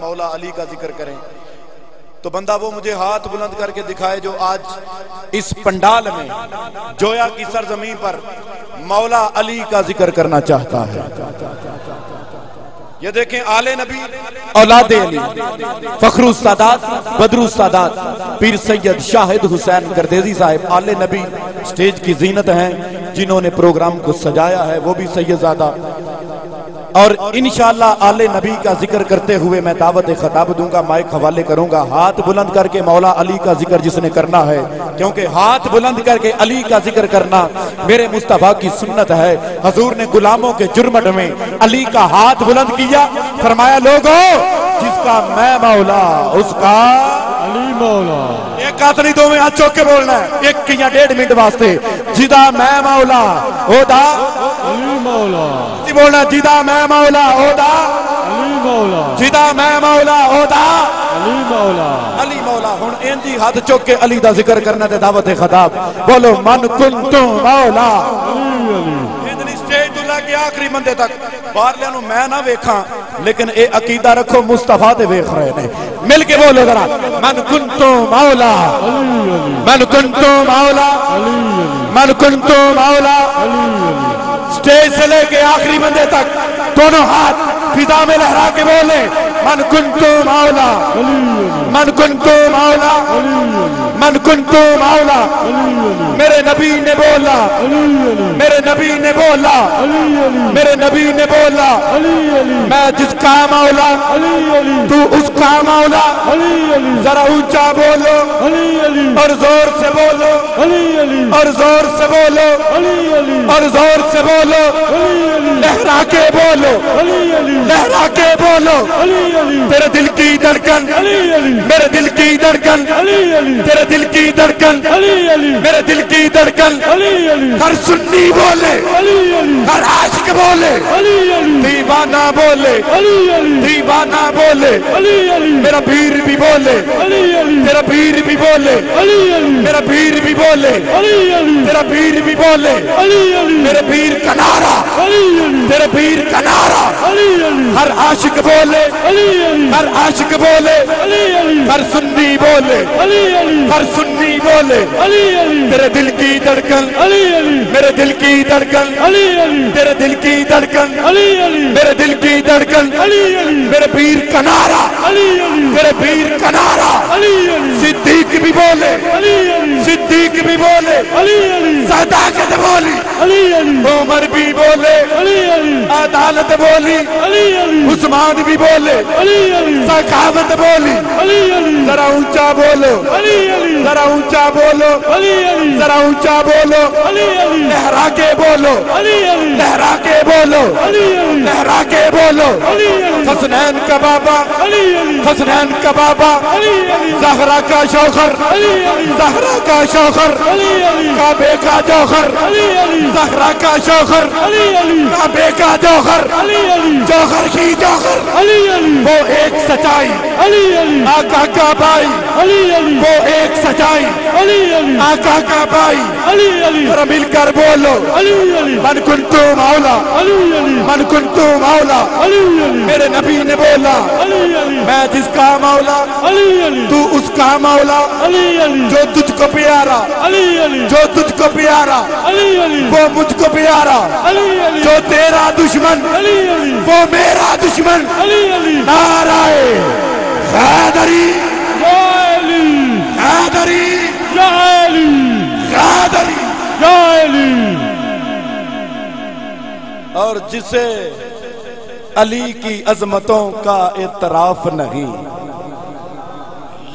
मौला अली का ज़िक्र करें। तो बंदा वो मुझे हाथ बुलंद करके दिखाए जो आज इस पंडाल में जोया की सरजमीन पर मौला अली का ज़िक्र करना चाहता है। ये देखें आले नबी, औलाद अली फखरू सादात बदरू सादात, पीर सैयद शाहिद हुसैन गर्देजी साहब आले नबी स्टेज की जीनत हैं, जिन्होंने प्रोग्राम को सजाया है, वो भी सैयदादा और इनशाला आले नबी का ज़िक्र करते हुए मैं दावत खताब दूँगा, माइक हवाले करूँगा। हाथ बुलंद करके मौला अली का ज़िक्र जिसने करना है, क्योंकि हाथ बुलंद करके अली का ज़िक्र करना मेरे मुस्तफ़ा की सुन्नत है। हजूर ने गुलामों के जुर्मट में अली का हाथ बुलंद किया। फरमाया, लोगो, जिसका मैं मौला, उसका मौला एक हाथ नहीं दो में हाथ चौक के बोलना है। एक या डेढ़ मिनट वास्ते। जिदा मैं मौला ओदा। अली मौला। जी बोलना जिदा मैं मौला ओदा। अली मौला। जिदा मैं मौला ओदा। अली मौला। अली मौला हुन इंजी हाथ चुक के अली दा ज़िक्र करना ते दावत खताब। बोलो मन कुंतु मौला। अली अली। लेके आखिरी बंदे तक। बाहरलियाँ नु मैं ना वेखा, लेकिन यह अकीदा रखो, मुस्तफ़ा ते वेख रहे हैं मिल के बोलो जरा, मन कुंतु मौला मन कुंतु मौला मन कुंतु मौला स्टेज से लेके आखिरी बंदे तक, दोनों हाथ फिजा में लहरा के बोले, मन अली अली मन अली अली मन अली अली मेरे नबी ने बोला। मेरे नबी ने बोला। मेरे नबी ने बोला, मैं जिसका मौला तू उसका मौला जरा ऊँचा बोलो और ज़ोर से बोलो। और ज़ोर से बोलो। और ज़ोर से बोलो। लहरा के बोलो। लहरा के बोलो तेरे दिल की धड़कन मेरे दिल की धड़कन तेरे दिल की धड़कन मेरे दिल की धड़कन हर सुन्नी बोले हर आशिक बोले दीवाना बोले दीवाना बोले मेरा पीर भी बोले तेरा पीर भी बोले मेरा पीर भी बोले तेरा पीर भी बोले मेरे पीर का नारा अली अली तेरे पीर का नारा अली अली हर आशिक बोले। अली अली हर आशिक बोले। अली अली हर सुन्नी बोले। अली अली हर सुन्नी बोले। अली अली तेरे दिल की धड़कन। अली अली मेरे दिल की धड़कन। अली अली तेरे दिल की धड़कन। अली अली मेरे दिल की धड़कन। अली अली मेरे पीर का नारा। अली अली तेरे पीर का नारा। अली अली सिद्दीक भी बोले। अली अली सिद्दीक भी बोले। सदाकत बोली। उमर भी बोले। अदालत बोली। उस्मान भी बोले। सखावत बोली। जरा ऊँचा बोलो। जरा ऊँचा बोलो। जरा ऊँचा बोलो। लहरा के बोलो। लहरा के बोलो। लहरा के बोलो। हसनैन का बाबा। हसनैन का बाबा। जहरा का शौखर। जहरा का शौखर। काबे का जौहर जहरा का शौखर। काबे का जौहर अली जौहर की जौहर अली अली वो एक सच्चाई। अली अली आका का भाई। अली अली वो एक सच्चाई। अली अली आका का भाई। अली अली जरा मिलकर बोलो। अली अली मन कुंतु मौला अली अली मन कुंतु मौला अली अली मेरे नबी ने बोला अली अली मैं जिसका मौला अली अली तू उसका मौला अली अली जो तुझको प्यारा अली अली जो तुझको प्यारा अली अली वो मुझको प्यारा। अली अली जो तेरा दुश्मन अली अली वो मेरा दुश्मन। अली अली। नाराए हैदरी अली। हैदरी अली। हैदरी अली। और जिसे अली की अजमतों का एतराफ नहीं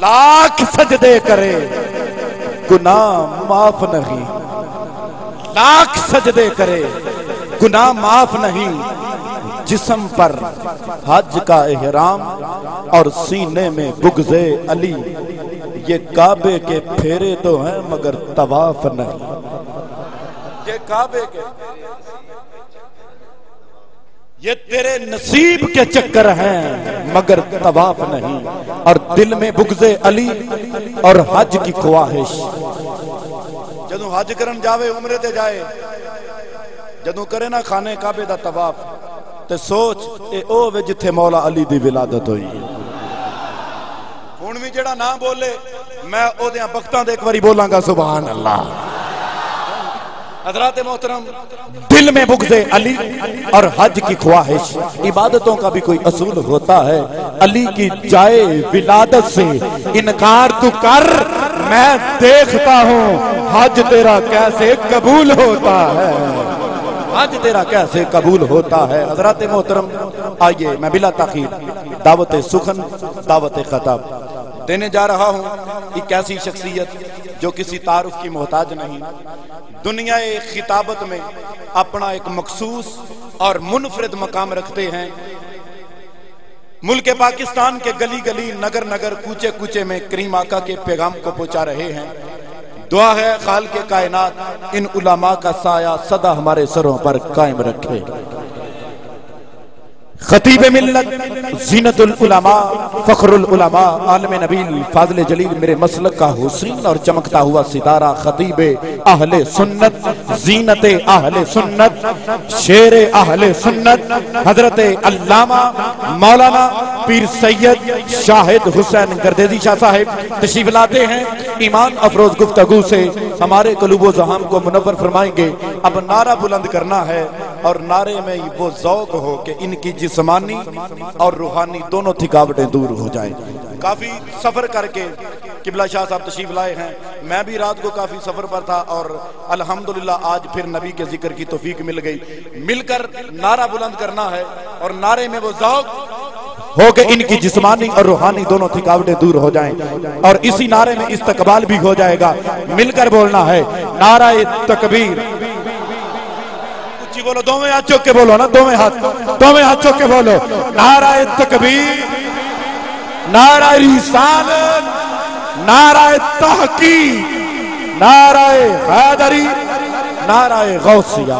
लाख सजदे करे गुनाह माफ़ नहीं लाख सजदे करे गुनाह माफ़ नहीं जिसम पर हज का एहराम और सीने में बुगजे अली। ये काबे के फेरे तो हैं, मगर तवाफ नहीं। ये काबे के ये तेरे नसीब के चक्कर हैं, मगर तवाफ नहीं। और दिल में बुगजे अली और हज की ख्वाहिश। जदों हज करन जावे, उम्र ते जाए, जदों करे ना खाने, काबे दा तवाफ। ਤੇ ਸੋਚ ਇਹ ਉਹ ਵੇ ਜਿੱਥੇ ਮੌਲਾ ਅਲੀ ਦੀ ਵਿਲਾਦਤ ਹੋਈ ਹੈ ਹੁਣ ਵੀ ਜਿਹੜਾ ਨਾ ਬੋਲੇ ਮੈਂ ਉਹਦੇ ਬਖਤਾਂ ਦੇ ਇੱਕ ਵਾਰੀ ਬੋਲਾਂਗਾ ਸੁਭਾਨ ਅੱਲਾਹ हजरत मोहतरम दिल में बुगजे अली और हज की ख्वाहिश इबादतों का भी कोई असूल होता है अली की जाए विलादत से इनकार तू कर मैं देखता हूँ हज तेरा कैसे कबूल होता है हज तेरा कैसे कबूल होता है? हज़रत मोहतरम, आइए, मैं बिला ताखीर दावत सुखन, दावत खताब। देने जा रहा हूँ एक ऐसी शख्सियत जो किसी तारुफ की मोहताज नहीं। दुनिया खिताबत में अपना एक मखसूस और मुनफरद मकाम रखते हैं। मुल्क पाकिस्तान के गली गली नगर नगर कूचे कूचे में करीम आका के पैगाम को पहुँचा रहे हैं। दुआ है, खाल के कायनात। इन उलामा का साया सदा हमारे सरों पर कायम रखे। खतीब मिल्लत, जीनतुल उलमा, फखरुल उलमा, आलम नबील, फाजल जलील, मेरे मसलक का हुसैन और चमकता हुआ सितारा, खतीब अहले सुन्नत, जीनत अहले सुन्नत, शेर अहले सुन्नत, हज़रत अल्लामा, मौलाना पीर सैयद शाहिद हुसैन गर्देजी शाह साहिब तशीफ लाते हैं। ईमान अफरोज गुफ्तगु से हमारे कलूबो जहाम को मुनवर फरमाएँगे, अब नारा बुलंद करना है। और नारे में वो जौक हो कि इनकी जिस्मानी और रूहानी दोनों थकावटें दूर हो जाएँ। काफ़ी सफ़र करके किबला शाह साहब तशीफ लाए हैं। मैं भी रात को काफ़ी सफ़र पर था और अल्हम्दुलिल्लाह आज फिर नबी के ज़िक्र की तोफीक मिल गई। मिलकर नारा बुलंद करना है और नारे में वो जौक हो के इनकी जिस्मानी और रूहानी दोनों थकावटें दूर हो जाएँ और इसी नारे में इस्तकबाल भी हो जाएगा। मिलकर बोलना है, नारा तकबीर। बोलो दोवें हाथ चौक के बोलो ना दोवें हाथ दोवे हाथ चौक के बोलो नाराय तकबीर नाराय रिसाल नाराय तहकी नाराय हैदरी नाराय गौसिया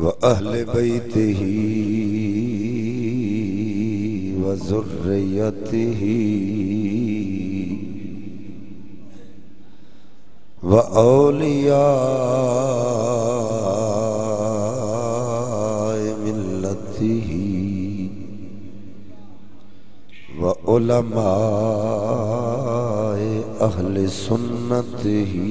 व अहल बैत ही व जुर्रियत ही व औलिया मिलती व उलमा अहल सुन्नत ही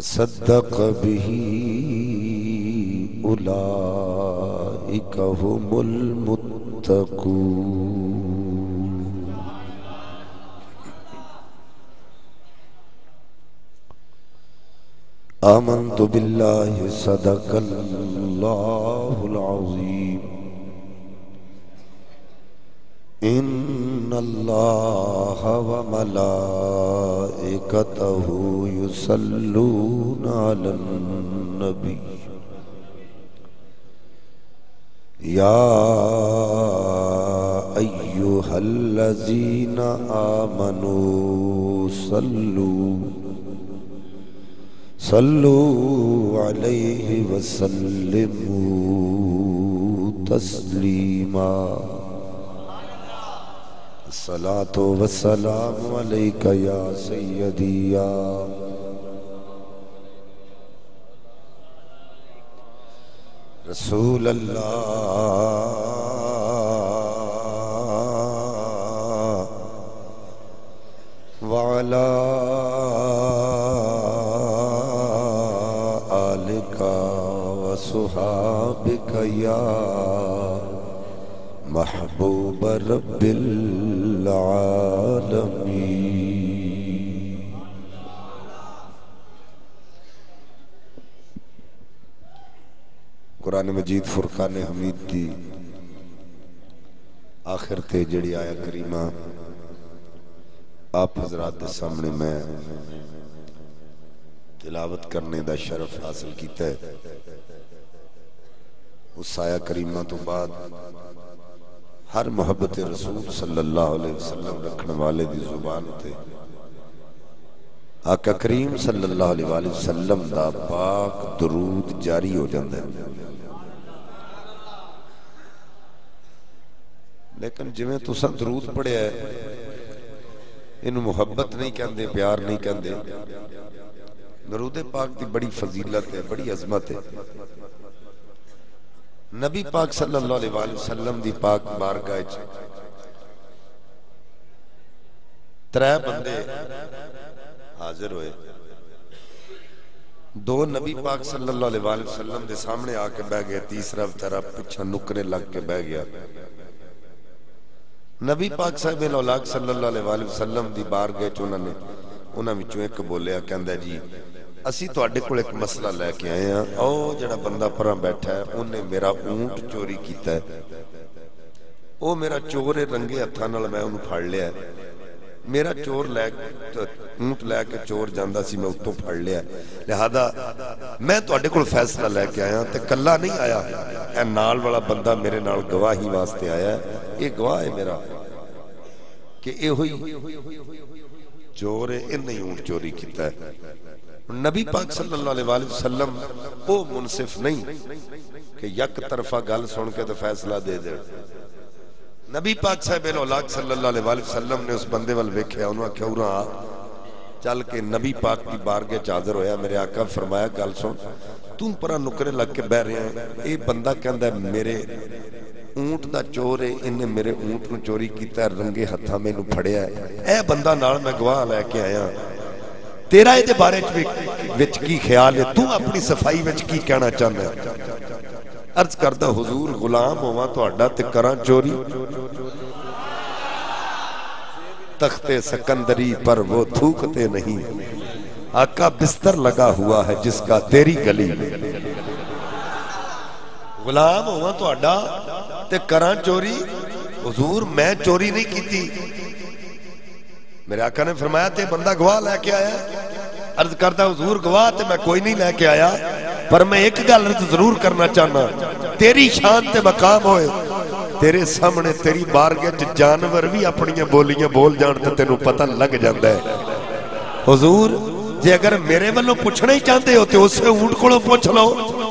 वसद्दक बिही उलाइक हुमुल मुत्तकून आमनतु बिल्लाहि सदकल्लाहुल अजीम इन इन्नल्लाह व मलाइकतहु युसल्लूना अलन नबी या अय्युहल्लज़ीना आमनू सल्लू सल्लू अलैहि वसल्लिमू तस्लीमा सलातो वसलाम या सय्यदी या रसूल अल्लाह वाला आलिका वसुहाबिका महबूब रब्बिल कुरान मजीद फुरकान हमीद की आखिर ते जड़ी आया करीमा, आप हजरात के सामने मैं तिलावत करने का शरफ हासिल किया उस आया करीमा तो बाद हर मुहब्बत रसूल सल्लल्लाहु अलैहि वसल्लम रखने वाले की ज़ुबान ते। आका करीम सल्लल्लाहु अलैहि वसल्लम दा पाक दरूद जारी हो जाता है। लेकिन जिवें तुसा दरूद पढ़िया इनू मुहब्बत नहीं कहते प्यार नहीं कहते दरूद पाक की बड़ी फजीलत है, बड़ी अजमत है। नबी पाक सल्लल्लाहु दी पाक च। त्रै बंदे हाजिर होए। दो नबी पाक सल्लल्लाहु दे सामने आके बह गया तीसरा बेचारा पिछा नुकरे लग के बह गया। नबी पाक साहब औलाद सल्लल्लाहु अलैहि वसल्लम दी उन्होंने उन्हां एक बोलिया, कहंदा जी ਅਸੀਂ ਤੁਹਾਡੇ ਕੋਲ ਇੱਕ ਮਸਲਾ ਲੈ ਕੇ ਆਏ ਆ ਉਹ ਜਿਹੜਾ ਬੰਦਾ ਪਰਾਂ ਬੈਠਾ ਹੈ, ਉਹਨੇ ਮੇਰਾ ਊਂਟ ਚੋਰੀ ਕੀਤਾ ਹੈ। ਉਹ ਮੇਰਾ ਚੋਰ ਹੈ ਰੰਗੇ ਹੱਥਾਂ ਨਾਲ ਮੈਂ ਉਹਨੂੰ ਫੜ ਲਿਆ ਮੇਰਾ ਚੋਰ ਲੈ ਊਂਟ ਲੈ ਕੇ ਚੋਰ ਜਾਂਦਾ ਸੀ, ਮੈਂ ਉੱਤੋਂ ਫੜ ਲਿਆ ਲਿਹਾਦਾ ਮੈਂ ਤੁਹਾਡੇ ਕੋਲ ਫੈਸਲਾ ਲੈ ਕੇ ਆਇਆ ਤੇ ਕੱਲਾ ਨਹੀਂ ਆਇਆ। ਇਹ ਨਾਲ ਵਾਲਾ ਬੰਦਾ ਮੇਰੇ ਨਾਲ ਗਵਾਹੀ ਵਾਸਤੇ ਆਇਆ ਇਹ ਗਵਾਹ ਹੈ ਮੇਰਾ ਕਿ ਇਹੋ ਹੀ ਚੋਰ ਹੈ, ਇਹਨੇ ਊਂਟ ਚੋਰੀ ਕੀਤਾ ਹੈ। नबी पाक सल्लल्लाहु वो मुनसिफ नहीं कि यक तरफा गल सुन के तो फैसला दे दे। नबी पाक साहब औलाद सल्लल्लाहु ने उस बंदे वाल उन्होंने आख्या उरा, चल के नबी पाक की बारगे हाजिर होया, मेरे आका फरमाया, गल सुन, तू पर नुकरे लग के बह रहा है। ये बंदा कहता मेरे ऊँट का चोर है, इन्हें मेरे ऊँट न चोरी किया रंगे हथा मैनू फड़िया है। यह बंदा मैं गवाह लैके आया। ਤੇਰਾ ਇਹਦੇ ਬਾਰੇ ਵਿੱਚ ਕੀ ਖਿਆਲ ਹੈ? ਤੂੰ ਆਪਣੀ ਸਫ਼ਾਈ ਵਿੱਚ ਕੀ ਕਹਿਣਾ ਚਾਹੁੰਦਾ ਹੈ? ਅਰਜ਼ ਕਰਦਾ ਹਜ਼ੂਰ ਗੁਲਾਮ ਹੋਵਾਂ ਤੁਹਾਡਾ ਤੇ ਕਰਾਂ ਚੋਰੀ। ਤਖਤੇ ਸਕੰਦਰੀ ਪਰ ਉਹ ਥੂਕਤੇ ਨਹੀਂ। ਆਕਾ ਬਿਸਤਰ ਲਗਾ ਹੁਆ ਹੈ ਜਿਸ ਕਾ ਤੇਰੀ ਗਲੀ। ਗੁਲਾਮ ਹੋਵਾਂ ਤੁਹਾਡਾ ਤੇ ਕਰਾਂ ਚੋਰੀ। ਹਜ਼ੂਰ, ਮੈਂ ਚੋਰੀ ਨਹੀਂ ਕੀਤੀ। मेरे आका ने फरमाया, ते बंदा गवाह लेके आया अर्ज़ करता हजूर, गवाह ते मैं कोई नहीं लेके आया। पर मैं एक गल ज़रूर करना चाहना। तेरी शान ते मकाम होए। तेरे सामने तेरी बारगे जानवर भी अपन बोलियाँ बोल जान तो तेन पता लग जाता है। हजूर, जे अगर मेरे वालों पूछना ही चाहते हो तो उस ऊँट को पूछ लो।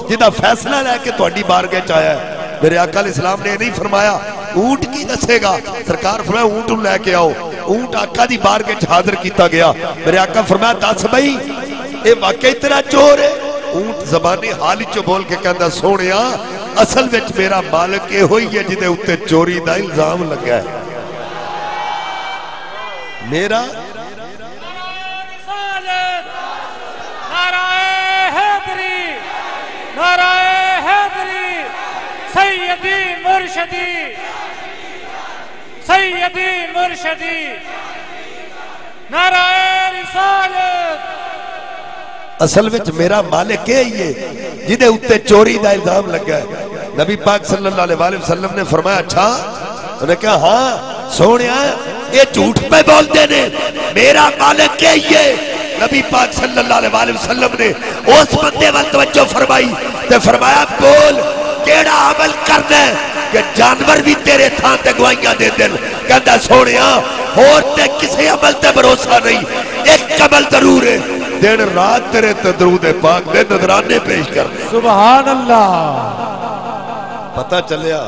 जिदा फैसला लैके बारगे आया मेरे आका इस्लाम ने नहीं फरमाया ऊँट की दसेगा। सरकार फरमाया ऊँट लैके आओ। ऊँट आका दी बारगे च हाजिर किया गया। मेरे आका फरमाया दस बई, ये वाकई तेरा चोर है। ऊँट जबानी हाल चो बोल के कहता सोने असल विच मेरा मालिक यो ही है जिदे उत्ते चोरी का इल्ज़ाम लगा मेरा सैयदी मुर्शदी। सैयदी मुर्शदी। नारायण असल में मेरा मालिक है ये जिदे उत्ते चोरी का इल्ज़ाम लगे नबी पाक सल्लल्लाहु अलैहि वसल्लम ने फरमाया अच्छा? उन्हें कहा हाँ सोने ये झूठ पे बोलते ने। मेरा मालिक है ये नबी पाक सल्लल्लाहु अलैहि वसल्लम ने, उस बंदे वाल तवज्जो फरमाई। ते फरमाया, बोल टेढ़ा अमल करना कि जानवर भी तेरे थान से गवाइया दे दिन। कहता सोने होर ते किसी अमल से भरोसा नहीं। एक अमल ज़रूर है। दिन रात तेरे तदरूद पाक दे नजराने पेश कर। सुबह अल्लाह पता चलिया।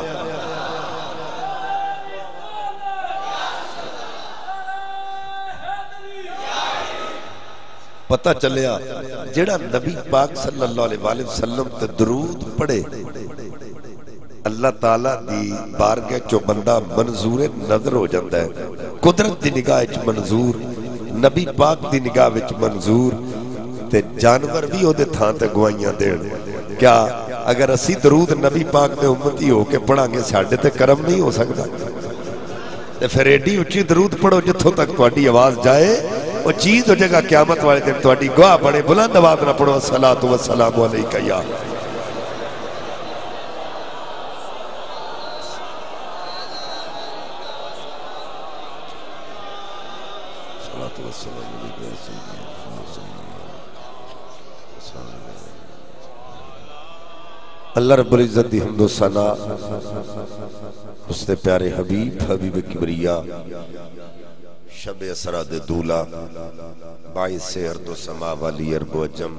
पता चलिया जेड़ा नबी पाक सल्लल्लाहु अलैहि वसल्लम ते दरूद पढ़े अल्लाह तला की बारगह चो बंदा मंजूर नज़र हो जाता है। कुदरत की निगाह मंजूर, नबी पाक की निगाह मंजूर जानवर भी वो थान से दे क्या अगर असी दरूद नबी पाक के उम्मती होके पढ़ांगे, साढ़े तो कर्म नहीं हो सकता तो फिर एडी उची दरूद पढ़ो जितों तक थोड़ी आवाज़ जाए वो चीज़ हो जाएगा, क्यामत वाले दिन थोड़ी गवाह बने, बुलंद आवाज़ ना पढ़ो असला तो असलाम वाले कया अल्लाह रब्बुल इज़्ज़त दी हम्दो सना उसने प्यारे हबीब हबीब किबरिया, शब असरा दे दूला, बाईस से अर्दो समा वाली अरबो अजम,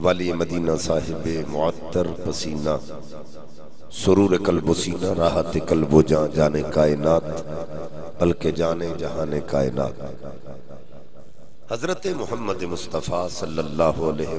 वाली मदीना साहिब मुअत्तर पसीना, सुरूर कल्बो सीना, राहत कल्बो जा, जाने कायनात, बल्कि जाने जहाने कायनात। हज़रत मोहम्मद मुस्तफ़ा सल्लल्लाहु अलैहि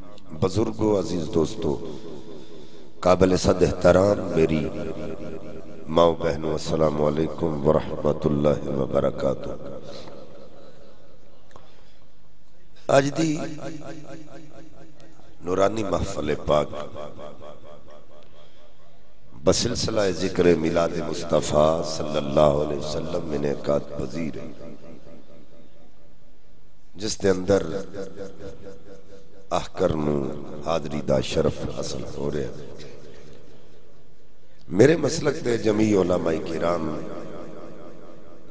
बुजुर्गो, अज़ीज़ दोस्तों, काबिल सद एहतराम मेरी माओ बहनों असलकम वरहमल वबरक अज दी नूरानी महफल पाक बसिलसिला ज़िक्र मिलाद मुस्तफ़ा सल्लल्लाहु अलैहि वसल्लम में इनका पजीर जिसके अंदर अंदर आखकर हादरी दा शरफ हासिल हो रहा मेरे मसलक दे जमी ओलामाई किराम,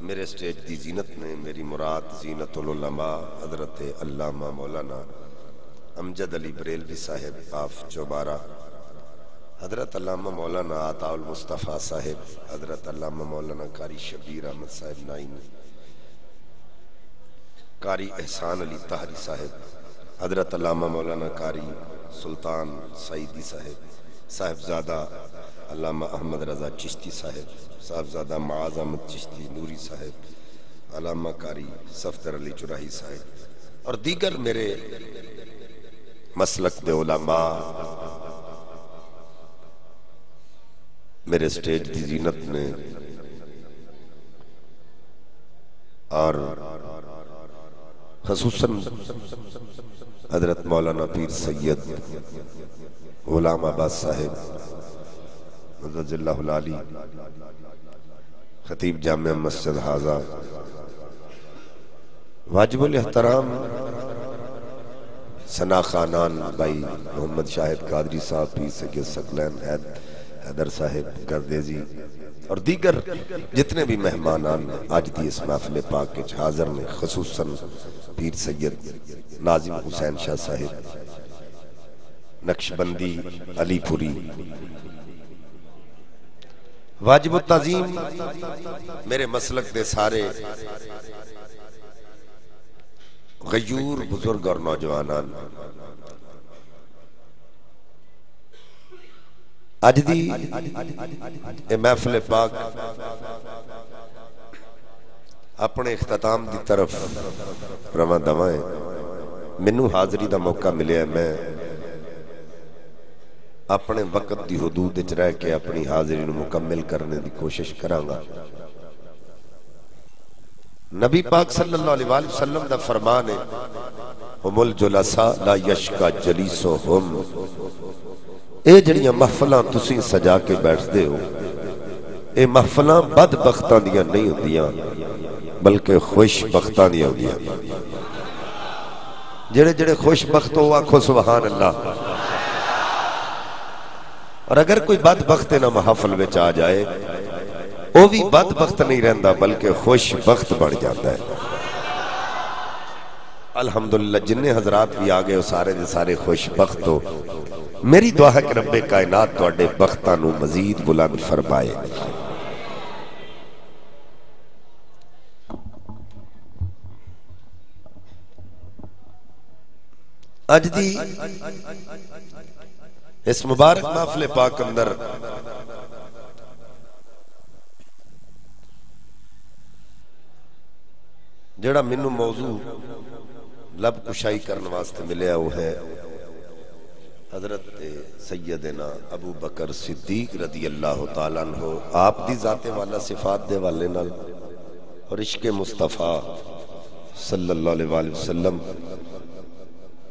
मेरे स्टेज की जीनत ने मेरी मुराद जीनत उलमा हज़रत अल्लामा मौलाना अमजद अली बरेलवी साहिब आफ चौबारा, हज़रत अल्लामा मौलाना आताउल मुस्तफ़ा साहिब, हज़रत अल्लामा मौलाना कारी शबीर अहमद साहिब नाइन, कारी एहसान अली ताहरी साहिब हज़रत अल्लामा मौलाना कारी सुल्तान सईदी साहिब, साहिबजादा अल्लामा अहमद रजा चिश्ती साहिब, साहबजादा माज अहमद चिश्ती नूरी साहिब अलामा कारी सफदर अली चुराही साहिब और दीगर मेरे मसलक दे मेरे स्टेज की जीनत ने और खसूसन हज़रत मौलाना पीर सैयद गुलाम अब्बास साहिब मदजिल्लाहुल खतीब जामिया मस्जिद हाजा। वाजिबुल एहतराम सना खानान भाई मोहम्मद शाहिद कादरी साहब पी सके सकलैन हैदर साहिब गर्देजी और दीगर जितने भी मेहमान आज की इस महफिल पाक के हाजिर ने खसूसन पीर सैयद नाजिम हुसैन शाह साहिब, नक्शबंदी अलीपुरी वाजिब तजीम मेरे मसलक दे सारे गयूर बुज़ुर्ग और नौजवान अज दी महफिल पाक अपने अख्ताम की तरफ़ रवा दवा मैनू हाजरी का मौका मिले मैं अपने वक्त की हदूद रह के अपनी हाजिरी मुकम्मिल करने की कोशिश करा नबी पाक सल्लल्लाहु का फरमान है उमुल जुलसा ला यशका जलीसो हम ਇਹ ਜਿਹੜੀਆਂ ਮਹਫਲਾਂ ਤੁਸੀਂ ਸਜਾ ਕੇ ਬੈਠਦੇ ਹੋ ਇਹ ਮਹਫਲਾਂ ਬਦਬਖਤਾਂ ਦੀਆਂ ਨਹੀਂ ਹੁੰਦੀਆਂ ਬਲਕਿ ਖੁਸ਼ਬਖਤਾਂ ਦੀਆਂ ਹੁੰਦੀਆਂ ਜਿਹੜੇ ਜਿਹੜੇ ਖੁਸ਼ਬਖਤ ਹੋ ਆਖੋ ਸੁਭਾਨ ਅੱਲਾਹ ਔਰ ਅਗਰ ਕੋਈ ਬਦਬਖਤ ਨਾ ਮਹਫਲ ਵਿੱਚ ਆ ਜਾਏ ਉਹ ਵੀ ਬਦਬਖਤ ਨਹੀਂ ਰਹਿੰਦਾ ਬਲਕਿ ਖੁਸ਼ਬਖਤ ਬਣ ਜਾਂਦਾ ਹੈ ਅਲਹਮਦੁਲਿਲਾ ਜਿੰਨੇ ਹਜ਼ਰਤ ਵੀ ਆ ਗਏ ਉਹ ਸਾਰੇ ਦੇ ਸਾਰੇ ਖੁਸ਼ਬਖਤ ਹੋ ਮੇਰੀ ਦੁਆ ਹੈ ਕਿ ਰੱਬੇ ਕਾਇਨਾਤ ਤੁਹਾਡੇ ਬਖਤਾਂ ਨੂੰ ਮਜ਼ੀਦ ਬੁਲੰਦ ਫਰਮਾਏ ਅੱਜ ਦੀ ਇਸ ਮੁਬਾਰਕ ਮਾਫਲੇ ਪਾਕ ਅੰਦਰ ਜਿਹੜਾ ਮੈਨੂੰ ਮੌਜੂ ਲਬ ਕੁਸ਼ਾਈ ਕਰਨ ਵਾਸਤੇ ਮਿਲਿਆ ਉਹ ਹੈ हज़रत सैयदना अबू बकर सिद्दीक रदी अल्लाह तहो आप दी जाते वाला, सिफात दे वाले नाल। और इश्क मुस्तफ़ा सल्ला वसलम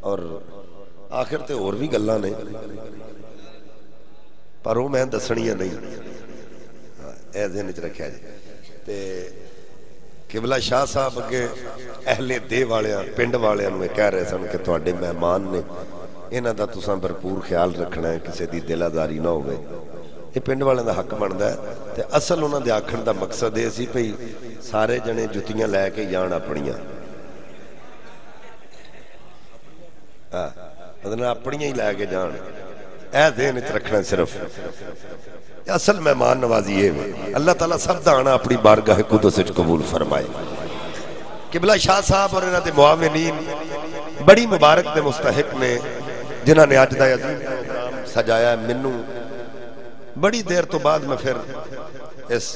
और आखिर तो होर भी गल् ने। पर वो मैं दसनिया नहीं। ऐसे दिन रखे रखा जी। तो किबला शाह साहब अगे अहले दे वाले पिंड वाले कह रहे सन कि थोड़े मेहमान ने ਇਹਨਾਂ ਦਾ ਤੁਸੀਂ ਭਰਪੂਰ ਖਿਆਲ ਰੱਖਣਾ ਹੈ ਕਿਸੇ ਦੀ ਦਿਲਾਜ਼ਾਰੀ ਨਾ ਹੋਵੇ ਇਹ ਪਿੰਡ ਵਾਲਿਆਂ ਦਾ ਹੱਕ ਬਣਦਾ ਹੈ ਤੇ ਅਸਲ ਉਹਨਾਂ ਦੇ ਆਖਣ ਦਾ ਮਕਸਦ ਇਹ ਸੀ ਭਈ ਸਾਰੇ ਜਣੇ ਜੁੱਤੀਆਂ ਲੈ ਕੇ ਜਾਣ ਆਪਣੀਆਂ ਹਾਂ ਮਤਲਬ ਆਪਣੀਆਂ ਹੀ ਲੈ ਕੇ ਜਾਣ ਇਹ ਦੇਨ ਵਿੱਚ ਰੱਖਣਾ ਸਿਰਫ ਅਸਲ ਮਹਿਮਾਨ ਨਵਾਜ਼ੀ ਇਹ ਵੇ ਅੱਲਾਹ ਤਾਲਾ ਸਭ ਦਾ ਆਣਾ ਆਪਣੀ ਬਾਰਗਾਹ ਕੁਦਸ ਵਿੱਚ ਕਬੂਲ ਫਰਮਾਏ ਕਿਬਲਾ ਸ਼ਾਹ ਸਾਹਿਬ ਔਰ ਇਹਨਾਂ ਦੇ ਮੁਆਵਿਨੀਨ ਬੜੀ ਮੁਬਾਰਕ ਦੇ ਮੁਸਤਹਿਕ ਨੇ ਜਿਨ੍ਹਾਂ ਨੇ ਅੱਜ ਦਾ ਅਜ਼ੀਮ ਪ੍ਰੋਗਰਾਮ ਸਜਾਇਆ ਮੈਨੂੰ ਬੜੀ ਦੇਰ ਤੋਂ ਬਾਅਦ ਮੈਂ ਫਿਰ ਇਸ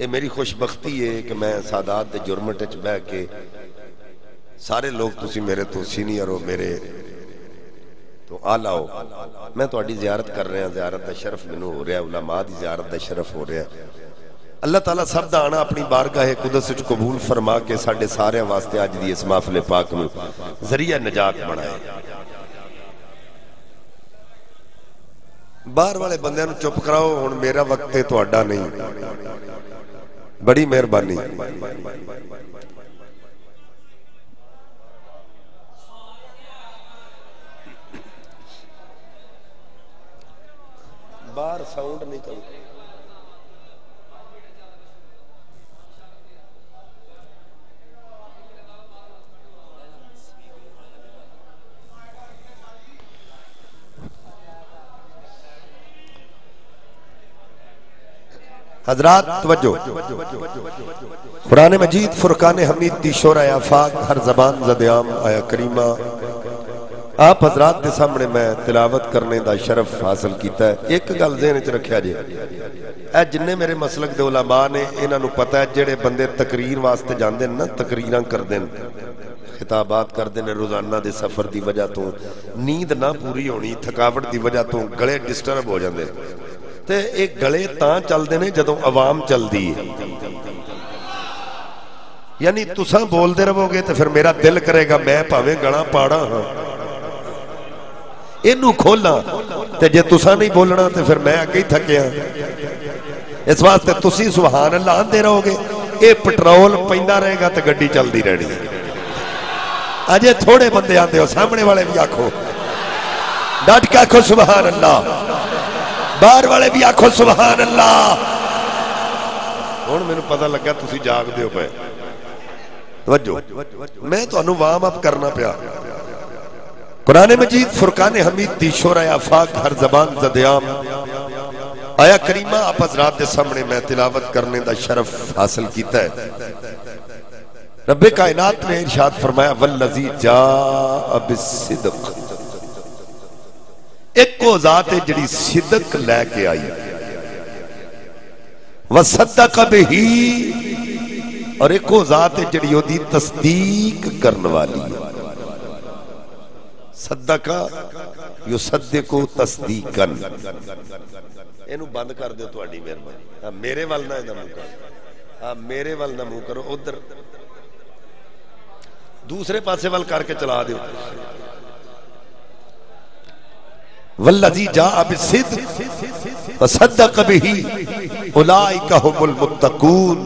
ਇਹ ਮੇਰੀ ਖੁਸ਼ਬਖਤੀ ਹੈ ਕਿ ਮੈਂ ਸਾਦਾਤ ਦੇ ਜੁਰਮਟ ਵਿੱਚ ਬਹਿ ਕੇ ਸਾਰੇ ਲੋਕ ਤੁਸੀਂ ਮੇਰੇ ਤੋਂ ਸੀਨੀਅਰ ਹੋ ਮੇਰੇ ਤੋਂ ਆਲਾ ਹੋ ਮੈਂ ਤੁਹਾਡੀ ਜ਼ਿਆਰਤ ਕਰ ਰਿਹਾ ਜ਼ਿਆਰਤ ਦਾ ਸ਼ਰਫ ਮੈਨੂੰ ਹੋ ਰਿਹਾ ਉਲਮਾ ਦੀ ਜ਼ਿਆਰਤ ਦਾ ਸ਼ਰਫ ਹੋ ਰਿਹਾ ਅੱਲਾਹ ਤਾਲਾ ਸਭ ਦਾ ਆਣਾ ਆਪਣੀ ਬਾਰਗਾਹ ਕੁਦਸ ਵਿੱਚ ਕਬੂਲ ਫਰਮਾ ਕੇ ਸਾਡੇ ਸਾਰਿਆਂ ਵਾਸਤੇ ਅੱਜ ਦੀ ਇਸ ਮਾਫਲੇ ਪਾਕ ਨੂੰ ਜ਼ਰੀਆ ਨਜਾਤ ਬਣਾਏ। ਬਾਹਰ ਵਾਲੇ ਬੰਦਿਆਂ ਨੂੰ ਚੁੱਪ ਕਰਾਓ, ਹੁਣ ਮੇਰਾ ਵਕਤ ਹੈ ਤੁਹਾਡਾ ਨਹੀਂ। ਬੜੀ ਮਿਹਰਬਾਨੀ। ਬਾਹਰ ਸਾਊਂਡ ਨਹੀਂ ਚੱਲਦਾ हजरात, तवज्जो। कुरान मजीद, फुरकान हमीद दी शोरा आफाक, हर जबान जदयाम आया करीमा। आप हजरात के सामने मैं तिलावत करने का शरफ हासिल किया एक गल जेहन च रखा जे ए जिन्ने मेरे मसलक के उलामा ने, इन्हों पता है जेडे बंदे तकरीर वास्ते जाते ना, तकरीर करते खिताबात करते हैं रोज़ाना के सफ़र की वजह तो नींद ना पूरी होनी, थकावट की वजह तो गले डिस्टर्ब हो जाते ਤੇ ਇਹ ਗਲੇ ਤਾਂ ਚੱਲਦੇ ਨੇ ਜਦੋਂ ਆਵਾਮ ਚੱਲਦੀ ਹੈ। ਯਾਨੀ ਤੁਸੀਂ ਬੋਲਦੇ ਰਹੋਗੇ ਤੇ ਫਿਰ ਮੇਰਾ ਦਿਲ ਕਰੇਗਾ, ਮੈਂ ਭਾਵੇਂ ਗਲਾ ਪਾੜਾ ਹਾਂ। ਇਹਨੂੰ ਖੋਲਾਂ ਤੇ ਜੇ ਤੁਸੀਂ ਨਹੀਂ ਬੋਲਣਾ ਤੇ ਫਿਰ ਮੈਂ ਅੱਗੇ ਹੀ ਥੱਕਿਆ। ਇਸ ਵਾਸਤੇ ਤੁਸੀਂ ਸੁਭਾਨ ਅੱਲਾ ਆਂਦੇ ਰਹੋਗੇ, ਇਹ ਪੈਟਰੋਲ ਪੈਂਦਾ ਰਹੇਗਾ ਤੇ ਗੱਡੀ ਚੱਲਦੀ ਰਹਿਣੀ ਅਜੇ ਥੋੜੇ ਬੰਦੇ ਆਂਦੇ ਹੋ, ਸਾਹਮਣੇ ਵਾਲੇ ਵੀ ਆਖੋ। ਡਟ ਕੇ ਆਖੋ ਸੁਭਾਨ ਅੱਲਾ बार वाले भी आखो सुबह अल्लाह हूँ मैं पता लगा तुम जागते पे वजो। मैं तो वार्म अप करना पाया। मजीद, फुरकान हमीद हर जबान जदयाम आया करीमा, आप हजरात के सामने मैं तिलावत करने का शरफ हासिल किया रबे कायनात ने इर्शाद फरमाया वल नजी जा अब ਇੱਕੋ ਜ਼ਾਤ ਹੈ ਜਿਹੜੀ ਸਿੱਦਕ ਲੈ ਕੇ ਆਈ। ਵਸਦਕ ਬਹੀ ਔਰ ਇੱਕੋ ਜ਼ਾਤ ਹੈ ਜਿਹੜੀ ਉਹਦੀ ਤਸਦੀਕ ਕਰਨ ਵਾਲੀ ਹੈ ਸਦਕਾ ਯਸਦਕੂ ਤਸਦੀਕਨ। ਇਹਨੂੰ ਬੰਦ ਕਰ ਦਿਓ ਤੁਹਾਡੀ ਮਿਹਰਬਾਨੀ। ਆ ਮੇਰੇ ਵੱਲ ਨਾ ਇਹਦਾ ਮੂੰਹ ਕਰੋ। ਆ ਮੇਰੇ ਵੱਲ ਨਾ ਮੂੰਹ ਕਰੋ, ਉਧਰ। ਦੂਸਰੇ ਪਾਸੇ ਵੱਲ ਕਰਕੇ ਚਲਾ ਦਿਓ। वल्लजी जा बिसिद, वसद्दक बिही मुत्तकून।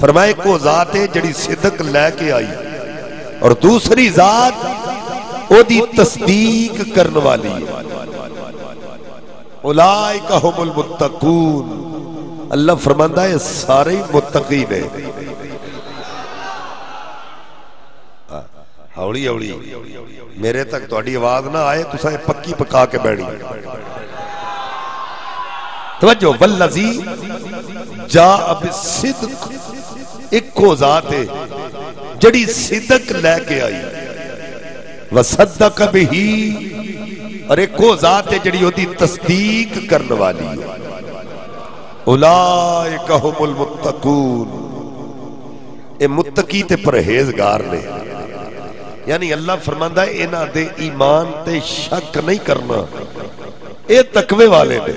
फरमाए, को जात है जड़ी लेके आई, और दूसरी जात ओदी तस्दीक करने वाली मुत्तकून। अल्लाह फरमांदा है, सारे ही मुत्तकी ने हौली हौली मेरे तक थोड़ी आवाज़ ना आए तुसा पक्की पका के बैठी तवज्जो वल्लजी जा अब सिद्क इको जात जड़ी सिदक लेके आई वसदक बिही और इको जात जड़ी ओदी तस्दीक करने वाली है उलाइका हुमुल मुत्तकून ए मुत्तकी ते परहेजगार ने यानी अल्लाह फरमांदा है, इन्हां दे ईमान ते शक नहीं करना। ये तकवे वाले ने।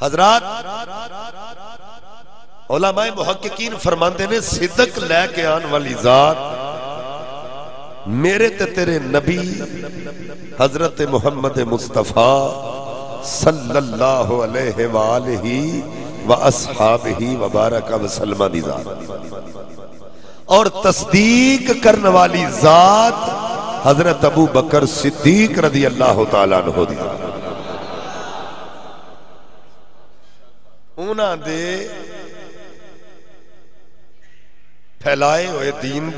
हजरात फरमाते ने सिदक लेके आने वाली जात, मेरे ते तेरे नबी, हज़रत मोहम्मद मुस्तफ़ा सल्लल्लाहु अलैहि व असहाब ही वबारक वसलमा की ज़ात और तस्दीक करने वाली ज़ात हज़रत अबू बकर सिद्दीक रदी अल्लाह तहो फैलाए हुए दीन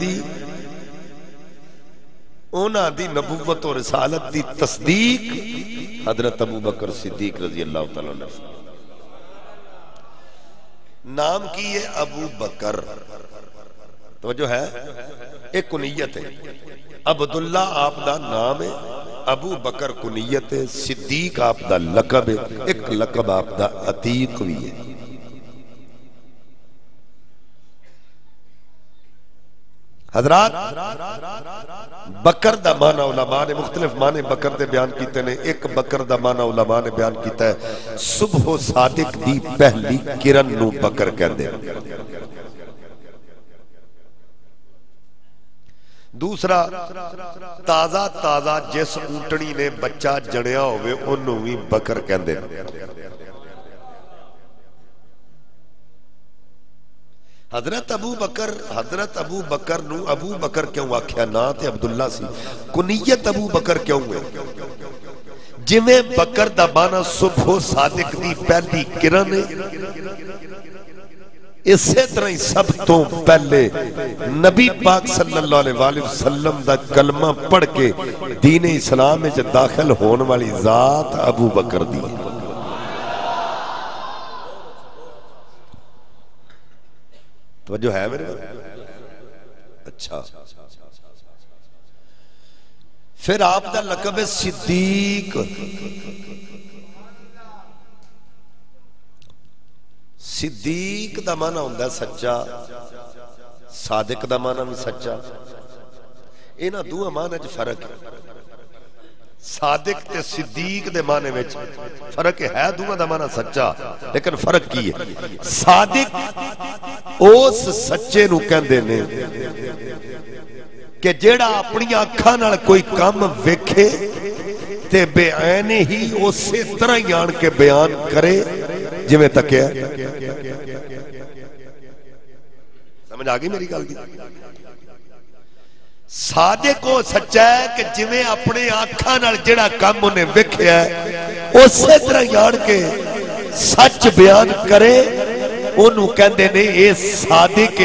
नाम की है अबू बकर। तो जो है? एक कुनीयत है। अब्दुल्ला आप दा नाम है, अबू बकर कुनीयत है, सिद्दीक आप दा लकब है, एक लकब आप दा अतीक भी है। हजरात, बकर दा माना उलमा ने, मुख्तलिफ़ माने बकर दे बयान कीते ने, एक बकर दा माना उलमा ने बयान कीता है, सुबह सादिक दी पहली किरण नु बकर कहंदे दूसरा, ताज़ा ताज़ा जिस ऊंटनी ने बच्चा ओनू भी बकर कहंदे हज़रत अबू बकर, हज़रत अबू बकर अबू बकर क्यों आख्या? ना ते अब्दुल्ला सी। कुनीयत अबू बकर क्यों है जिमें बकर दा माना सुबह सादिक दी पहली किरण इसे तरह ही सब तो पहले नबी पाक सल्लल्लाहु अलैहि वसल्लम दा कलमा पढ़ के दीन इस्लाम में दाखिल होने वाली जात अबू बकर दी तो जो है मेरे अच्छा फिर आपका लकब है सिद्दीक सिद्दीक का माना होंगे सच्चा सादिक का माना भी सच्चा इन्हों दोवें माना च फ़र्क है सादिक ते सिद्दीक दे माने में फ़र्क है दोवें का माना सच्चा लेकिन फ़र्क की है सादिक उस सच्चे नु कहंदे ने कि जेड़ा अपनी अखा नाल कोई काम वेखे ते बेआन ही उसे तरह ही आन के बयान करे जिवें तकिया समझ आ गई मेरी गल की सादे को सच्चा है कि जिवें अपने आखा काम उन्हें वेख्या उसे तरह जान के सच बयान करे ओनू कहंदे ने ये सादिक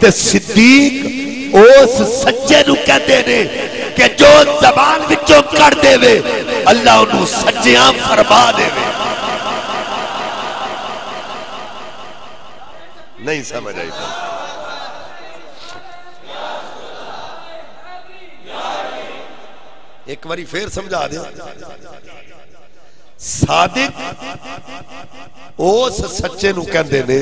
ते सिद्दीक उस सच्चे नु कहंदे ने कि जो जबान विचों कर देवे, अल्लाह ओनू सच्चियाँ फरमा देवे। नहीं समझ आई। ਇੱਕ ਵਾਰੀ ਫੇਰ ਸਮਝਾ ਦਿਓ। ਸਾਦਿਕ ਉਸ ਸੱਚੇ ਨੂੰ ਕਹਿੰਦੇ ਨੇ,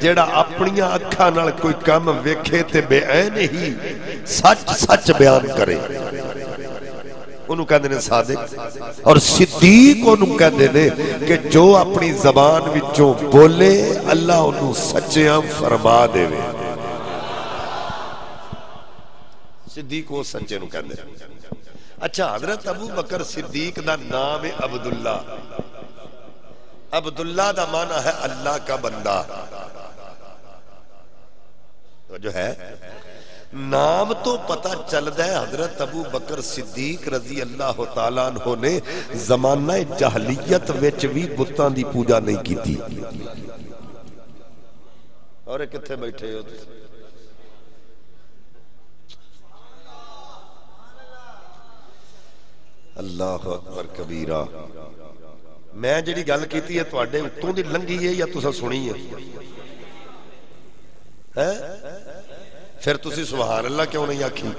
ਜਿਹੜਾ ਆਪਣੀਆਂ ਅੱਖਾਂ ਨਾਲ ਕੋਈ ਕੰਮ ਵੇਖੇ ਤੇ ਬੇਅਨ ਹੀ ਸੱਚ ਸੱਚ ਬਿਆਨ ਕਰੇ। ਉਹਨੂੰ ਕਹਿੰਦੇ ਨੇ ਸਾਦਿਕ। ਔਰ ਸਿੱਦੀਕ ਉਹਨੂੰ ਕਹਿੰਦੇ ਨੇ ਕਿ ਜੋ ਆਪਣੀ ਜ਼ਬਾਨ ਵਿੱਚੋਂ ਬੋਲੇ ਅੱਲਾ ਉਹਨੂੰ ਸੱਚਿਆਂ ਫਰਮਾ ਦੇਵੇ। ਸਿੱਦੀਕ ਉਹ ਸੱਚੇ ਨੂੰ ਕਹਿੰਦੇ ਨੇ। अच्छा हज़रत अबू बकर सिद्दीक का नाम है अब्दुल्ला। अब्दुल्ला का माना है अल्लाह का बंदा। तो जो है, नाम तो पता चलता है हज़रत अबू बकर सिद्दीक रज़ी अल्लाह तला ने जमाना जहलीयत भी बुतान की पूजा नहीं की और कितने बैठे हो तुम अल्लाह अकबर कबीरा। मैं जी गल की उत्तों की लंघी है या तुसा सुनी है, है? फिर तुम सुहार अल्लाह क्यों नहीं आखी?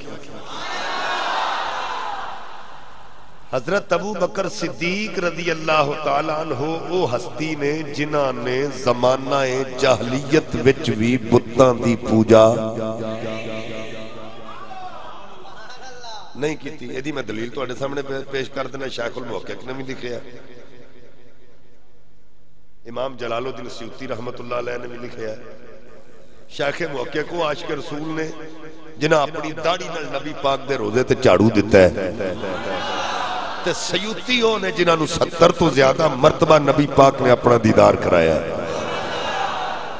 हज़रत अबू बकर सिद्दीक रदी अल्लाह तहो हस्ती ने जिन्होंने जमाना जहलीयत भी बुतों की पूजा नहीं की यदि मैं दलील तो सामने पेश कर देना शायखुल मौकिक ने भी लिखा इमाम जलालुद्दीन स्यूती रहमत ने भी लिखा शाखे मौके को आशके रसूल ने जिन्हें अपनी दाढ़ी नबी पाक के रोज़े ते झाड़ू दिता है, ते ने जिन्होंने सत्तर तो ज़्यादा मरतबा नबी पाक ने अपना दीदार कराया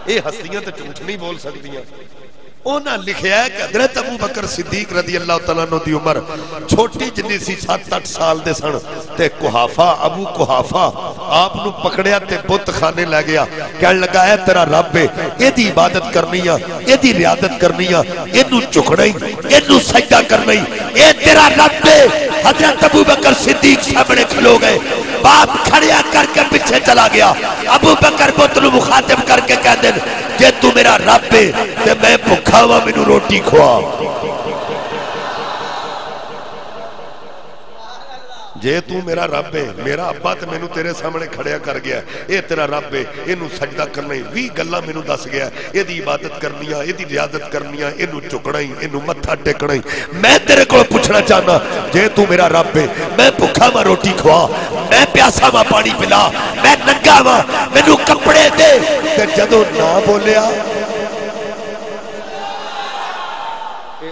ये हस्तियाँ तो झूठ नहीं बोल सकती इबादत करनी रियादत करनी है ही तेरा रब हज़रत अबू बकर सिद्दीक सामने गए। बाप खड़िया करके पिछे चला गया। अबू बकर बुत मुखातिब करके कह दे जे तू मेरा रब है तो मैं भुख वा मैनू रोटी खुआ ਜੇ ਤੂੰ ਮੇਰਾ ਰੱਬ ਹੈ ਮੇਰਾ ਅੱਬਾ ਤੇ ਮੈਨੂੰ ਤੇਰੇ ਸਾਹਮਣੇ ਖੜਿਆ ਕਰ ਗਿਆ ਇਹ ਤੇਰਾ ਰੱਬ ਹੈ ਇਹਨੂੰ ਸਜਦਾ ਕਰਨਾ ਹੀ 20 ਗੱਲਾਂ ਮੈਨੂੰ ਦੱਸ ਗਿਆ ਇਹਦੀ ਇਬਾਦਤ ਕਰਨੀ ਆ ਇਹਦੀ ਰਿਆਦਤ ਕਰਨੀ ਆ ਇਹਨੂੰ ਝੁਕਣਾ ਹੀ ਇਹਨੂੰ ਮੱਥਾ ਟੇਕਣਾ ਹੀ ਮੈਂ ਤੇਰੇ ਕੋਲ ਪੁੱਛਣਾ ਚਾਹਨਾ ਜੇ ਤੂੰ ਮੇਰਾ ਰੱਬ ਹੈ ਮੈਂ ਭੁੱਖਾ ਵਾਂ ਰੋਟੀ ਖਵਾ ਮੈਂ ਪਿਆਸਾ ਵਾਂ ਪਾਣੀ ਪਿਲਾ ਮੈਂ ਨੰਗਾ ਵਾਂ ਮੈਨੂੰ ਕੱਪੜੇ ਦੇ ਤੇ ਜਦੋਂ ਨਾ ਬੋਲਿਆ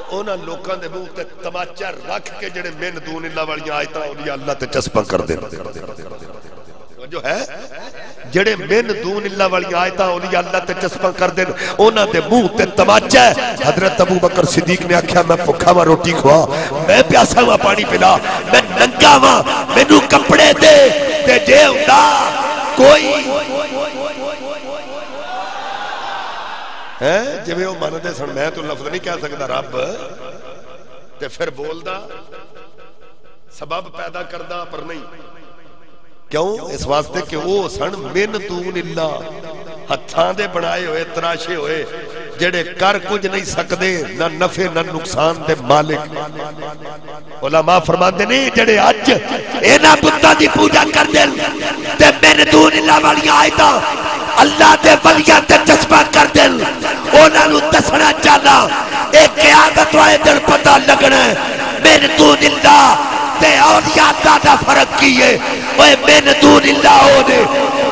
ਉਹਨਾਂ ਲੋਕਾਂ ਦੇ ਮੂੰਹ ਤੇ ਤਮਾਚਾ ਰੱਖ ਕੇ ਜਿਹੜੇ ਮਿੰਨ ਦੂਨ ਅੱਲਾ ਵਾਲੀਆਂ ਆਇਤਾਂ ਔਲੀਆ ਅੱਲਾ ਤੇ ਚਸਪਾ ਕਰਦੇ ਨੇ ਜੋ ਹੈ ਜਿਹੜੇ ਮਿੰਨ ਦੂਨ ਅੱਲਾ ਵਾਲੀਆਂ ਆਇਤਾਂ ਔਲੀਆ ਅੱਲਾ ਤੇ ਚਸਪਾ ਕਰਦੇ ਨੇ ਉਹਨਾਂ ਦੇ ਮੂੰਹ ਤੇ ਤਮਾਚਾ ਹੈ ਹਜ਼ਰਤ ਅਬੂ ਬਕਰ ਸਿੱਦੀਕ ਨੇ ਆਖਿਆ ਮੈਂ ਭੁੱਖਾ ਵਾਂ ਰੋਟੀ ਖਵਾ ਮੈਂ ਪਿਆਸਾ ਵਾਂ ਪਾਣੀ ਪਿਲਾ ਮੈਂ ਨੰਗਾ ਵਾਂ ਮੈਨੂੰ ਕੱਪੜੇ ਦੇ ਤੇ ਜੇ ਹੁੰਦਾ ਕੋਈ ਹੈ? ਜਿਵੇਂ ਉਹ ਮੰਨਦੇ ਸਨ, ਮੈਂ ਤਾਂ ਲਫ਼ਜ਼ ਨਹੀਂ ਕਹਿ ਸਕਦਾ, ਰੱਬ। ਤੇ ਫਿਰ ਬੋਲਦਾ, ਸਬਬ ਪੈਦਾ ਕਰਦਾ ਪਰ ਨਹੀਂ। ਕਿਉਂ? ਇਸ ਵਾਸਤੇ ਕਿ ਉਹ ਸਣ ਮਿਨ ਤੂਨ ਅੱਲਾ ਹੱਥਾਂ ਦੇ ਬਣਾਏ ਹੋਏ, ਤਰਾਸ਼ੇ ਹੋਏ। ਜਿਹੜੇ ਕਰ ਕੁਝ ਨਹੀਂ ਸਕਦੇ ਨਾ ਨਫੇ ਨਾ ਨੁਕਸਾਨ ਦੇ ਮਾਲਿਕ ਉਲਮਾ ਫਰਮਾਉਂਦੇ ਨੇ ਜਿਹੜੇ ਅੱਜ ਇਹਨਾਂ ਬੁੱਤਾਂ ਦੀ ਪੂਜਾ ਕਰਦੇ ਤੇ ਮਿਨ ਤੂਨ ਅੱਲਾ ਵਾਲੀਆਂ ਆਇਤਾਂ ਅੱਲਾ ਦੇ ਵਲੀਆਂ ਤੇ ਜਜ਼ਬਾ ਕਰਦੇ ਉਹਨਾਂ ਨੂੰ ਦੱਸਣਾ ਚਾਹਨਾ ਇਹ ਕਿਆਮਤ ਵਾਲੇ ਦਿਨ ਪਤਾ ਲੱਗਣਾ ਮਿਨ ਤੂਨ ਅੱਲਾ ਤੇ ਔਲੀਆ ਦਾ ਫਰਕ ਕੀ ਹੈ ਓਏ ਮਿਨ ਤੂਨ ਅੱਲਾ ਉਹਨੇ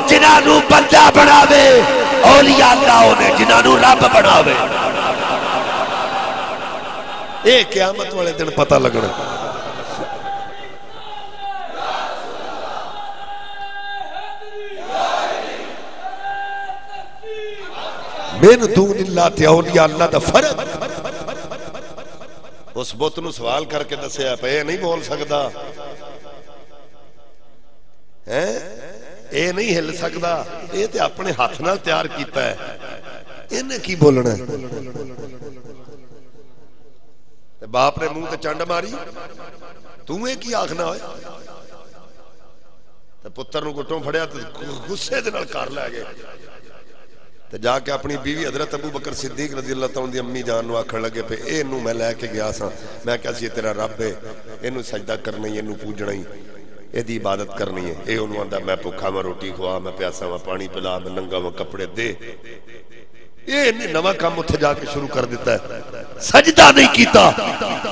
ਜਿਨ੍ਹਾਂ ਨੂੰ ਬੰਦਾ ਬਣਾਵੇ औलिया काओ ने, जिन्होंने क्यामत वाले दिन पता लगना। मेन दून इल्ला फ़र्क उस बुत नु सवाल करके दसया नहीं बोल सकता है? ਇਹ ਨਹੀਂ ਹਿੱਲ ਸਕਦਾ ਇਹ ਤੇ ਆਪਣੇ ਹੱਥ ਨਾਲ ਤਿਆਰ ਕੀਤਾ ਹੈ ਇਹਨੇ ਕੀ ਬੋਲਣਾ ਤੇ ਬਾਪ ਨੇ ਮੂੰਹ ਤੇ ਚੰਡ ਮਾਰੀ ਤੂੰ ਇਹ ਕੀ ਆਖਣਾ ਹੋਏ ਤੇ ਪੁੱਤਰ ਨੂੰ ਗੁੱਟੋਂ ਫੜਿਆ ਤੇ ਗੁੱਸੇ ਦੇ ਨਾਲ ਘਰ ਲੈ ਗਏ ਤੇ ਜਾ ਕੇ ਆਪਣੀ ਬੀਵੀ ਹਜ਼ਰਤ ਅਬੂ ਬਕਰ ਸਿੱਦੀਕ ਰਜ਼ੀ ਅੱਲਾਹ ਤਾਲਾ ਦੀ ਅੰਮੀ ਜਾਨ ਨੂੰ ਆਖਣ ਲੱਗੇ ਪਏ ਇਹਨੂੰ ਮੈਂ ਲੈ ਕੇ ਗਿਆ ਸਾਂ ਮੈਂ ਕਿਹਾ ਸੀ ਇਹ ਤੇਰਾ ਰੱਬ ਹੈ ਇਹਨੂੰ ਸਜਦਾ ਕਰਨਾ ਹੀ ਇਹਨੂੰ ਪੂਜਣਾ ਹੀ ਇਹਦੀ ਇਬਾਦਤ ਕਰਨੀ ਹੈ ਇਹ ਉਹਨੂੰ ਆਂਦਾ ਮੈਂ ਭੁੱਖਾ ਮੈਂ ਰੋਟੀ ਖਵਾ ਮੈਂ ਪਿਆਸਾ ਮੈਂ ਪਾਣੀ ਪਿਲਾ ਮੈਂ ਨੰਗਾ ਮੈਂ ਕੱਪੜੇ ਦੇ ਇਹ ਇਹਨੇ ਨਵਾਂ ਕੰਮ ਉੱਥੇ ਜਾ ਕੇ ਸ਼ੁਰੂ ਕਰ ਦਿੱਤਾ ਹੈ ਸਜਦਾ ਨਹੀਂ ਕੀਤਾ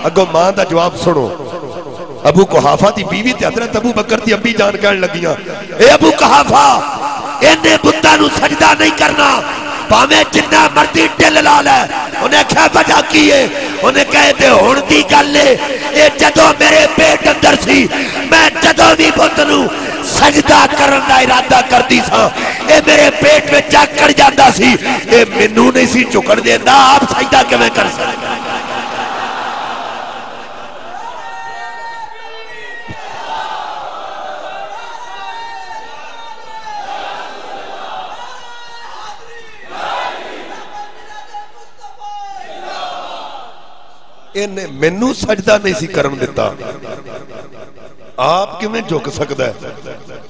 ਅੱਗੋਂ ਮਾਂ ਦਾ ਜਵਾਬ ਸੁਣੋ ਅਬੂ ਕੁਹਾਫਾ ਦੀ ਬੀਵੀ ਤੇ ਹਜ਼ਰਤ ਅਬੂ ਬਕਰ ਦੀ ਅੰਬੀ ਜਾਨ ਕਹਿਣ ਲੱਗੀਆਂ ਏ ਅਬੂ ਕੁਹਾਫਾ ਇਹਨੇ ਬੁੱਤਾਂ ਨੂੰ ਸਜਦਾ ਨਹੀਂ ਕਰਨਾ ਭਾਵੇਂ ਜਿੰਨਾ ਮਰਜ਼ੀ ਢਿੱਲ ਲਾ ਲੈ ਉਹਨੇ ਆਖਿਆ ਵਜ੍ਹਾ ਕੀ ਏ ਉਹਨੇ ਕਹੇ ਤੇ ਹੁਣ ਦੀ ਗੱਲ ਏ ਇਹ ਜਦੋਂ ਮੇਰੇ ਪੇਟ ਅੰਦਰ ਸੀ ਮੈਂ ਜਦੋਂ ਵੀ ਬੁੱਤ ਨੂੰ ਸਜਦਾ ਕਰਨ ਦਾ ਇਰਾਦਾ ਕਰਦੀ ਸਾਂ ਇਹ ਮੇਰੇ ਪੇਟ ਵਿੱਚ ਆਕੜ ਜਾਂਦਾ ਸੀ ਇਹ ਮੈਨੂੰ ਨਹੀਂ ਸੀ ਝੁਕਣ ਦਿੰਦਾ ਆਪ ਸਜਦਾ ਕਿਵੇਂ ਕਰ ਸਕਦਾ ਇਹਨੇ ਮੈਨੂੰ ਸਜਦਾ ਨਹੀਂ ਸੀ ਕਰਨ ਦਿੱਤਾ ਆਪ ਕਿਵੇਂ ਝੁਕ ਸਕਦਾ ਹੈ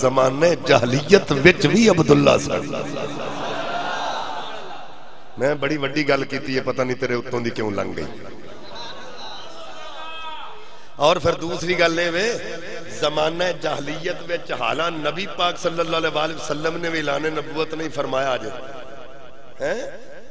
ਜ਼ਮਾਨੇ ਜਾਹਲੀਅਤ ਵਿੱਚ ਵੀ ਅਬਦੁੱਲਾ ਸਨ ਮੈਂ ਬੜੀ ਵੱਡੀ ਗੱਲ ਕੀਤੀ ਹੈ ਪਤਾ ਨਹੀਂ ਤੇਰੇ ਉੱਤੋਂ ਦੀ ਕਿਉਂ ਲੰਘ ਗਈ और फिर दूसरी गल वे जमाना जहलीयत में हाला नबी पाक सल्लल्लाहु अलैहि वसल्लम ने भी लाने नबूत नहीं फरमाया अज है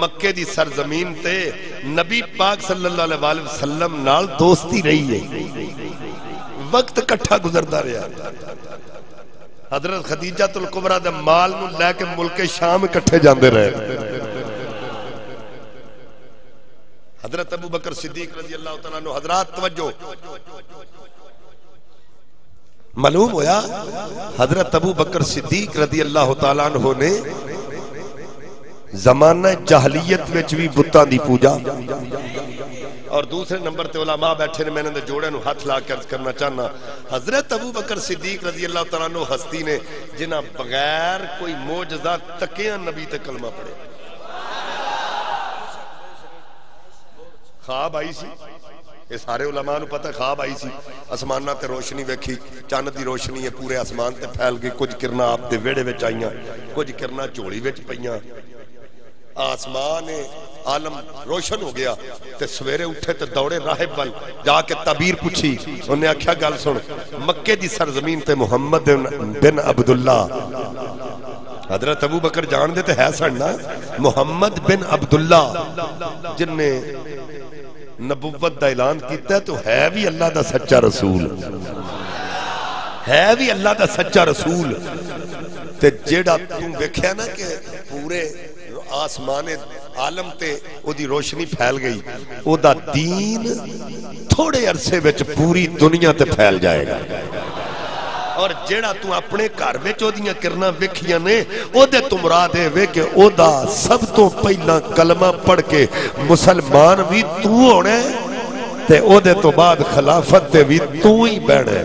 ਮੱਕੇ ਦੀ ਸਰਜ਼ਮੀਨ ਤੇ ਨਬੀ ਪਾਕ ਸੱਲੱਲਾਹੁ ਅਲੈਹਿ ਵਸੱਲਮ ਨਾਲ ਦੋਸਤੀ ਰਹੀ ਹੈ ਵਕਤ ਇਕੱਠਾ ਗੁਜ਼ਰਦਾ ਰਿਹਾ हज़रत खदीजा तुल कुबरा के माल में लैके मुल्के शाम इकट्ठे जाते रहे हज़रत अबू बकर सिद्दीक रज़ी अल्लाह तला हजरात तवजो मालूम होया, हज़रत अबू बकर सिद्दीक रदी अल्लाह तहो ने जमाना जहलीयत भी बुतों की पूजा। और दूसरे नंबर से ओलामा बैठे ने, मैंने जोड़े हथ ला के करना चाहना हज़रत अबू बकर सिद्दीक रज़ी अल्लाह तला हस्ती ने, जिन्हें बगैर कोई मोजा तकिया नबी तक कलमा पड़े खाब आई सी। ਇਹ ਸਾਰੇ ਉਲਮਾ ਨੂੰ ਪਤਾ ਖਾਬ ਆਈ ਸੀ ਅਸਮਾਨਾਂ ਤੇ ਰੋਸ਼ਨੀ ਵੇਖੀ ਚੰਨ ਦੀ ਰੋਸ਼ਨੀ ਹੈ ਪੂਰੇ ਅਸਮਾਨ ਤੇ ਫੈਲ ਗਈ ਕੁਝ ਕਿਰਨਾਂ ਆਪ ਦੇ ਵਿਹੜੇ ਵਿੱਚ ਆਈਆਂ ਕੁਝ ਕਿਰਨਾਂ ਝੋਲੀ ਵਿੱਚ ਪਈਆਂ ਆਸਮਾਨ ਆਲਮ ਰੋਸ਼ਨ ਹੋ ਗਿਆ ਤੇ ਸਵੇਰੇ ਉੱਠੇ ਤੇ ਦੌੜੇ ਰਾਹਿਬ ਵੱਲ ਜਾ ਕੇ ਤਬੀਰ ਪੁੱਛੀ ਉਹਨੇ ਆਖਿਆ ਗੱਲ ਸੁਣ ਮੱਕੇ ਦੀ ਸਰਜ਼ਮੀਨ ਤੇ ਮੁਹੰਮਦ ਬਿਨ ਅਬਦੁੱਲਾ हजरत अबू बकर जानते तो है सन ना मुहम्मद बिन अब्दुल्ला जिनने नबुवत का ऐलान किया तो है भी अल्लाह का सच्चा रसूल। है भी अल्लाह का सच्चा रसूल। जेड़ा तू वेख्या ना कि पूरे आसमान आलम ते रोशनी फैल गई दीन थोड़े अरसे पूरी दुनिया ते फैल जाएगा। और जेड़ा तू अपने घर में ओदियाँ किरणा वेखिया ने ओदे तू मुराद वे कि ओदा सब तो पहला कलमा पढ़ के मुसलमान भी तू होना ते ओदे तो बाद खिलाफत ते भी तू ही बहना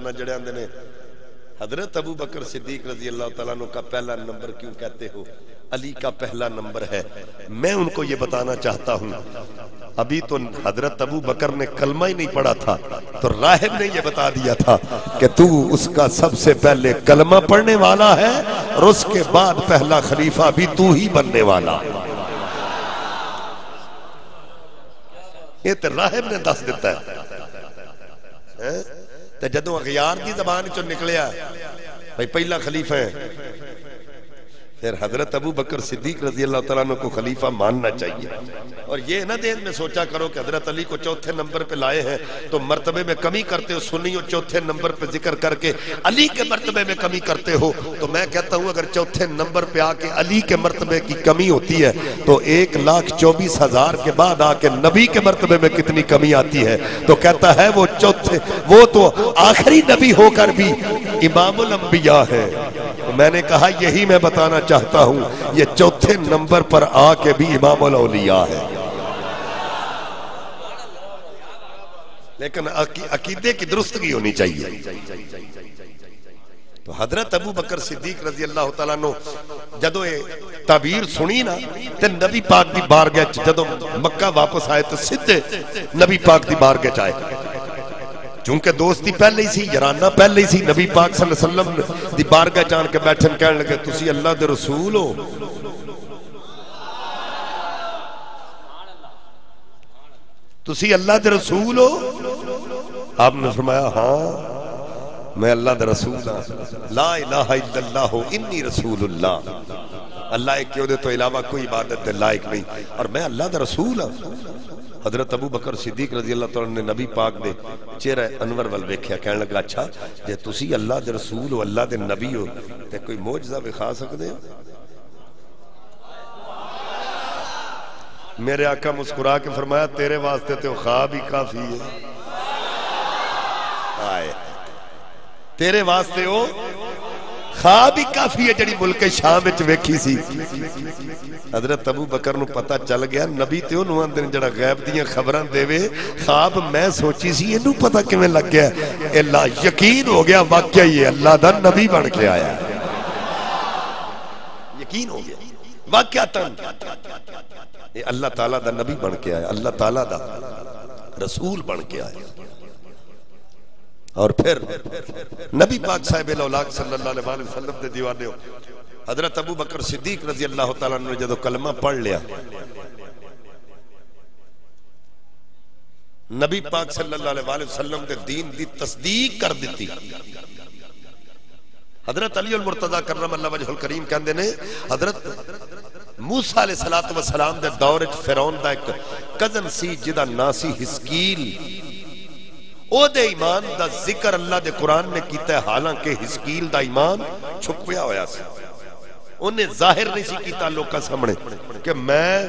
मैं जड़े ने हज़रत अबू बकर सिद्दीक पहला नंबर क्यों कहते हो अली का पहला नंबर है मैं उनको ये बताना चाहता हूँ अभी तो हज़रत अबू बकर ने कलमा ही नहीं पढ़ा था तो राहिब ने यह बता दिया था कि तू उसका सबसे पहले कलमा पढ़ने वाला है और उसके बाद पहला खलीफा भी तू ही बनने वाला। ये तो राहिब ने दस दिता है, जो तो अखियार की जबान चो निकलिया भाई पहला खलीफा है। फिर हज़रत अबू बकर सिद्दीक रज़ी अल्लाह तला को खलीफा मानना चाहिए। और ये ना देर में सोचा करो कि हज़रत अली को चौथे नंबर पे लाए हैं तो मर्तबे में कमी करते हो सुनी हो चौथे नंबर पे ज़िक्र करके अली के मर्तबे में कमी करते हो। तो मैं कहता हूँ, अगर चौथे नंबर पे आके अली के मर्तबे की कमी होती है तो एक लाख चौबीस हज़ार के बाद आके नबी के मर्तबे में कितनी कमी आती है? तो कहता है, वो चौथे, वो तो आखिरी नबी होकर भी अंबिया है। तो मैंने कहा, यही मैं बताना चाहता हूँ, ये चौथे नंबर पर आके भी इमाम औलिया है। लेकिन अकीदे की दुरुस्तगी होनी चाहिए। तो हज़रत अबू बकर सिद्दीक रज़ी अल्लाह तला ये तबीर सुनी ना, ते नबी पाक की बारगाह जदों मक्का वापस आए तो सीधे नबी पाक की बारगाह आए। चूँकि दोस्ती पहले ही सी, यराना पहले ही सी, नबी पाक सल्लम की बारगा जान के बैठे कह लगे तुम अल्लाह के रसूल हो? तुम अल्लाह के रसूल हो? आपने फरमाया, हाँ, मैं अल्लाह का रसूल हाँ। ला इला हो इन्नी रसूल अल्लाह अल्लाह के तो इलावा कोई इबादत लायक नहीं। और मैं अल्लाह का रसूल हाँ। हज़रत अबू बकर सिद्दीक रज़ी अल्लाह तआला ने नबी पाक दे चेहरा अनवर वल वेख्या, कहने लगा अच्छा जे तुसी अल्लाह दे रसूल हो, अल्लाह दे नबी हो, ते कोई मौजजा विखा सकदे हो? मेरे आका मुस्कुरा के फरमाया, तेरे वास्ते तो ख्वाब ही काफ़ी है। आए तेरे वास्ते वो ख्वाब ही काफ़ी है, जड़ी मुल्क शाम वेखी सी। हज़रत अबू बकर पता चल गया, नबी ते आंदे जड़ा गैब दियाँ खबरां देवे ख्वाब मैं सोची सी इनू पता किवें लग गया? अल्लाह यकीन हो गया वाकई ये अल्लाह दा नबी बन के आया। यकीन हो गया। अल्लाह ताला दा नबी बन के आया, अल्लाह ताला दा रसूल बन के आया। और फिर नबी पाक साहिब सल्लल्लाहु अलैहि वसल्लम दे दीवाने हो हज़रत अबू बकर सिद्दीक रज़ी अल्लाह ने जदों कलमा पढ़ लिया, नबी पाक वसल्लम दे दीन दी तस्दीक कर दी हज़रत अली मुर्तजा करम अल्लाह वजहुल करीम कहंदे ने, हज़रत मूसा सलातो सलाम दे दौर च फिरौन दा एक कज़न सी जिदा नाम सी हिस्कील ईमान दा ज़िक्र अल्लाह के कुरान ने किया हालाँकि हिस्कील का ईमान छुपया होया सी। ਉਹਨੇ ਜ਼ਾਹਿਰ ਨਹੀਂ ਸੀ ਕੀਤਾ ਲੋਕਾਂ ਸਾਹਮਣੇ ਕਿ ਮੈਂ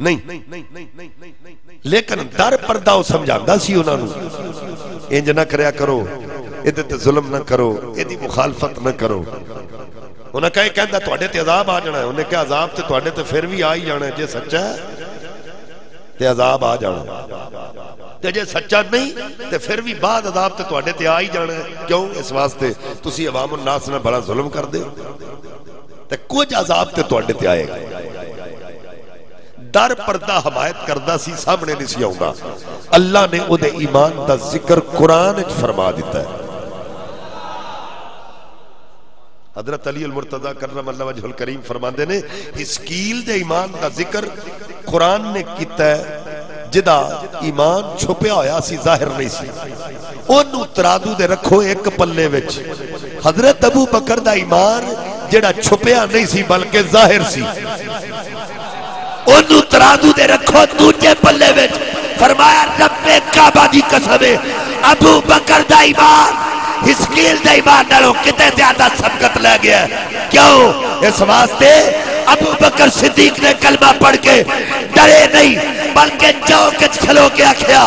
ਨਹੀਂ ਲੇਕਿਨ ਦਰ ਪਰਦਾ ਉਹ ਸਮਝਾਉਂਦਾ ਸੀ ਉਹਨਾਂ ਨੂੰ ਇੰਜ ਨਾ ਕਰਿਆ ਕਰੋ ਇਹਦੇ ਤੇ ਜ਼ੁਲਮ ਨਾ ਕਰੋ ਇਹਦੀ ਮੁਖਾਲਫਤ ਨਾ ਕਰੋ ਉਹਨਾਂ ਕਹੇ ਕਹਿੰਦਾ ਤੁਹਾਡੇ ਤੇ ਅਜ਼ਾਬ ਆ ਜਾਣਾ ਉਹਨੇ ਕਿਹਾ ਅਜ਼ਾਬ ਤੇ ਤੁਹਾਡੇ ਤੇ ਫਿਰ ਵੀ ਆ ਹੀ ਜਾਣਾ ਜੇ ਸੱਚਾ ਤੇ ਅਜ਼ਾਬ ਆ ਜਾਣਾ ਤੇ ਜੇ ਸੱਚਾ ਨਹੀਂ ਤੇ ਫਿਰ ਵੀ ਬਾਅਦ ਅਜ਼ਾਬ ਤੇ ਤੁਹਾਡੇ ਤੇ ਆ ਹੀ ਜਾਣਾ ਕਿਉਂ ਇਸ ਵਾਸਤੇ ਤੁਸੀਂ ਆਵਾਮ ਨਾਸ ਨਾਲ ਬੜਾ ਜ਼ੁਲਮ ਕਰਦੇ ਹੋ ਤੇ ਕੁਝ ਅਜ਼ਾਬ ਤੇ ਤੁਹਾਡੇ ਤੇ ਆਏਗਾ ਡਰ ਪਰਦਾ ਹਮਾਇਤ ਕਰਦਾ ਸੀ ਸਾਹਮਣੇ ਨਹੀਂ ਸੀ ਆਉਂਦਾ ਅੱਲਾ ਨੇ ਉਹਦੇ ਈਮਾਨ ਦਾ ਜ਼ਿਕਰ ਕੁਰਾਨ ਵਿੱਚ ਫਰਮਾ ਦਿੱਤਾ ਹੈ हजरत अली मुर्तजा करम अल्लाह वजहुल करीम फरमाते ने हिस्कील दे ईमान दा जिक्र कुरान ने किया है जिदा ईमान छुपया होया सी, ज़ाहिर नहीं सी। ओनू तरादू दे रखो एक पल्ले विच। हज़रत अबू बकर दा ईमान जेड़ा छुपया नहीं सी, बल्कि ज़ाहिर सी। ओनू तरादू दे रखो दूजे पल्ले विच। फरमाया, रब्बे काबा दी कसम है अबू बकर दा ईमान हिस्कील दे ईमान नालों किते ज़्यादा सबकत ले गया क्यों? इस वास्ते अबू बकर सिद्दीक ने कलमा पढ़ के, डरे नहीं, बल्कि चौक खलो के आख्या,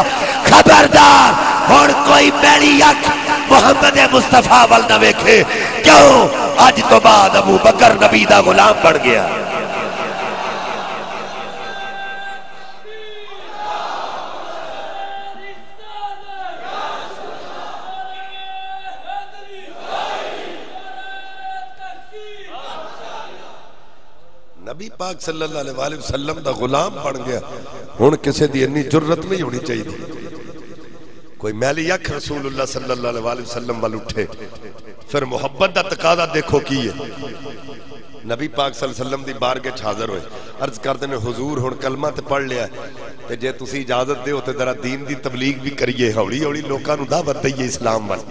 खबरदार और कोई मैली अख मोहम्मद मुस्तफ़ा वाल न वेखे। क्यों? अज तो बाद अबू बकर नबी का गुलाम पड़ गया। नबी पाक सल्लल्लाहु अलैहि वसल्लम गुलाम बन गया। हुन किसी की इन्नी जुर्रत नहीं होनी चाहिए कोई मैली अख रसूलुल्लाह सल्लल्लाहु अलैहि वसल्लम वाल उठे। फिर मोहब्बत का तकादा देखो की है? नबी पाक सल्लम की बारगेट हाजिर होए। अर्ज़ करते हैं हजूर हूँ कलमा तो पढ़ लिया तो जे तुम इजाज़त दो तो जरा दीन की तबलीग भी करिए। हौली हौली लोगों दावत दईए इस्लाम वाल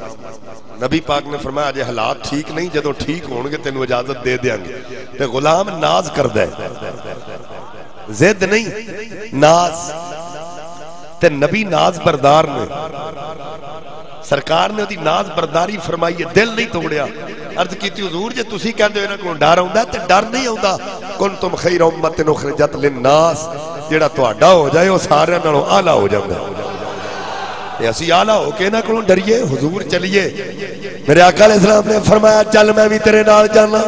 नबी पाक ने फरमाया अजे हालात ठीक नहीं जो ठीक हो तेन इजाज़त दे देंगे तो गुलाम नाज कर दिद नहीं, नाज। ते नबी नाज बरदार ने। सरकार ने नाज बरदारी फरमाई है, दिल नहीं तोड़िया अर्ज़ की हजूर, जे तुम कहते हो डर आता तो डर नहीं आता कुन तुम खैर उम्मत नुखरजत लिन्नास जेड़ा तुहाडा हो जाए वो सारे नालों आला हो जाता है। आला हो को डरिए हजूर चलीए मेरे अकाल इस्लाम ने फरमाया, चल, मैं भी तेरे नाल जाना।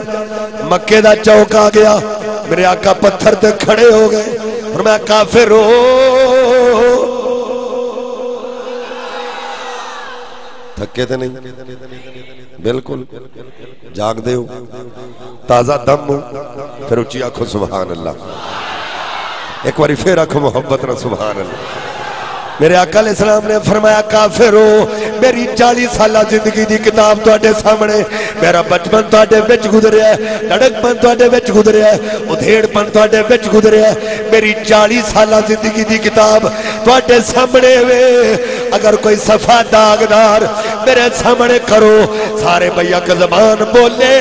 मक्के का चौक आ गया। मेरे आका पत्थर ते खड़े हो गए। और मैं काफिर हो। थके तो नहीं। बिल्कुल। जागते हो। ताज़ा दम फिर उची आखो सुबहान अल्लाह एक बार फिर आखो, मोहब्बत ना सुबहान अल्लाह मेरे अकल इस्लाम ने फरमाया, काफिर मेरी चाली साल ज़िंदगी की किताब थोड़े सामने मेरा बचपन थोड़े बिच गुजरिया लड़कपन थोड़े बिच गुजरिया उधेड़पन थोड़े बिच गुजरिया मेरी चाली साल ज़िंदगी की किताब थोड़े सामने वे अगर कोई सफ़ा दागदार मेरे सामने करो, सारे भैया जबान बोले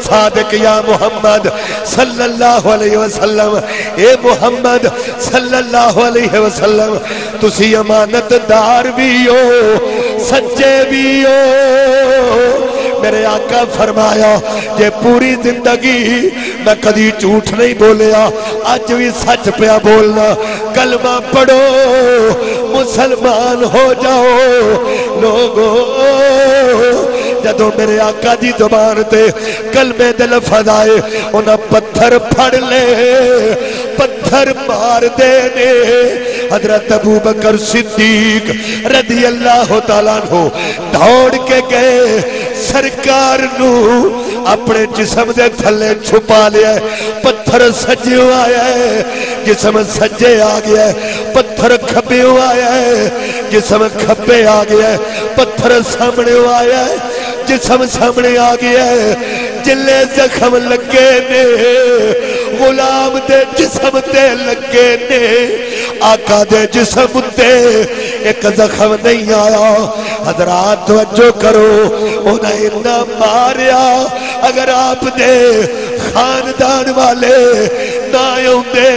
सादिक या मोहम्मद सल्लल्लाहु अलैहि ए मोहम्मद सल्लल्लाहु अलैहि वसल्लम अमानतदार भी हो, सच्चे भी हो। मेरे आका फरमाया जे पूरी ज़िंदगी मैं कदी झूठ नहीं बोलिया अज भी सच पिया बोलना। कलमा पढ़ो, मुसलमान हो जाओ लोगो। जदों मेरे आका जी जबान ते कलमे दिल आए उन्हें पत्थर फड़ ले। पत्थर मार देने। हज़रत अबू बकर सिद्दीक रदी अल्लाह तला दौड़ के गए। सरकार अपने जिसम के थले छुपा लिया पत्थर सज्जे आया है। जिसम सज्जे आ गया है। पत्थर खब्बे आया है। जिसम खब्बे आ गया है। पत्थर सामने आया है। जिसम सामने आ गया है। ज़िले जख्म लगे ने। गुलाम दे जिसम ते लगे ने। आका दे जिसम ते एक जख्म नहीं आया। हजरात तवज्जो करो, उन्हें इन्ना मारिया। अगर आप दे खानदान वाले ना आते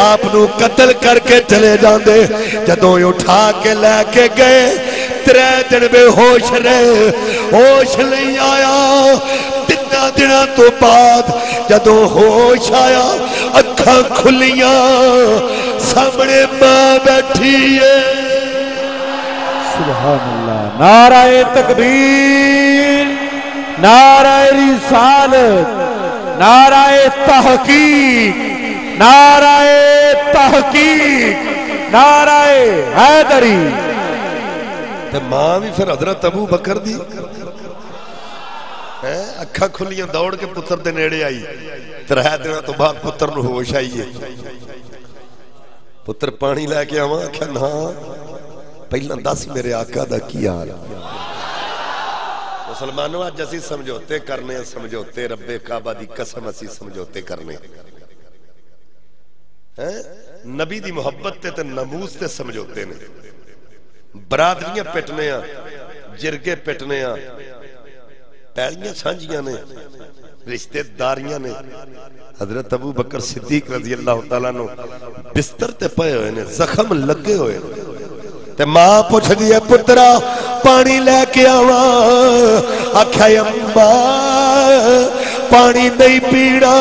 आप कत्ल करके चले जाते जदों उठा के लैके गए, त्रै दिन बेहोश रहे, होश नहीं आया। पंद्रह दिन तो बाद जदों होश आया अखा खुलिया सामने माँ बैठी है। नाराय तकबीर नाराय रिसालत नाराय तहकीक नाराय तहकीक नाराय हैदरी। माँ भी फिर हज़रत अबू बकर दी। ਹੈ ਅੱਖਾਂ ਖੁੱਲੀਆਂ ਦੌੜ ਕੇ ਪੁੱਤਰ ਦੇ ਨੇੜੇ ਆਈ ਤਰੇ ਦਿਨਾਂ ਤੋਂ ਬਾਅਦ ਪੁੱਤਰ ਨੂੰ ਹੋਸ਼ ਆਈ ਏ ਪੁੱਤਰ ਪਾਣੀ ਲੈ ਕੇ ਆਵਾਂ ਆਖਿਆ ਨਾ ਪਹਿਲਾਂ ਦੱਸ ਮੇਰੇ ਆਕਾ ਦਾ ਕੀ ਹਾਲ ਮੁਸਲਮਾਨੋ ਅੱਜ ਅਸੀਂ ਸਮਝੌਤੇ ਕਰਨੇ ਆ ਸਮਝੌਤੇ ਰੱਬੇ ਕਾਬਾ ਦੀ ਕਸਮ ਅਸੀਂ ਸਮਝੌਤੇ ਕਰਨੇ ਹੈ ਨਬੀ ਦੀ ਮੁਹੱਬਤ ਤੇ ਤੇ ਨਮੂਸ ਤੇ ਸਮਝੌਤੇ ਨੇ ਬਰਾਦਰੀਆਂ ਪਿੱਟਨੇ ਆ ਜਿਰਗੇ ਪਿੱਟਨੇ ਆ पैलियाँ साझियाँ ने, रिश्तेदारियाँ ने। हज़रत अबू बकर सिद्दीक रज़ी अल्लाह तला बिस्तर ते पे हुए ने, जख्म लगे हुए ते माँ पुछदी है, पुत्रा, पानी लेके आवा। आख्या अम्बा पानी नहीं पीना।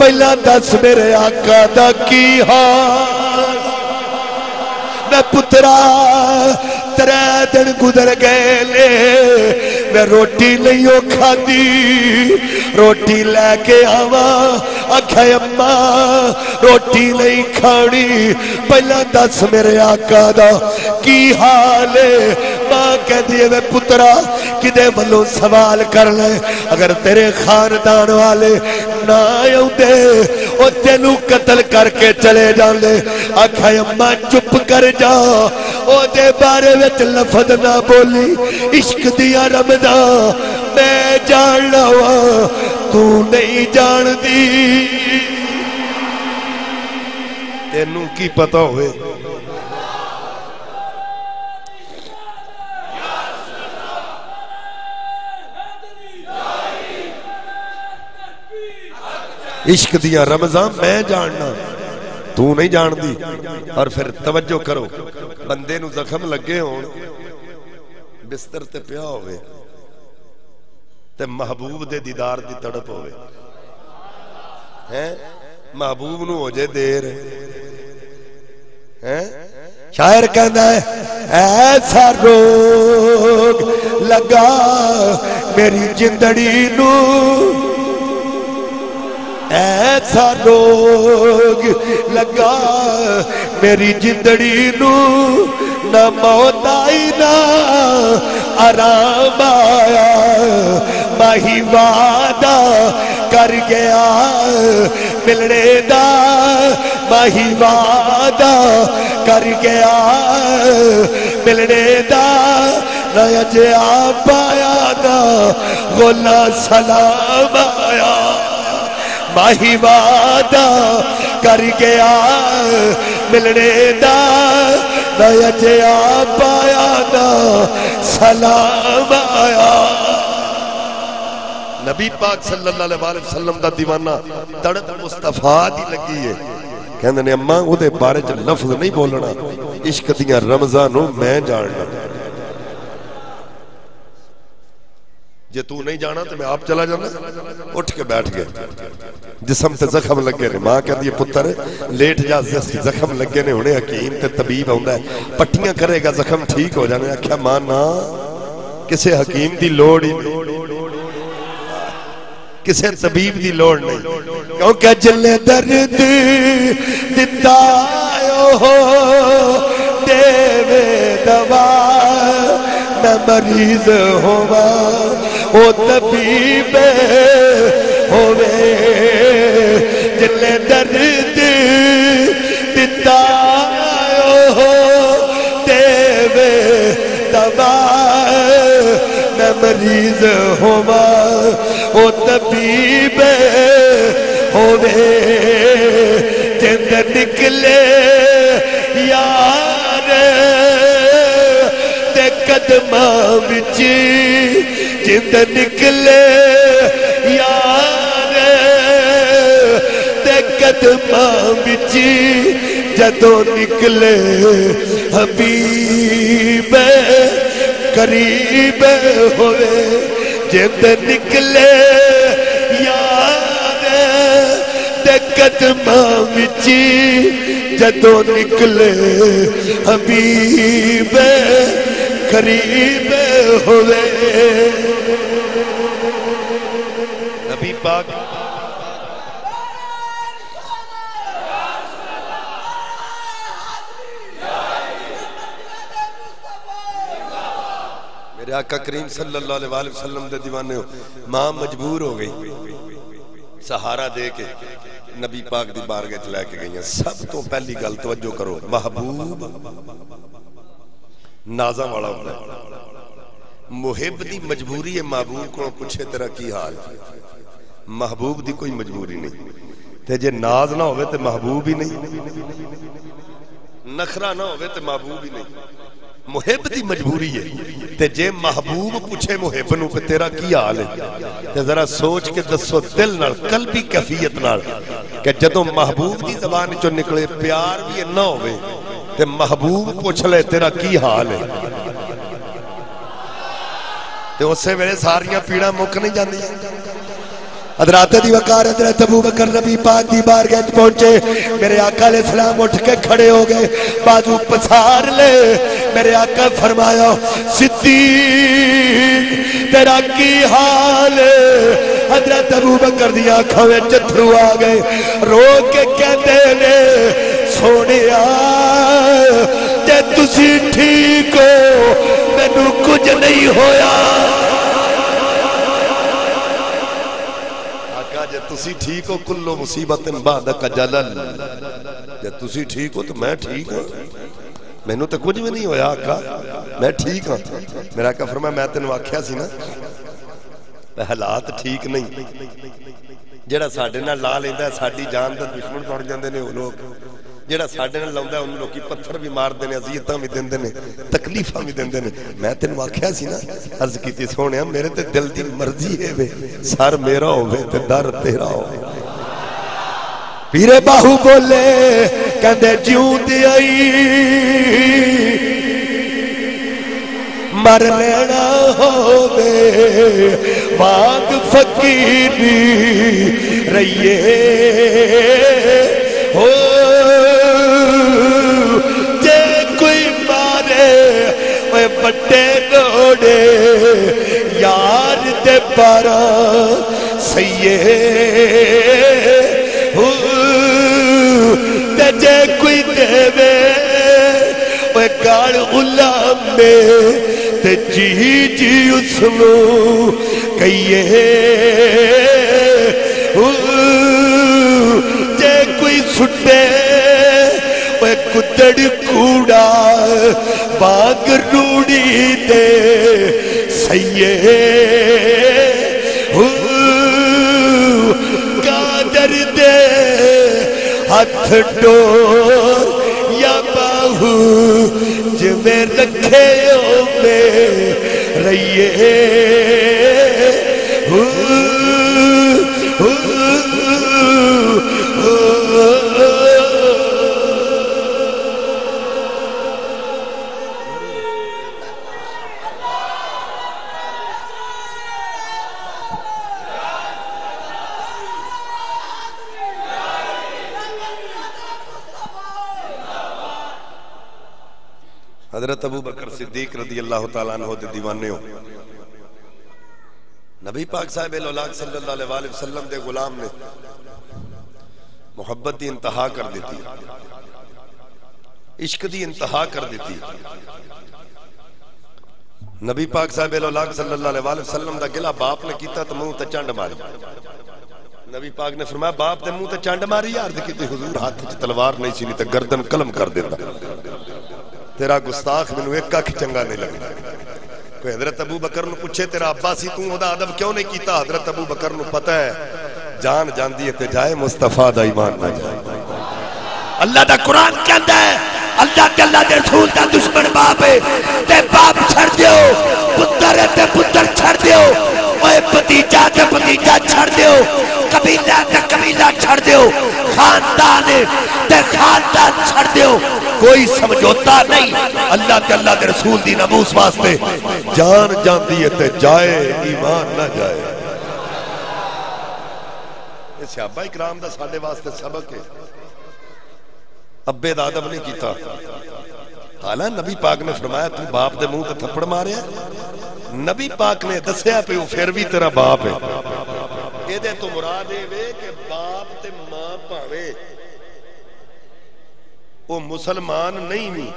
पहला दस मेरे आका दा की हाल? मैं पुत्रा, त्रै दिन गुजर गए ले मैं रोटी नहीं खादी रोटी लैके आवा आख्या अम्मा, रोटी नहीं खानी। पहला दस मेरे आका दा, की हाल माँ कहती है, वे पुत्रा, किदे वालों सवाल कर ले? अगर तेरे खानदान वाले ना आते वो तेनू कतल करके चले जाते आख्या अम्मा, चुप कर जा। बारे विच लफज ना बोली। इश्क दिया रमदा मैं जानना वा, तू नहीं जानदी तेनू की पता होवे? इश्क दिया रमजा, मैं जानना। तू नहीं जानती और फिर तवज्जो करो। बंदे नु जख्म लगे होन बिस्तर ते पिया होवे। महबूब दे दीदार दी तड़प होवे। हैं? महबूब नु हो जाए देर। हैं? शायर कहना है ऐसा रोग लगा मेरी जिंदड़ी ऐसा रोग लगा मेरी जिंदड़ी न मौत आई ना आराम आया माही वादा कर गया। मिलने दा माही वादा कर गया। मिलने दा न अजे आ पाया दा गोला सलाम आया। माही वादा कर गया मिलने दा न अजे आ पाया दा नबी पाक सल्लल्लाहु अलैहि वसल्लम दीवाना तड़प मुस्तफ़ा दी लगी है। कहंदे ने, अम्मा बारे च लफ्ज नहीं बोलना। इश्क दियाँ रमजा न मैं जानना। जे तू नहीं जाना तो मैं आप चला जाना। उठ के बैठ गए। जिसम से जख्म लगे ने। माँ कहती है पुत्र लेट जा जख्म लगे ने हुने हकीम ते तबीब आंदा है। पट्टियाँ करेगा, जख्म ठीक हो जाने। आख्या, माँ, ना, किसे हकीम दी लोड़ ही किसे तबीब की लोड़ नहीं। क्योंकि जल्ले दर्द दिता देवे दवा। न मरीज़ हुआ ओ तबीब होवे। ज़िले दर्द दिता हो देवे दवा। न मरीज़ हुआ ओ तबीब होवे। जिंद निकले कदमा बिच जिंद निकले, यार। ते कदमा बिच जदों निकले, हबीब करीब होवे जिंद निकले कदमा विच जदों निकले, हबीब करीब होवे। नबी पाक। मेरे आका करीम सल्लल्लाहु अलैहि वसल्लम दे दीवाने हो। माँ मजबूर हो गई। सहारा दे के नबी पाक दी बारगाह च लेके गई सब तो पहली गल तवज्जो करो महबूब। नाजा वाला है। मुहिब दी मजबूरी है, महबूब को पूछे तेरा की हाल? महबूब दी कोई मजबूरी नहीं। ते जे नाज ना ते महबूब ही नहीं। नखरा ना ते महबूब ही नहीं। मुहिब दी मजबूरी है। ते जे महबूब पूछे मुहिब नु कि की हाल है? ते जरा सोच के दसो दिल नाल, कल्बी कैफियत कि महबूब दी जबान चो निकले, प्यार भी इन्ना होवे ते महबूब पूछ ले, तेरा की हाल है? ते उसे वेले सारियाँ पीड़ा मुक नहीं बारगाह पहुँचे। मेरे आका अलैहि सलाम उठ के खड़े हो गए। बाजू पसार ले। मेरे आका फरमाया, सिद्दीक, तेरा की हाल हज़रत अबू बकर दी आँखों में अथरू आ गए। रो के कहते ने सोने जे तुसी ठीक हो मैनू कुछ नहीं होया आका जे तुसी ठीक हो कुल्लो मुसीबतन बाद का जलल जे तुसी ठीक हो तो मैं ठीक हूं ਮੈਨੂੰ ਤਾਂ ਕੁਝ ਵੀ ਨਹੀਂ ਹੋਇਆ ਆਕਾ ਮੈਂ ਠੀਕ ਹਾਂ ਮੇਰਾ ਆਕਾ ਫਰਮਾਇਆ ਮੈਂ ਤੈਨੂੰ ਆਖਿਆ ਸੀ ਨਾ ਤੇ ਹਾਲਾਤ ਠੀਕ ਨਹੀਂ ਜਿਹੜਾ ਸਾਡੇ ਨਾਲ ਲਾ ਲੈਂਦਾ ਸਾਡੀ ਜਾਨ ਦਾ ਦੁਸ਼ਮਣ ਬਣ ਜਾਂਦੇ ਨੇ ਉਹ ਲੋਕ ਜਿਹੜਾ ਸਾਡੇ ਨਾਲ ਲਾਉਂਦਾ ਉਹਨੂੰ ਲੋਕੀ ਪੱਥਰ ਵੀ ਮਾਰਦੇ ਨੇ ਅਜ਼ੀਅਤਾਂ ਵੀ ਦਿੰਦੇ ਨੇ ਤਕਲੀਫਾਂ ਵੀ ਦਿੰਦੇ ਨੇ ਮੈਂ ਤੈਨੂੰ ਆਖਿਆ ਸੀ ਨਾ ਅਰਜ਼ ਕੀਤੀ ਸੋਹਣਿਆ ਮੇਰੇ ਤੇ ਦਿਲ ਦੀ ਮਰਜ਼ੀ ਹੈ ਵੇ ਸਰ ਮੇਰਾ ਹੋਵੇ ਤੇ ਦਰ ਤੇਰਾ ਹੋਵੇ ਪੀਰੇ ਬਾਹੂ ਬੋਲੇ ਕਹਿੰਦੇ ਜਿਉਂਦੀ ਆਈ ਮਰ ਲੈਣਾ ਹੋਵੇ ਬਾਗ ਫਕੀਰੀ ਰਈਏ ਹੋ फटे घोड़े यार ते पर सही जे कोई देवे गाल उलामे ते जी जी उसनु कहिए जे कोई सुटे वे कुदड़ कूड़ा बाग रूड़ी दे सैये कादर दे हथ डोर या बाहू जिमें रखे ओ में रहिए सिद्दीक रदी अल्लाह तहो दीवाने। हो नबी पाक साहब औलाद सल्लल्लाहु अलैहि वसल्लम दे गुलाम ने मोहब्बत की इंतहा कर दी इश्क की इंतहा कर दी नबी पाक साहब औलाद सल्लल्लाहु अलैहि वसल्लम दा गिला बाप ने किया तो मुँह ते चंड मारी। नबी पाक ने फरमाया, बाप दे मुँह ते चंड मारी, यार की हुजूर हाथ तलवार नहीं सी ते गर्दन कलम कर देता तेरा गुस्ताख मैनू एक कख चंगा नहीं लगता कोई हज़रत अबू बकर पूछे तेरा अब्बा सी तू ओदा अदब क्यों नहीं कीता? हज़रत अबू बकर पता है, जान जांदी है जाए मुस्तफ़ा दा ईमान ना जाए। अल्लाह दा कुरान कहता है, अल्लाह के अल्लाह दे रसूल दा दुश्मन बाप है, ते बाप छड़ दियो पुत्र है ते पुत्र छड़ दियो, ओए भतीजा ते भतीजा छड़ दियो, कबीला ते कबीला छड़ दियो खानदान खानदान छड़ दो कोई समझौता नहीं। अल्लाह के अल्लाह के रसूल दी नमूस वास्ते। जान जाती है ते जाए, ईमान ना जाए। इकराम वास्ते सबक है। अब्बे अदब नहीं नबी पाक ने फरमाया, तू बाप के मुँह थप्पड़ मारिया नबी पाक ने दसिया पे फिर भी तेरा बाप है। तो मुराद बाप ते ਬਾਪ ਤੇ ਮਾਂ ਭਾਵੇਂ ਉਹ ਮੁਸਲਮਾਨ ਨਹੀਂ ਵੀ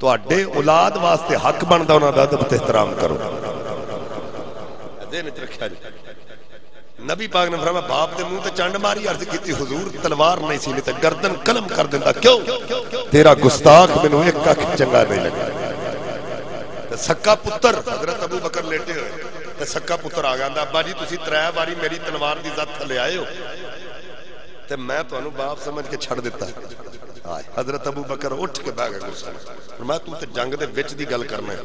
ਤੁਹਾਡੇ ਔਲਾਦ ਵਾਸਤੇ ਹੱਕ ਬਣਦਾ ਉਹਨਾਂ ਦਾ ਅਦਬ ਤੇ ਇhtਰਾਮ ਕਰੋ ਅਦੇ ਨੇ ਰੱਖਿਆ ਜੀ ਨਬੀ ਪਾਕ ਨੇ ਫਰਮਾਇਆ ਬਾਪ ਦੇ ਮੂੰਹ ਤੇ ਚੰਡ ਮਾਰੀ ਅਰਜ਼ ਕੀਤੀ ਹਜ਼ੂਰ ਤਲਵਾਰ ਨਹੀਂ ਸੀ ਨਹੀਂ ਤੇ ਗਰਦਨ ਕਲਮ ਕਰ ਦਿੰਦਾ ਕਿਉਂ ਤੇਰਾ ਗੁਸਤਾਖ ਮੈਨੂੰ ਇੱਕ ਅੱਖ ਚੰਗਾ ਨਹੀਂ ਲੱਗਾ ਤੇ ਸੱਕਾ ਪੁੱਤਰ ਹਜ਼ਰਤ ਅਬੂ ਬਕਰ ਲੇਟੇ ਹੋਏ ਤੇ ਸੱਕਾ ਪੁੱਤਰ ਆ ਗਿਆ ਅੱਬਾ ਜੀ ਤੁਸੀਂ ਤਰੇ ਵਾਰੀ ਮੇਰੀ ਤਲਵਾਰ ਦੀ ਜ਼ੱਤ ਥੱਲੇ ਆਏ ਹੋ ਤੇ ਮੈਂ ਤੁਹਾਨੂੰ ਬਾਪ ਸਮਝ ਕੇ ਛੱਡ ਦਿੱਤਾ ਹਾਏ ਹਜ਼ਰਤ ਅਬੂ ਬਕਰ ਉੱਠ ਕੇ ਬਹਿ ਗਿਆ ਗੁੱਸੇ ਨਾਲ ਮੈਂ ਤੂੰ ਤੇ ਜੰਗ ਦੇ ਵਿੱਚ ਦੀ ਗੱਲ ਕਰਨਾ ਹੈ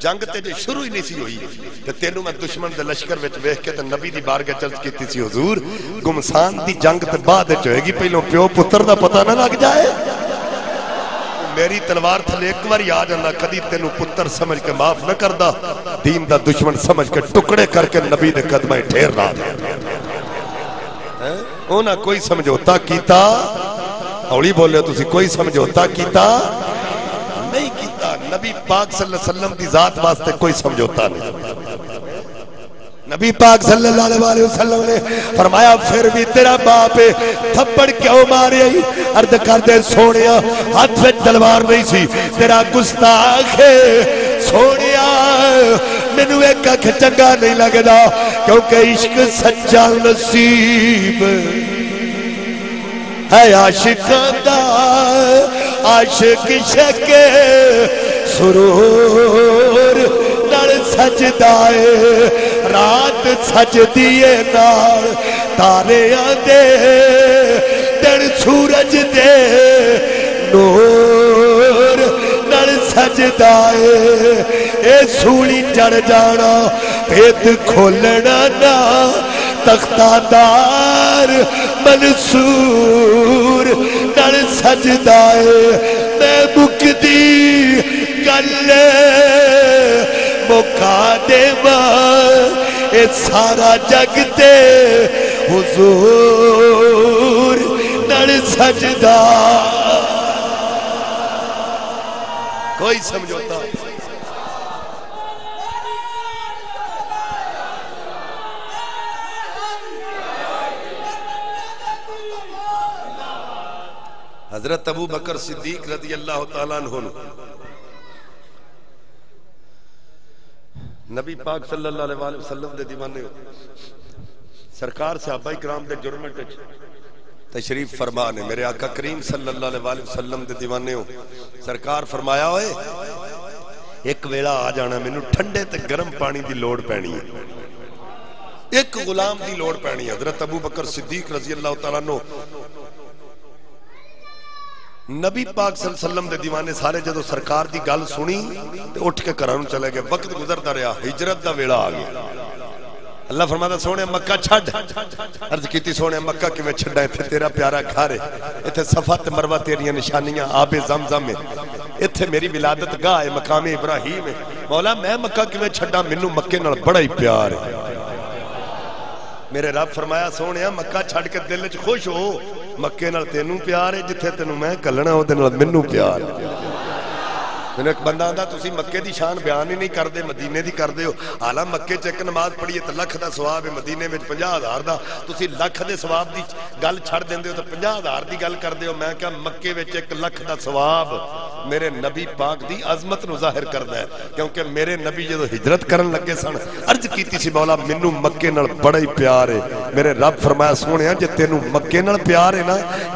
ਜੰਗ ਤੇ ਜੇ ਸ਼ੁਰੂ ਹੀ ਨਹੀਂ ਸੀ ਹੋਈ ਤੇ ਤੈਨੂੰ ਮੈਂ ਦੁਸ਼ਮਣ ਦੇ ਲਸ਼ਕਰ ਵਿੱਚ ਵੇਖ ਕੇ ਤੇ ਨਬੀ ਦੀ ਬਾਰਗਾਹ ਚਰਚ ਕੀਤੀ ਸੀ ਹਜ਼ੂਰ ਗੁਮਸਾਨ ਦੀ ਜੰਗ ਤੇ ਬਾਅਦ ਵਿੱਚ ਹੋਏਗੀ ਪਹਿਲੋਂ ਪਿਓ ਪੁੱਤਰ ਦਾ ਪਤਾ ਨਾ ਲੱਗ ਜਾਏ ਮੇਰੀ ਤਲਵਾਰ ਥੱਲੇ ਇੱਕ ਵਾਰੀ ਆ ਜਾਂਦਾ ਕਦੀ ਤੈਨੂੰ ਪੁੱਤਰ ਸਮਝ ਕੇ ਮਾਫ ਨਾ ਕਰਦਾ ਦੀਨ ਦਾ ਦੁਸ਼ਮਣ ਸਮਝ ਕੇ ਟੁਕੜੇ ਕਰਕੇ ਨਬੀ ਦੇ ਕਦਮਾਂ 'ਚ ਢੇਰ ਲਾ ਦੇ ਉਹਨਾਂ ਕੋਈ ਸਮਝੌਤਾ ਕੀਤਾ ਹੌਲੀ ਬੋਲਿਓ ਤੁਸੀਂ ਕੋਈ ਸਮਝੌਤਾ ਕੀਤਾ नहीं किया नबी पाक सल्लल्लाहु अलैहि वसल्लम की जात वास्ते कोई समझौता नहीं नबी पाक सल्लल्लाहु अलैहि वसल्लम ने फरमाया फिर भी तेरा बाप है थप्पड़ क्यों मारे अर्द कर दे सोनिया हाथ में तलवार नहीं सी तेरा गुस्ताख है सोनिया मैनू एक अख चंगा नहीं लगता क्योंकि इश्क सच्चा नसीब है। आशिका आशिक शके सुरूर सजदा है, रात सजदी है नाल तारियाँ दे, दिन सूरज दे, नूर सजदा ए सूली चढ़ जाना, भेद खोलना ना। तख्तादार मंसूर नल सजदा है मैं मुकदी गल मुका ए सारा जग ते हुजूर नल सजदा। कोई समझौता हज़रत अबू बकर सिद्दीक रदी अल्लाह अन्हु नबी पाक सल्लल्लाहु अलैहि वसल्लम दे दीवाने सरकार सहाबा इकराम दे जुर्म तशरीफ़ फरमा ने मेरे आका करीम सल्लाम दीवाने सरकार फरमाया होए एक वेला आ जाना, मैनू ठंडे गर्म पानी की लड़ पैनी है। एक गुलाम की लड़ पैनी हज़रत अबू बकर सिद्दीक रज़ी अल्लाह तला नबी पाक सलम के दीवाने सारे जो सरकार की गल सुनी उठ के घर चले गए। वक्त गुजरता रहा, हिजरत का वेला आ गया। अल्लाह फरमाता सोने मक्का छड़ अर्ज़ की सोने मक्का किमें छड़ा इतने तेरा प्यारा घर है। इतने सफ़ा मरवा तेरिया निशानियाँ, आबे जम जम इतने मेरी विलादत गाह है, मकामे इब्राहिम है। मौला, मैं मक्का किमें छड़ा मैनू मक्के बड़ा ही प्यार है। मेरे रब फरमाया, सोने, मक्का छड़ के दिल च खुश हो। मक्के तेनू प्यार है जिथे तेन मैं कलना मेनू प्यार है। ਮੈਨੂੰ ਪਿਆਰ ਹੈ ਮੈਨੂੰ ਇੱਕ ਬੰਦਾ ਆਂਦਾ ਤੁਸੀਂ ਮੱਕੇ ਦੀ ਸ਼ਾਨ ਬਿਆਨ ਹੀ ਨਹੀਂ ਕਰਦੇ ਮਦੀਨੇ ਦੀ ਕਰਦੇ ਹੋ ਹਾਲਾ ਮੱਕੇ 'ਚ ਇੱਕ ਨਮਾਜ਼ ਪੜ੍ਹੀਏ ਤਾਂ ਲੱਖ ਦਾ ਸਵਾਬ ਹੈ ਮਦੀਨੇ ਵਿੱਚ 50000 ਦਾ ਤੁਸੀਂ ਲੱਖ ਦੇ ਸਵਾਬ ਦੀ ਗੱਲ ਛੱਡ ਦਿੰਦੇ ਹੋ ਤਾਂ 50000 ਦੀ ਗੱਲ ਕਰਦੇ ਹੋ ਮੈਂ ਕਿਹਾ ਮੱਕੇ ਵਿੱਚ ਇੱਕ ਲੱਖ ਦਾ ਸਵਾਬ ਮੇਰੇ ਨਬੀ ਪਾਕ ਦੀ ਅਜ਼ਮਤ ਨੂੰ ਜ਼ਾਹਿਰ ਕਰਦਾ ਹੈ ਕਿਉਂਕਿ ਮੇਰੇ ਨਬੀ ਜਦੋਂ ਹਿਜਰਤ ਕਰਨ ਲੱਗੇ ਸਨ ਅਰਜ਼ ਕੀਤੀ ਸੀ ਮੌਲਾ ਮੈਨੂੰ ਮੱਕੇ ਨਾਲ ਬੜਾ ਹੀ ਪਿਆਰ ਹੈ ਮੇਰੇ ਰੱਬ ਫਰਮਾਇਆ ਸੋਹਣਿਆ ਜੇ ਤੈਨੂੰ ਮੱਕੇ ਨਾਲ ਪਿਆਰ ਹੈ ਨਾ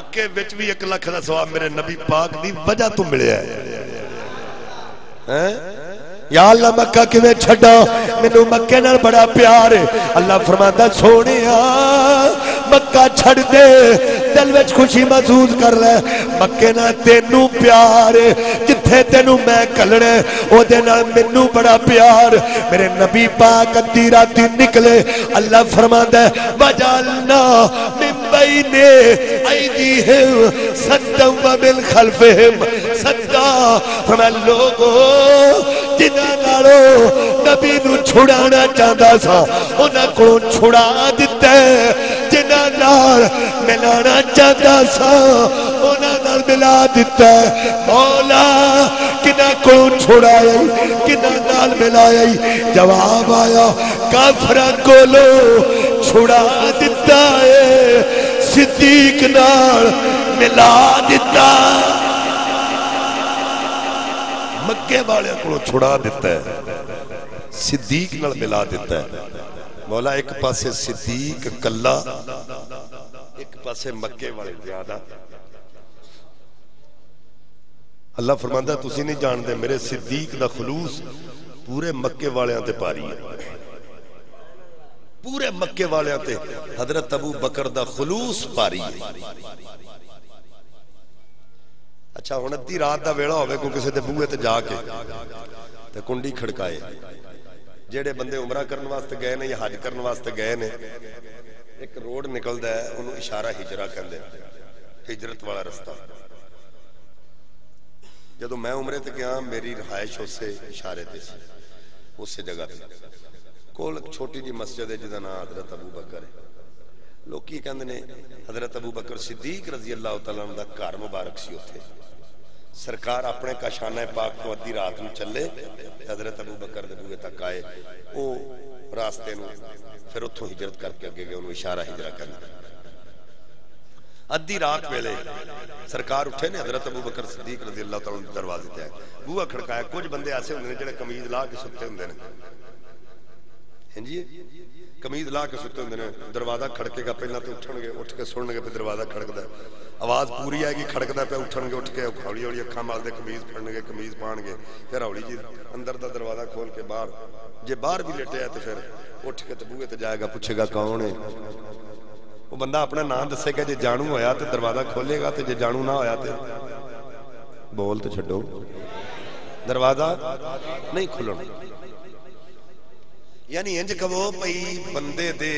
मक्के विच भी एक लख का सवाब मेरे नबी पाक की वजह तो मिले है। महसूस कर ले। मक्के तेनू प्यार जिथे तेनू मैं कलना ओदे मेनू बड़ा प्यार। मेरे नबी पाक अद्धी राती निकले। अल्लाह फरमांदा वजलना बैने ऐदीहिम सद्दम व मिन खल्फिहिम सद्दा फरमाया, लोगो जिन्हां नालों नबी नु छुड़ाना चाहता सा, उन्हां कोलों छुड़ा दिता है। जिन्हां नाल मिलाना चाहता सा, उन्हां नाल मिला दिता है। मौला, किन्हां कोलों छुड़ाया किन्हां नाल मिलाया जवाब आया, काफरा कोलो छुड़ा दिता सिद्दीक नाल मिला दिता। मक्के वाले को छुड़ा दिता है। सिद्दीक मिला दिता है। मौला, एक पासे सिद्दीक कला एक पासे मक्के वाले ज़्यादा अल्लाह फरमांदा, तुसी नहीं जानते मेरे सिद्दीक का खलूस पूरे मक्के वाले भारी है। ਹੈ ਪੂਰੇ ਮੱਕੇ ਵਾਲਿਆਂ ਤੇ ਹਜ਼ਰਤ ਅਬੂ ਬਕਰ ਦਾ ਖਲੂਸ ਭਾਰੀ ਹੈ ਅੱਛਾ ਹੁਣ ਅੱਧੀ ਰਾਤ ਦਾ ਵੇਲਾ ਹੋਵੇ ਕੋਈ ਕਿਸੇ ਦੇ ਬੂਹੇ ਤੇ ਜਾ ਕੇ ਤੇ ਕੁੰਡੀ ਖੜਕਾਏ ਜਿਹੜੇ ਬੰਦੇ ਉਮਰਾ ਕਰਨ ਵਾਸਤੇ ਗਏ ਨੇ ਜਾਂ ਹਜ ਕਰਨ ਵਾਸਤੇ ਗਏ ਨੇ ਇੱਕ ਰੋਡ ਨਿਕਲਦਾ ਹੈ ਉਹਨੂੰ ਇਸ਼ਾਰਾ ਹਿਜਰਾ ਕਹਿੰਦੇ ਨੇ ਹਿਜਰਤ ਵਾਲਾ ਰਸਤਾ ਜਦੋਂ ਮੈਂ ਉਮਰੇ ਤੇ ਗਿਆ ਮੇਰੀ ਰਹਾਇਸ਼ ਉਸੇ ਇਸ਼ਾਰੇ ਤੇ ਸੀ ਉਸੇ ਜਗ੍ਹਾ ਤੇ ਕੋਲ ਇੱਕ ਛੋਟੀ ਜੀ ਮਸਜਿਦ ਹੈ ਜਿਹਦਾ ਨਾਮ ਹਜ਼ਰਤ ਅਬੂ ਬਕਰ ਹੈ ਲੋਕੀ ਕਹਿੰਦੇ ਨੇ ਹਜ਼ਰਤ ਅਬੂ ਬਕਰ ਸਿੱਦੀਕ ਰਜ਼ੀ ਅੱਲਾਹ ਤਾਲਾ ਦਾ ਘਰ ਮੁਬਾਰਕ ਸੀ ਉੱਥੇ ਸਰਕਾਰ ਆਪਣੇ ਕਾਸ਼ਾਨਾ ਪਾਕ ਤੋਂ ਅੱਧੀ ਰਾਤ ਨੂੰ ਚੱਲੇ ਹਜ਼ਰਤ ਅਬੂ ਬਕਰ ਦੇ ਬੂਹੇ ਤੱਕ ਆਏ ਉਹ ਰਾਸਤੇ ਨੂੰ ਫਿਰ ਉੱਥੋਂ ਹਿਜਰਤ ਕਰਕੇ ਅੱਗੇ ਗਏ ਉਹਨੂੰ ਇਸ਼ਾਰਾ ਹਿਜਰਾ ਕਹਿੰਦੇ ਅੱਧੀ ਰਾਤ ਵੇਲੇ ਸਰਕਾਰ ਉੱਠੇ ਨੇ ਹਜ਼ਰਤ ਅਬੂ ਬਕਰ ਸਿੱਦੀਕ ਰਜ਼ੀ ਅੱਲਾਹ ਤਾਲਾ ਦੇ ਦਰਵਾਜ਼ੇ ਤੇ ਆਏ ਬੂਹਾ ਖੜਕਾਇਆ ਕੁਝ ਬੰਦੇ ਐਸੇ ਹੁੰਦੇ ਨੇ ਜਿਹੜੇ ਕਮੀਜ਼ ਲਾ ਕੇ ਸੁੱਤੇ ਹੁੰਦੇ ਨੇ ਹਾਂਜੀ ਕਮੀਜ਼ ਲਾ ਕੇ ਸੁੱਤੇ ਹੁੰਦੇ ਨੇ ਦਰਵਾਜ਼ਾ ਖੜਕੇਗਾ ਪਹਿਲਾਂ ਤੇ ਉੱਠਣਗੇ ਉੱਠ ਕੇ ਸੁਣਨਗੇ ਫਿਰ ਦਰਵਾਜ਼ਾ ਖੜਕਦਾ ਆਵਾਜ਼ ਪੂਰੀ ਆਏਗੀ ਖੜਕਦਾ ਪਿਆ ਉੱਠਣਗੇ ਉੱਠ ਕੇ ਹੌਲੀ ਹੌਲੀ ਅੱਖਾਂ ਮਾਰਦੇ ਕਮੀਜ਼ ਫੜਨਗੇ ਕਮੀਜ਼ ਪਾਣਗੇ ਫਿਰ ਹੌਲੀ ਜੀ ਅੰਦਰ ਦਾ ਦਰਵਾਜ਼ਾ ਖੋਲ ਕੇ ਬਾਹਰ ਜੇ ਬਾਹਰ ਵੀ ਲਟਿਆ ਤੇ ਫਿਰ ਉੱਠ ਕੇ ਤੇ ਬੂਹੇ ਤੇ ਜਾਏਗਾ ਪੁੱਛੇਗਾ ਕੌਣ ਹੈ ਉਹ ਬੰਦਾ ਆਪਣਾ ਨਾਮ ਦੱਸੇਗਾ ਜੇ ਜਾਣੂ ਹੋਇਆ ਤੇ ਦਰਵਾਜ਼ਾ ਖੋਲੇਗਾ ਤੇ ਜੇ ਜਾਣੂ ਨਾ ਹੋਇਆ ਤੇ ਬੋਲ ਤੇ ਛੱਡੋ ਦਰਵਾਜ਼ਾ ਨਹੀਂ ਖੁੱਲਣਾ ਯਾਨੀ ਇੰਜ ਕਹੋ ਭਈ ਬੰਦੇ ਦੇ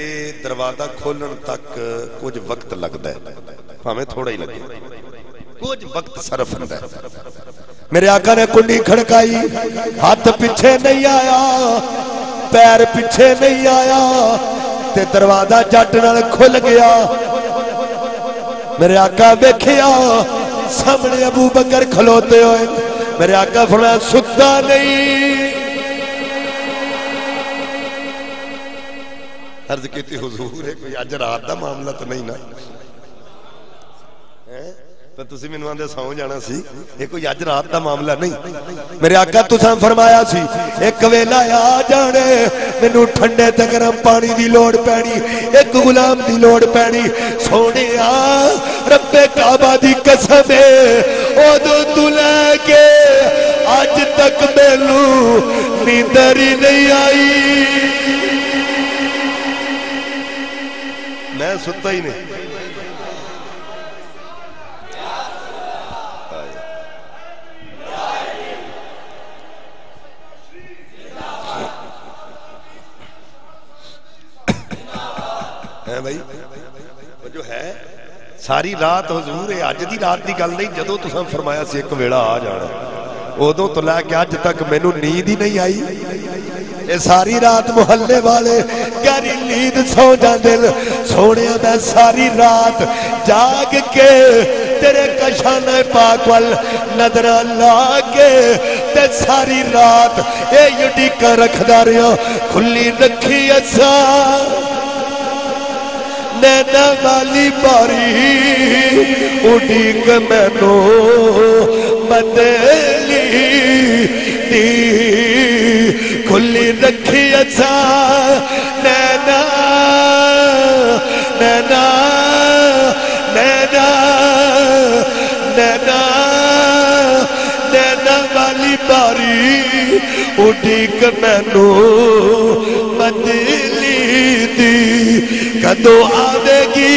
ਦਰਵਾਜ਼ਾ ਖੋਲਣ ਤੱਕ ਕੁਝ ਵਕਤ ਲੱਗਦਾ ਹੈ ਭਾਵੇਂ ਥੋੜਾ ਹੀ ਲੱਗੇ ਕੁਝ ਵਕਤ ਸਰਫ ਹੁੰਦਾ ਹੈ मेरे आका ने कुंडी खड़काई हाथ पीछे नहीं आया पैर पीछे नहीं आया ते दरवाजा जट नाल खुल गया मेरे आका वेखिया सामने अबू बकर खलोते हुए मेरे आका फरमाया सुता नहीं अर्ज की हुजूर है कोई अज रात का मामला तो नहीं ना है ਤਾਂ ਤੁਸੀਂ ਮੈਨੂੰ ਆਂਦੇ ਸੌਂ ਜਾਣਾ ਸੀ ਇਹ ਕੋਈ ਅੱਜ ਰਾਤ ਦਾ ਮਾਮਲਾ ਨਹੀਂ ਮੇਰੇ ਆਕਾ ਤੁਸਾਂ ਫਰਮਾਇਆ ਸੀ ਇੱਕ ਵੇਲਾ ਆ ਜਾਣੇ ਮੈਨੂੰ ਠੰਡੇ ਤੇ ਗਰਮ ਪਾਣੀ ਦੀ ਲੋੜ ਪੈਣੀ ਇੱਕ ਗੁਲਾਮ ਦੀ ਲੋੜ ਪੈਣੀ ਸੋਹਣਿਆ ਰੱਬੇ ਕਾਬਾ ਦੀ ਕਸਮ ਏ ਉਦੋਂ ਤੂੰ ਲੈ ਕੇ ਅੱਜ ਤੱਕ ਮੈਨੂੰ ਨੀਂਦਰ ਹੀ ਨਹੀਂ ਆਈ ਮੈਂ ਸੁੱਤਾ ਹੀ ਨਹੀਂ ਹੈ ਭਾਈ ਉਹ ਜੋ ਹੈ ਸਾਰੀ ਰਾਤ ਹਜ਼ੂਰ ਇਹ ਅੱਜ ਦੀ ਰਾਤ ਦੀ ਗੱਲ ਨਹੀਂ ਜਦੋਂ ਤੁਸੀਂ ਫਰਮਾਇਆ ਸੀ ਇੱਕ ਵੇਲਾ ਆ ਜਾਣਾ ਉਦੋਂ ਤੋਂ ਲੈ ਕੇ ਅੱਜ ਤੱਕ ਮੈਨੂੰ ਨੀਂਦ ਹੀ ਨਹੀਂ ਆਈ ਇਹ ਸਾਰੀ ਰਾਤ ਮੁਹੱਲੇ ਵਾਲੇ ਗਹਿਰੀ ਨੀਂਦ ਸੌ ਜਾਂਦੇ ਨੇ ਸੋਹਣਿਆ ਮੈਂ ਸਾਰੀ ਰਾਤ ਜਾਗ ਕੇ ਤੇਰੇ ਕਸ਼ਾਨੇ ਪਾਕ ਵੱਲ ਨਜ਼ਰਾਂ ਲਾ ਕੇ ਤੇ ਸਾਰੀ ਰਾਤ ਇਹ ਉਡੀਕਾਂ ਰੱਖਦਾ ਰਿਹਾ ਖੁੱਲੀ ਰੱਖੀ ਅਸਾਂ ਨੈਣਾ ਵਾਲੀ ਬਾਰੀ ਉਡੀਕ ਮੈਨੂੰ ਬਦਲੀ ਦੀ ਖੁੱਲੀ ਰੱਖੀ ਅਸਾਂ ਨੈਣਾ नैना नैना नैना नैना वाली बारी उडीक मैनू मजली दी। कदों आवेगी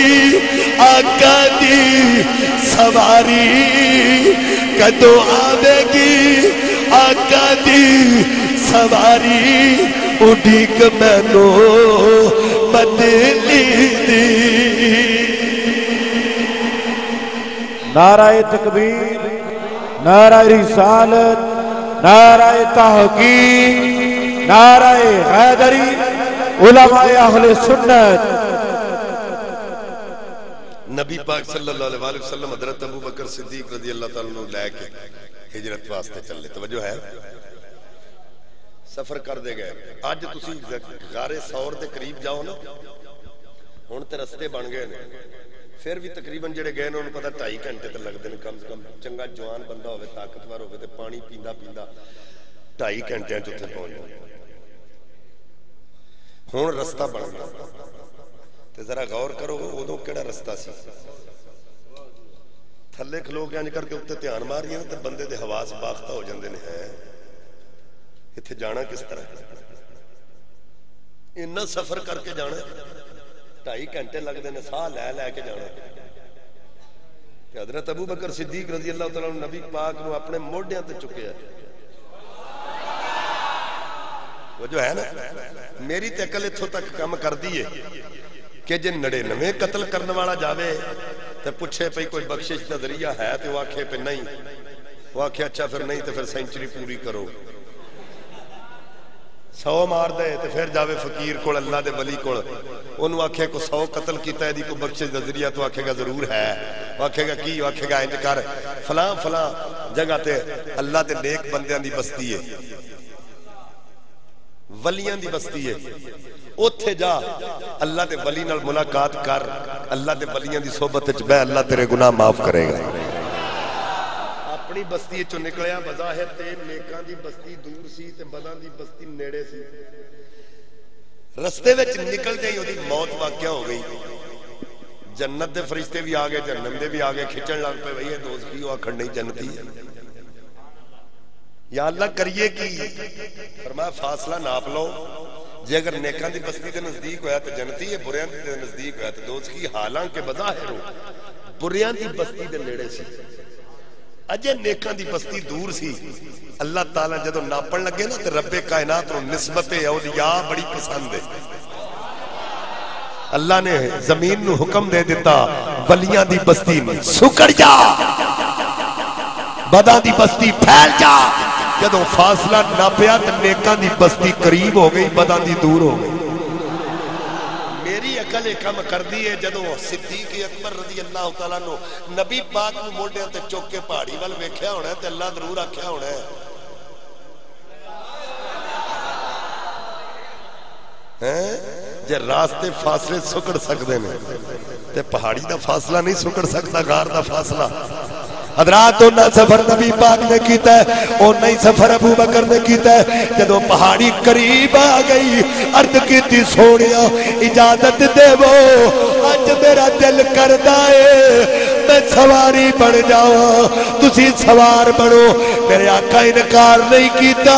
आका दी सवारी। कदों आवेगी आका दी सवारी। उड़ीक मैनो बदली दी नाराय तकबीर नाराय रिसालत नाराय तहकी नाराय हैदरी उलमाए सुन्नत नबी पाक सल्लल्लाहु अलैहि वसल्लम हज़रत अबू बकर सिद्दीक रज़ी अल्लाह तआला नु लेके हिजरत वास्ते चले तवज्जो है ਸਫ਼ਰ ਕਰਦੇ ਗਏ ਅੱਜ ਤੁਸੀਂ ਗਾਰੇ ਸੌਰ ਦੇ ਕਰੀਬ ਜਾਓ ਨਾ ਹੁਣ ਤੇ ਰਸਤੇ ਬਣ ਗਏ ਨੇ ਫਿਰ ਵੀ ਤਕਰੀਬਨ ਜਿਹੜੇ ਗਏ ਨੇ ਉਹਨੂੰ ਪਤਾ 2.5 ਘੰਟੇ ਤੇ ਲੱਗਦੇ ਨੇ ਕਮ ਸੇ ਕਮ ਚੰਗਾ ਜਵਾਨ ਬੰਦਾ ਹੋਵੇ ਤਾਕਤਵਰ ਹੋਵੇ ਤੇ ਪਾਣੀ ਪੀਂਦਾ ਪੀਂਦਾ 2.5 ਘੰਟਿਆਂ ਚ ਉੱਥੇ ਪਹੁੰਚ ਜਾਂਦਾ ਹੁਣ ਰਸਤਾ ਬਣ ਗਿਆ ਤੇ ਜ਼ਰਾ ਗੌਰ ਕਰੋ ਉਦੋਂ ਕਿਹੜਾ ਰਸਤਾ ਸੀ ਥੱਲੇ ਖਲੋ ਕੇ ਇੰਜ ਕਰਕੇ ਉੱਤੇ ਧਿਆਨ ਮਾਰੀਏ ਨਾ ਤੇ ਬੰਦੇ ਦੇ ਹਵਾਸ ਬਾਖਤਾ ਹੋ ਜਾਂਦੇ ਨੇ ਹੈ ਇੱਥੇ ਜਾਣਾ ਕਿਸ ਤਰ੍ਹਾਂ ਇੰਨਾ ਸਫ਼ਰ ਕਰਕੇ ਜਾਣਾ 2.5 ਘੰਟੇ ਲੱਗਦੇ ਨੇ ਸਾਹ ਲੈ ਲੈ ਕੇ ਜਾਣਾ ਤੇ ਹਜ਼ਰਤ ਅਬੂ ਬਕਰ ਸਿੱਦੀਕ ਰਜ਼ੀ ਅੱਲਾਹ ਤਾਲਾ ਨੂੰ ਨਬੀ ਪਾਕ ਨੂੰ ਆਪਣੇ ਮੋਢਿਆਂ ਤੇ ਚੁੱਕਿਆ ਉਹ ਜੋ ਹੈ ਨਾ ਮੇਰੀ ਤੇ ਅਕਲ ਇੱਥੋਂ ਤੱਕ ਕੰਮ ਕਰਦੀ ਏ ਕਿ ਜੇ 99 ਕਤਲ ਕਰਨ ਵਾਲਾ ਜਾਵੇ ਤੇ ਪੁੱਛੇ ਭਈ ਕੋਈ ਬਖਸ਼ਿਸ਼ ਦਾ ਜ਼ਰੀਆ ਹੈ ਤੇ ਉਹ ਆਖੇ ਪਈ ਨਹੀਂ ਉਹ ਆਖੇ ਅੱਛਾ ਫਿਰ ਨਹੀਂ ਤੇ ਫਿਰ ਸੈਂਚਰੀ ਪੂਰੀ ਕਰੋ सौ मार दे तो फिर जाए फकीर को अल्लाह के बली को आखिया को सौ कतल किया को बख्शिश नज़रिया तो आखेगा, ज़रूर है। आखेगा, की? आखेगा, इंज कर। फलां फलां जगह ते अल्लाह के नेक बंद बस्ती है। वलिया की बस्ती है। उथे जा, अल्लाह के बली मुलाकात कर। अल्लाह के बलिया की सोबत बह, अल्लाह तेरे गुना माफ़ करेगा। ਆਪਣੀ ਬਸਤੀ ਚੋਂ ਨਿਕਲਿਆ ਬਜ਼ਾਹਿਰ ਤੇ ਨੇਕਾਂ ਦੀ ਬਸਤੀ ਦੂਰ ਸੀ ਤੇ ਬਦਾਂ ਦੀ ਬਸਤੀ ਨੇੜੇ ਸੀ ਰਸਤੇ ਵਿੱਚ ਨਿਕਲਦੇ ਹੀ ਉਹਦੀ ਮੌਤ ਵਾਕਿਆ ਹੋ ਗਈ ਜੰਨਤ ਦੇ ਫਰਿਸ਼ਤੇ ਵੀ ਆ ਗਏ ਜਹੰਨਮ ਦੇ ਵੀ ਆ ਗਏ ਖਿੱਚਣ ਲੱਗ ਪਏ ਭਈ ਇਹ ਦੋਸਤ ਕੀ ਉਹ ਆਖਣ ਨਹੀਂ ਜੰਨਤੀ ਹੈ या अल्लाह करिए कि फरमाया फासला नाप लो जे अगर नेकां दी बस्ती दे नजदीक होया तो जन्नती है बुरियां दे नजदीक होया तो दोस्त की हालांकि बज़ाहिर हो बुरियां दी बस्ती दे नेड़े सी अजय नेकों की बस्ती दूर सी। अल्लाह तला जो नापन लगे ना तो रबे कायनात नस्बत औलिया बड़ी पसंद है। अल्लाह ने ज़मीन हुक्म दे दिता बलिया की बस्ती सुकड़ जा, बदा की बस्ती फैल जा। जो फासला नापया तो नेकों की बस्ती करीब हो गई, बदा की दूर हो गई। ਮੇਰੀ ਅਕਲ ਇਹ ਕੰਮ ਕਰਦੀ ਹੈ ਜਦੋਂ ਸਿੱਦੀਕ ਅਕਬਰ ਰਜ਼ੀ ਅੱਲਾਹ ਤਾਲਾ ਨੂੰ ਨਬੀ ਪਾਕ ਨੂੰ ਮੋਢਿਆਂ ਤੇ ਚੁੱਕ ਕੇ ਪਹਾੜੀ ਵੱਲ ਵੇਖਿਆ ਹੋਣਾ ਤੇ ਅੱਲਾਹ ਜ਼ਰੂਰ ਆਖਿਆ ਹੋਣਾ ਹੈ ਜੇ ਰਾਸਤੇ ਫਾਸਲੇ ਸੁਕੜ ਸਕਦੇ ਨੇ ਤੇ ਪਹਾੜੀ ਦਾ ਫਾਸਲਾ ਨਹੀਂ ਸੁਕੜ ਸਕਦਾ ਗਾਰ ਦਾ ਫਾਸਲਾ हजरात ओना सफ़र नबी पाक ने किया ओना ही सफ़र अबू बकर ने किया जो पहाड़ी करीब आ गई, अर्द की सोने इजाज़त देवो, अज मेरा दिल करता है, मैं सवारी बन जावा, तुसी सवार बनो। मेरे आका इनकार नहीं किया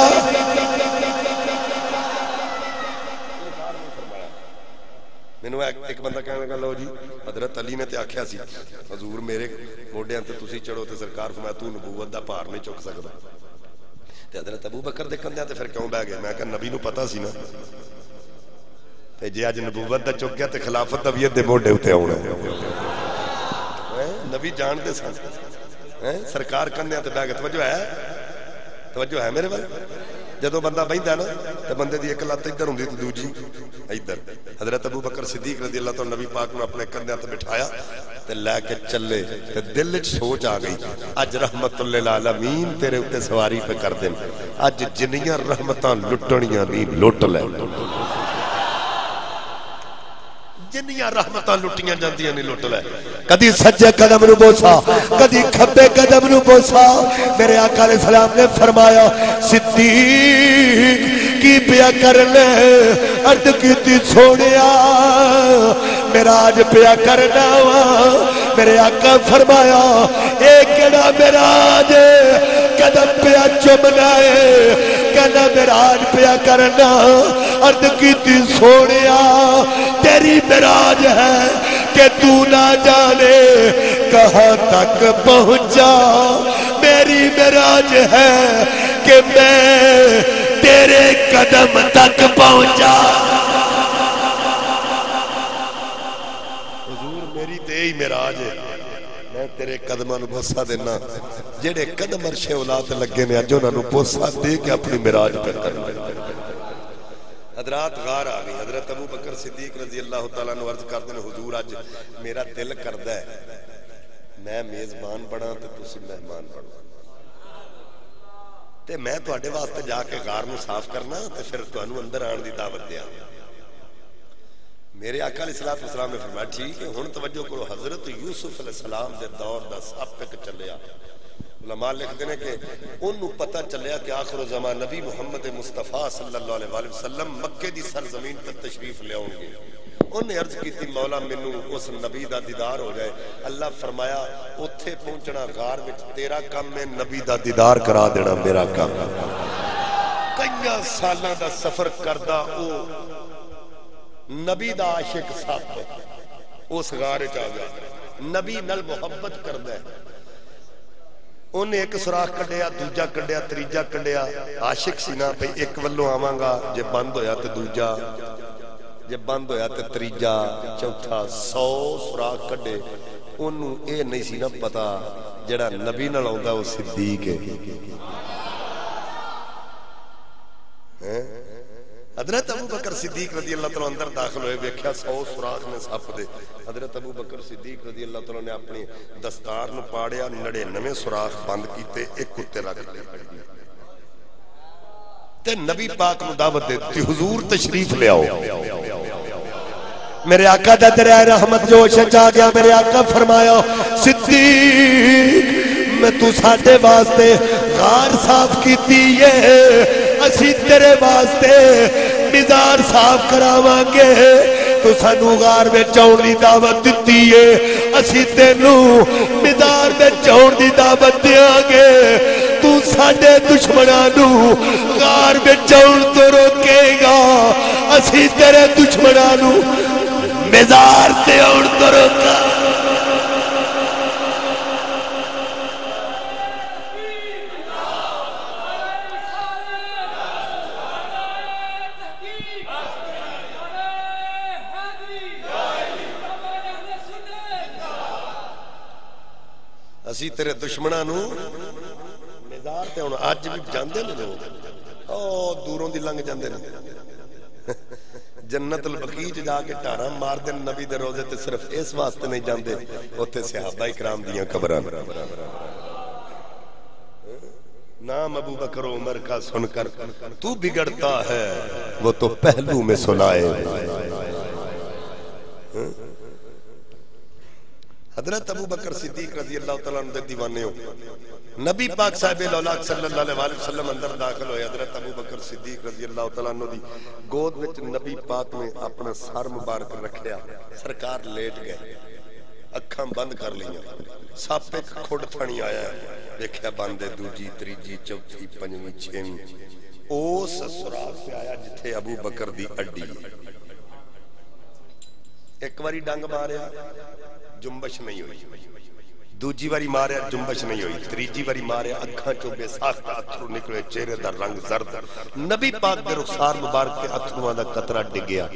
ਮੈਨੂੰ ਇੱਕ ਬੰਦਾ ਕਹਿਣ ਲੱਗਾ, ਲਓ ਜੀ, ਹਜ਼ਰਤ ਅਲੀ ਨੇ ਤੇ ਆਖਿਆ ਸੀ, ਹਜ਼ੂਰ ਮੇਰੇ ਮੋਢਿਆਂ ਤੇ ਤੁਸੀਂ ਚੜੋ ਤੇ ਸਰਕਾਰ ਫਰਮਾਇਆ ਤੂੰ ਨਬੂਵਤ ਦਾ ਭਾਰ ਨਹੀਂ ਚੁੱਕ ਸਕਦਾ। ਤੇ ਹਜ਼ਰਤ ਅਬੂ ਬਕਰ ਦੇ ਕੰਧਿਆਂ ਤੇ ਫਿਰ ਕਿਉਂ ਬਹਿ ਗਏ? ਮੈਂ ਕਿਹਾ, ਨਬੀ ਨੂੰ ਪਤਾ ਸੀ ਨਾ। ਤੇ ਜੇ ਅੱਜ ਨਬੂਵਤ ਦਾ ਚੁੱਕ ਗਿਆ ਤੇ ਖਿਲਾਫਤ ਦਾ ਵੀ ਇਹਦੇ ਮੋਢੇ ਉੱਤੇ ਆਉਣਾ ਹੈ? ਨਬੀ ਜਾਣਦੇ ਸਨ। ਹੈ? ਸਰਕਾਰ ਕੰਧਿਆਂ ਤੇ ਬਹਿ ਗਏ। ਤਵੱਜੋ ਹੈ? ਤਵੱਜੋ ਹੈ ਮੇਰੇ ਵੱਲ? ਜਦੋਂ ਬੰਦਾ ਬੈਂਦਾ ਨਾ ਤੇ ਬੰਦੇ ਦੀ ਇੱਕ ਲੱਤ ਇੱਧਰ ਹੁੰਦੀ ਤੇ ਦੂਜੀ ਇੱਧਰ ਹਜ਼ਰਤ ਅਬੂ ਬਕਰ ਸਿੱਦੀਕ ਰਜ਼ੀ ਅੱਲਾਹ ਤੋਂ ਨਬੀ ਪਾਕ ਨੂੰ ਆਪਣੇ ਕੰਧਿਆਂ ਤੇ ਬਿਠਾਇਆ ਤੇ ਲੈ ਕੇ ਚੱਲੇ ਤੇ ਦਿਲ ਵਿੱਚ ਸੋਚ ਆ ਗਈ ਅੱਜ ਰਹਿਮਤੁਲ ਲਿਲ ਆਲਮੀਨ ਤੇਰੇ ਉੱਤੇ ਸਵਾਰੀ ਪੇ ਕਰਦੇ ਨੇ ਅੱਜ ਜਿੰਨੀਆਂ ਰਹਿਮਤਾਂ ਲੁੱਟਣੀਆਂ ਨਹੀਂ ਲੁੱਟ ਲੈ ਜਿੰਨੀਆਂ ਰਹਿਮਤਾਂ ਲੁੱਟੀਆਂ ਜਾਂਦੀਆਂ ਨੇ ਲੁੱਟ ਲੈ ਕਦੀ ਸੱਜੇ ਕਦਮ ਨੂੰ ਬੋਸਾ ਕਦੀ ਖੱਬੇ ਕਦਮ ਨੂੰ ਬੋਸਾ ਮੇਰੇ ਆਕਾ ਅਲੈਹ ਸਲਾਮ ਨੇ ਫਰਮਾਇਆ ਸਿੱਦੀਕ ਕੀ ਪਿਆ ਕਰ ਲੈ ਅਰਦ ਕੀਤੀ ਛੋੜਿਆ मेराज पिया करना मेरे आका फरमाया ये केड़ा मेराज? कदम पिया चुमना है कदम मेराज पिया करना। अर्द की सोने तेरी मेराज है कि तू ना जाने कहाँ तक पहुँचा। मेरी मेराज है कि मैं तेरे कदम तक पहुँचा। यही मेराज है मैं तेरे कदमों बसा देना। जेडे कदम अरशे औलाद लगे ने अज उन्होंने पोसा दे के अपनी मेराज पर हजरात गार आ गई। हज़रत अबू बकर सिद्दीक रज़ी अल्लाह तला अर्ज़ करते हैं हजूर अज मेरा दिल करता मैं मेजबान बना तो मेहमान बनो मैं थोड़े वास्ते जाके गार साफ़ करना तो फिर तुम अंदर आने की दावत दया मेरे अकाल इस्लाफ इस्लाम ने फरमाया, ठीक है हूँ तवज्जो करो, हज़रत यूसुफ अलैहिस्सलाम के दौर का सब तक चलिया लमा लिखते हैं कि उन्होंने पता चलिया कि आखिर जमा नबी मुहम्मद मुस्तफ़ा मक्के की पर तशरीफ़ उन्हें अर्ज़ की मौला, मैनू उस नबी का दीदार हो जाए। अल्लाह फरमाया पहुँचना गार में तेरा है, नबी का दीदार करा देना मेरा कई साल सफ़र करता ਕਰਾ ਦੇਣਾ ਮੇਰਾ ਕੰਮ ਕਈਆਂ ਸਾਲਾਂ ਦਾ ਸਫ਼ਰ ਕਰਦਾ ਉਹ ਨਬੀ ਦਾ ਆਸ਼ਿਕ ਸੱਪ ਉਸ ਗਾਰ ਚ ਆ ਗਿਆ ਨਬੀ ਨਾਲ ਮੁਹੱਬਤ ਕਰਦਾ ਹੈ ਉਹਨੇ ਇੱਕ ਸੁਰਾਖ ਕੱਢਿਆ ਦੂਜਾ ਕੱਢਿਆ ਤੀਜਾ ਕੱਢਿਆ ਆਸ਼ਿਕ ਸੀ ਨਾ ਭਈ ਇੱਕ ਵੱਲੋਂ ਆਵਾਂਗਾ ਜੇ ਬੰਦ ਹੋਇਆ ਤੇ ਦੂਜਾ ਜੇ ਬੰਦ ਹੋਇਆ ਤੇ ਤੀਜਾ ਚੌਥਾ 100 ਸੁਰਾਖ ਕੱਢੇ ਉਹਨੂੰ ਇਹ ਨਹੀਂ ਸੀ ਨਾ ਪਤਾ ਜਿਹੜਾ ਨਬੀ ਨਾਲ ਆਉਂਦਾ ਉਹ ਸਿੱਦੀਕ ਹੈ ਹੈ हज़रत अबू बकर सिद्दीक रज़ी अल्लाह तआला अंदर दाखिल होए, वेख्या 100 सुराख ने सप दे। हज़रत अबू बकर सिद्दीक रज़ी अल्लाह तआला ने अपनी दस्तार नु पाड़िया 99 सुराख बंद कीते, एक उत्ते रख ते नबी पाक नु दावत दे दी हुजूर तशरीफ़ ले आओ। मेरे आका दा दरिया रहमत जोश आ गया, मेरे आका फरमाया, सिद्दीक, मैं तू साडे वास्ते गार साफ़ कीती है असी तेरे वास्ते मिजार साफ़ करावे तू सानू गार में की दावत दी है असी तेन मिजार में की दावत देंगे तू साडे दुश्मनों गार में तो रोकेगा। असी तेरे दुश्मनों मिजार से आने तो रोका ਅਸੀਂ ਤੇਰੇ ਦੁਸ਼ਮਣਾਂ ਨੂੰ ਨਿਜ਼ਾਰ ਤੇ ਹੁਣ ਅੱਜ ਵੀ ਜਾਂਦੇ ਨੇ ਲੋਕ ਉਹ ਦੂਰੋਂ ਦੀ ਲੰਘ ਜਾਂਦੇ ਨੇ ਜੰਨਤ ਬਕੀ ਚ ਜਾ ਕੇ ਢਾਰਾਂ ਮਾਰਦੇ ਨੇ ਨਬੀ ਦੇ ਰੋਜ਼ੇ ਤੇ ਸਿਰਫ ਇਸ ਵਾਸਤੇ ਨਹੀਂ ਜਾਂਦੇ ਉੱਥੇ ਸਹਾਬਾ ਇਕਰਾਮ ਦੀਆਂ ਕਬਰਾਂ नाम अबू बकर उमर का सुनकर तू बिगड़ता है वो तो पहलू में सुनाए हजरत अबू बकर सिद्दीक रजी अल्लाह तला के दीवाने हो नबी पाक साहब लौलाद सल्लल्लाहु अलैहि वसल्लम अंदर दाखिल हुए हजरत अबू बकर सिद्दीक रजी अल्लाह तला दी गोद विच नबी पाक ने अपना सर मुबारक रखया सरकार लेट गए अखा बंद कर लिया सप एक खुड थानी आया देखा बंद दूजी तीजी चौथी पंजवी छेवीं उस ससुराल से आया जिथे अबू बकर की अड्डी एक बारी डंग मारिया ਜੁੰਬਸ਼ ਨਹੀਂ ਹੋਈ ਦੂਜੀ ਵਾਰੀ ਮਾਰਿਆ ਜੁੰਬਸ਼ ਨਹੀਂ ਹੋਈ ਤੀਜੀ ਵਾਰੀ ਮਾਰਿਆ ਅੱਖਾਂ ਚੋਂ ਬੇਸਾਖਤ ਅਥਰੂ ਨਿਕਲੇ ਚਿਹਰੇ ਦਾ ਰੰਗ ਜ਼ਰਦ ਨਬੀ ਪਾਕ ਦੇ ਰੁਖਸਾਰ ਮੁਬਾਰਕ ਤੇ ਅਥਰੂਆਂ ਦਾ ਕਤਰਾ ਡਿੱਗਿਆ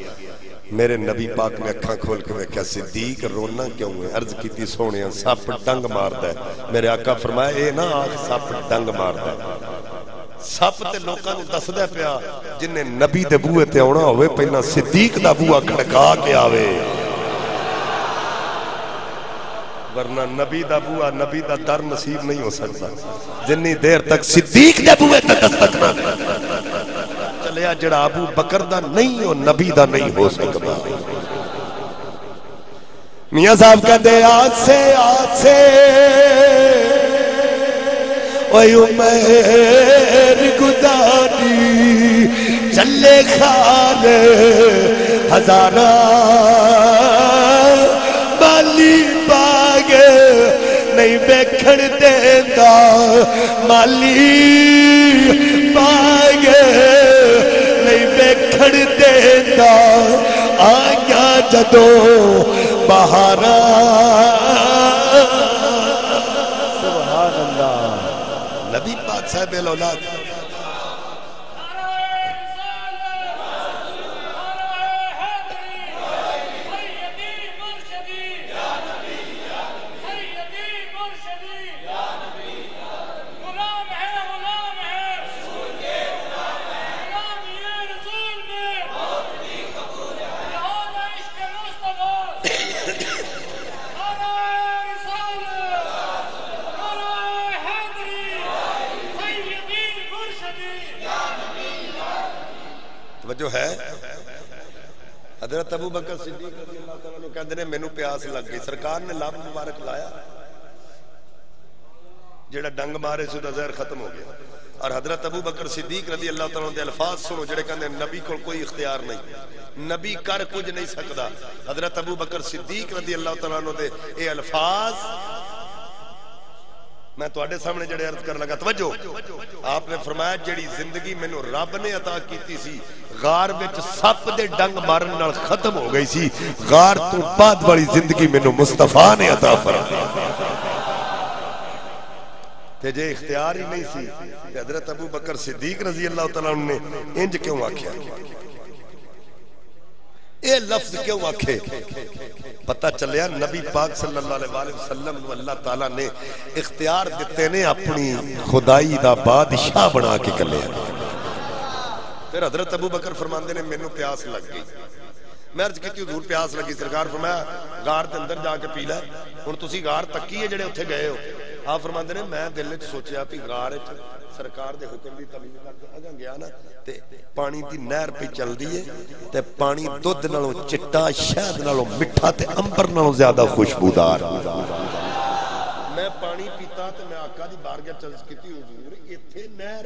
ਮੇਰੇ ਨਬੀ ਪਾਕ ਨੇ ਅੱਖਾਂ ਖੋਲ ਕੇ ਵੇਖਿਆ ਸਿੱਦੀਕ ਰੋਣਾ ਕਿਉਂ ਹੈ ਅਰਜ਼ ਕੀਤੀ ਸੋਹਣਿਆ ਸੱਪ ਡੰਗ ਮਾਰਦਾ ਹੈ। ਮੇਰੇ ਆਕਾ ਫਰਮਾਇਆ ਇਹ ਨਾ ਆਖ ਸੱਪ ਡੰਗ ਮਾਰਦਾ ਹੈ। ਸੱਪ ਤੇ ਲੋਕਾਂ ਨੂੰ ਦੱਸਦਾ ਪਿਆ ਜਿਨੇ ਨਬੀ ਦੇ ਬੂਹੇ ਤੇ ਆਉਣਾ ਹੋਵੇ ਪਹਿਲਾਂ ਸਿੱਦੀਕ ਦਾ ਬੂਹਾ ਖੜਕਾ ਕੇ ਆਵੇ वरना नबी दा बुआ, नबी दा दर नसीब नहीं हो सकता। जिन्नी देर तक सिद्दीक दस्तक ना चलिया जड़ा अबू बकर नहीं हो नबी दा नहीं हो सकता। मियाँ साहब कहते आज से आज से उमर चले खान हजारा देंदा माली बाग नहीं वेखण देंदा। आया जदों बहारा। नबी पाक साहब औलाद। अबू बकर कहते ने प्यास लग गई। सरकार ने लाभ मुबारक लाया। जेड़ा डंग मारे से जहर खत्म हो गया। और हज़रत अबू बकर सिद्दीक रज़ी अल्लाह तला के अल्फाज सुनो जो कहते नबी को कोई इख्तियार नहीं। नबी कर कुछ नहीं सकता हज़रत अबू बकर सिद्दीक रज़ी अल्लाह तला के ये अल्फाज, मैं थोड़े सामने जड़े अर्ज़ कर लगा तवजो आपने फरमाया जी ज़िंदगी मैनू रब ने अता की गार में सप के डंग मारन खत्म हो गई सी। गार तो बाद वाली ज़िंदगी मैनू मुस्तफ़ा ने अता फरमा जे इख्तियार ही नहीं सी हज़रत अबू बकर सिद्दीक रज़ी अल्लाह तला ने इंज क्यों आख्या? ये लफ्ज क्यों आखे? पता चलिया नबी पाक सल्लाम अल्लाह तला ने इख्तियार दिते ने अपनी खुदाई का बादशाह बना के कलिया। फिर हज़रत अबू बकर फरमाते ने मैनू प्यास लग गई। मैं अर्ज़ की हजूर, प्यास लगी सरकार, फरमाया गार के अंदर जाके पी लै। हूँ तुम गार तकी है जेडे उ गए हो? हाँ, आप फरमाते ने, मैं दिल च सोचया भी गार सरकार चलती है चिट्टा शहद मिठा ज़्यादा खुशबूदार मैं पानी पीता मैं आका दी बारगाह चर्ज की नहर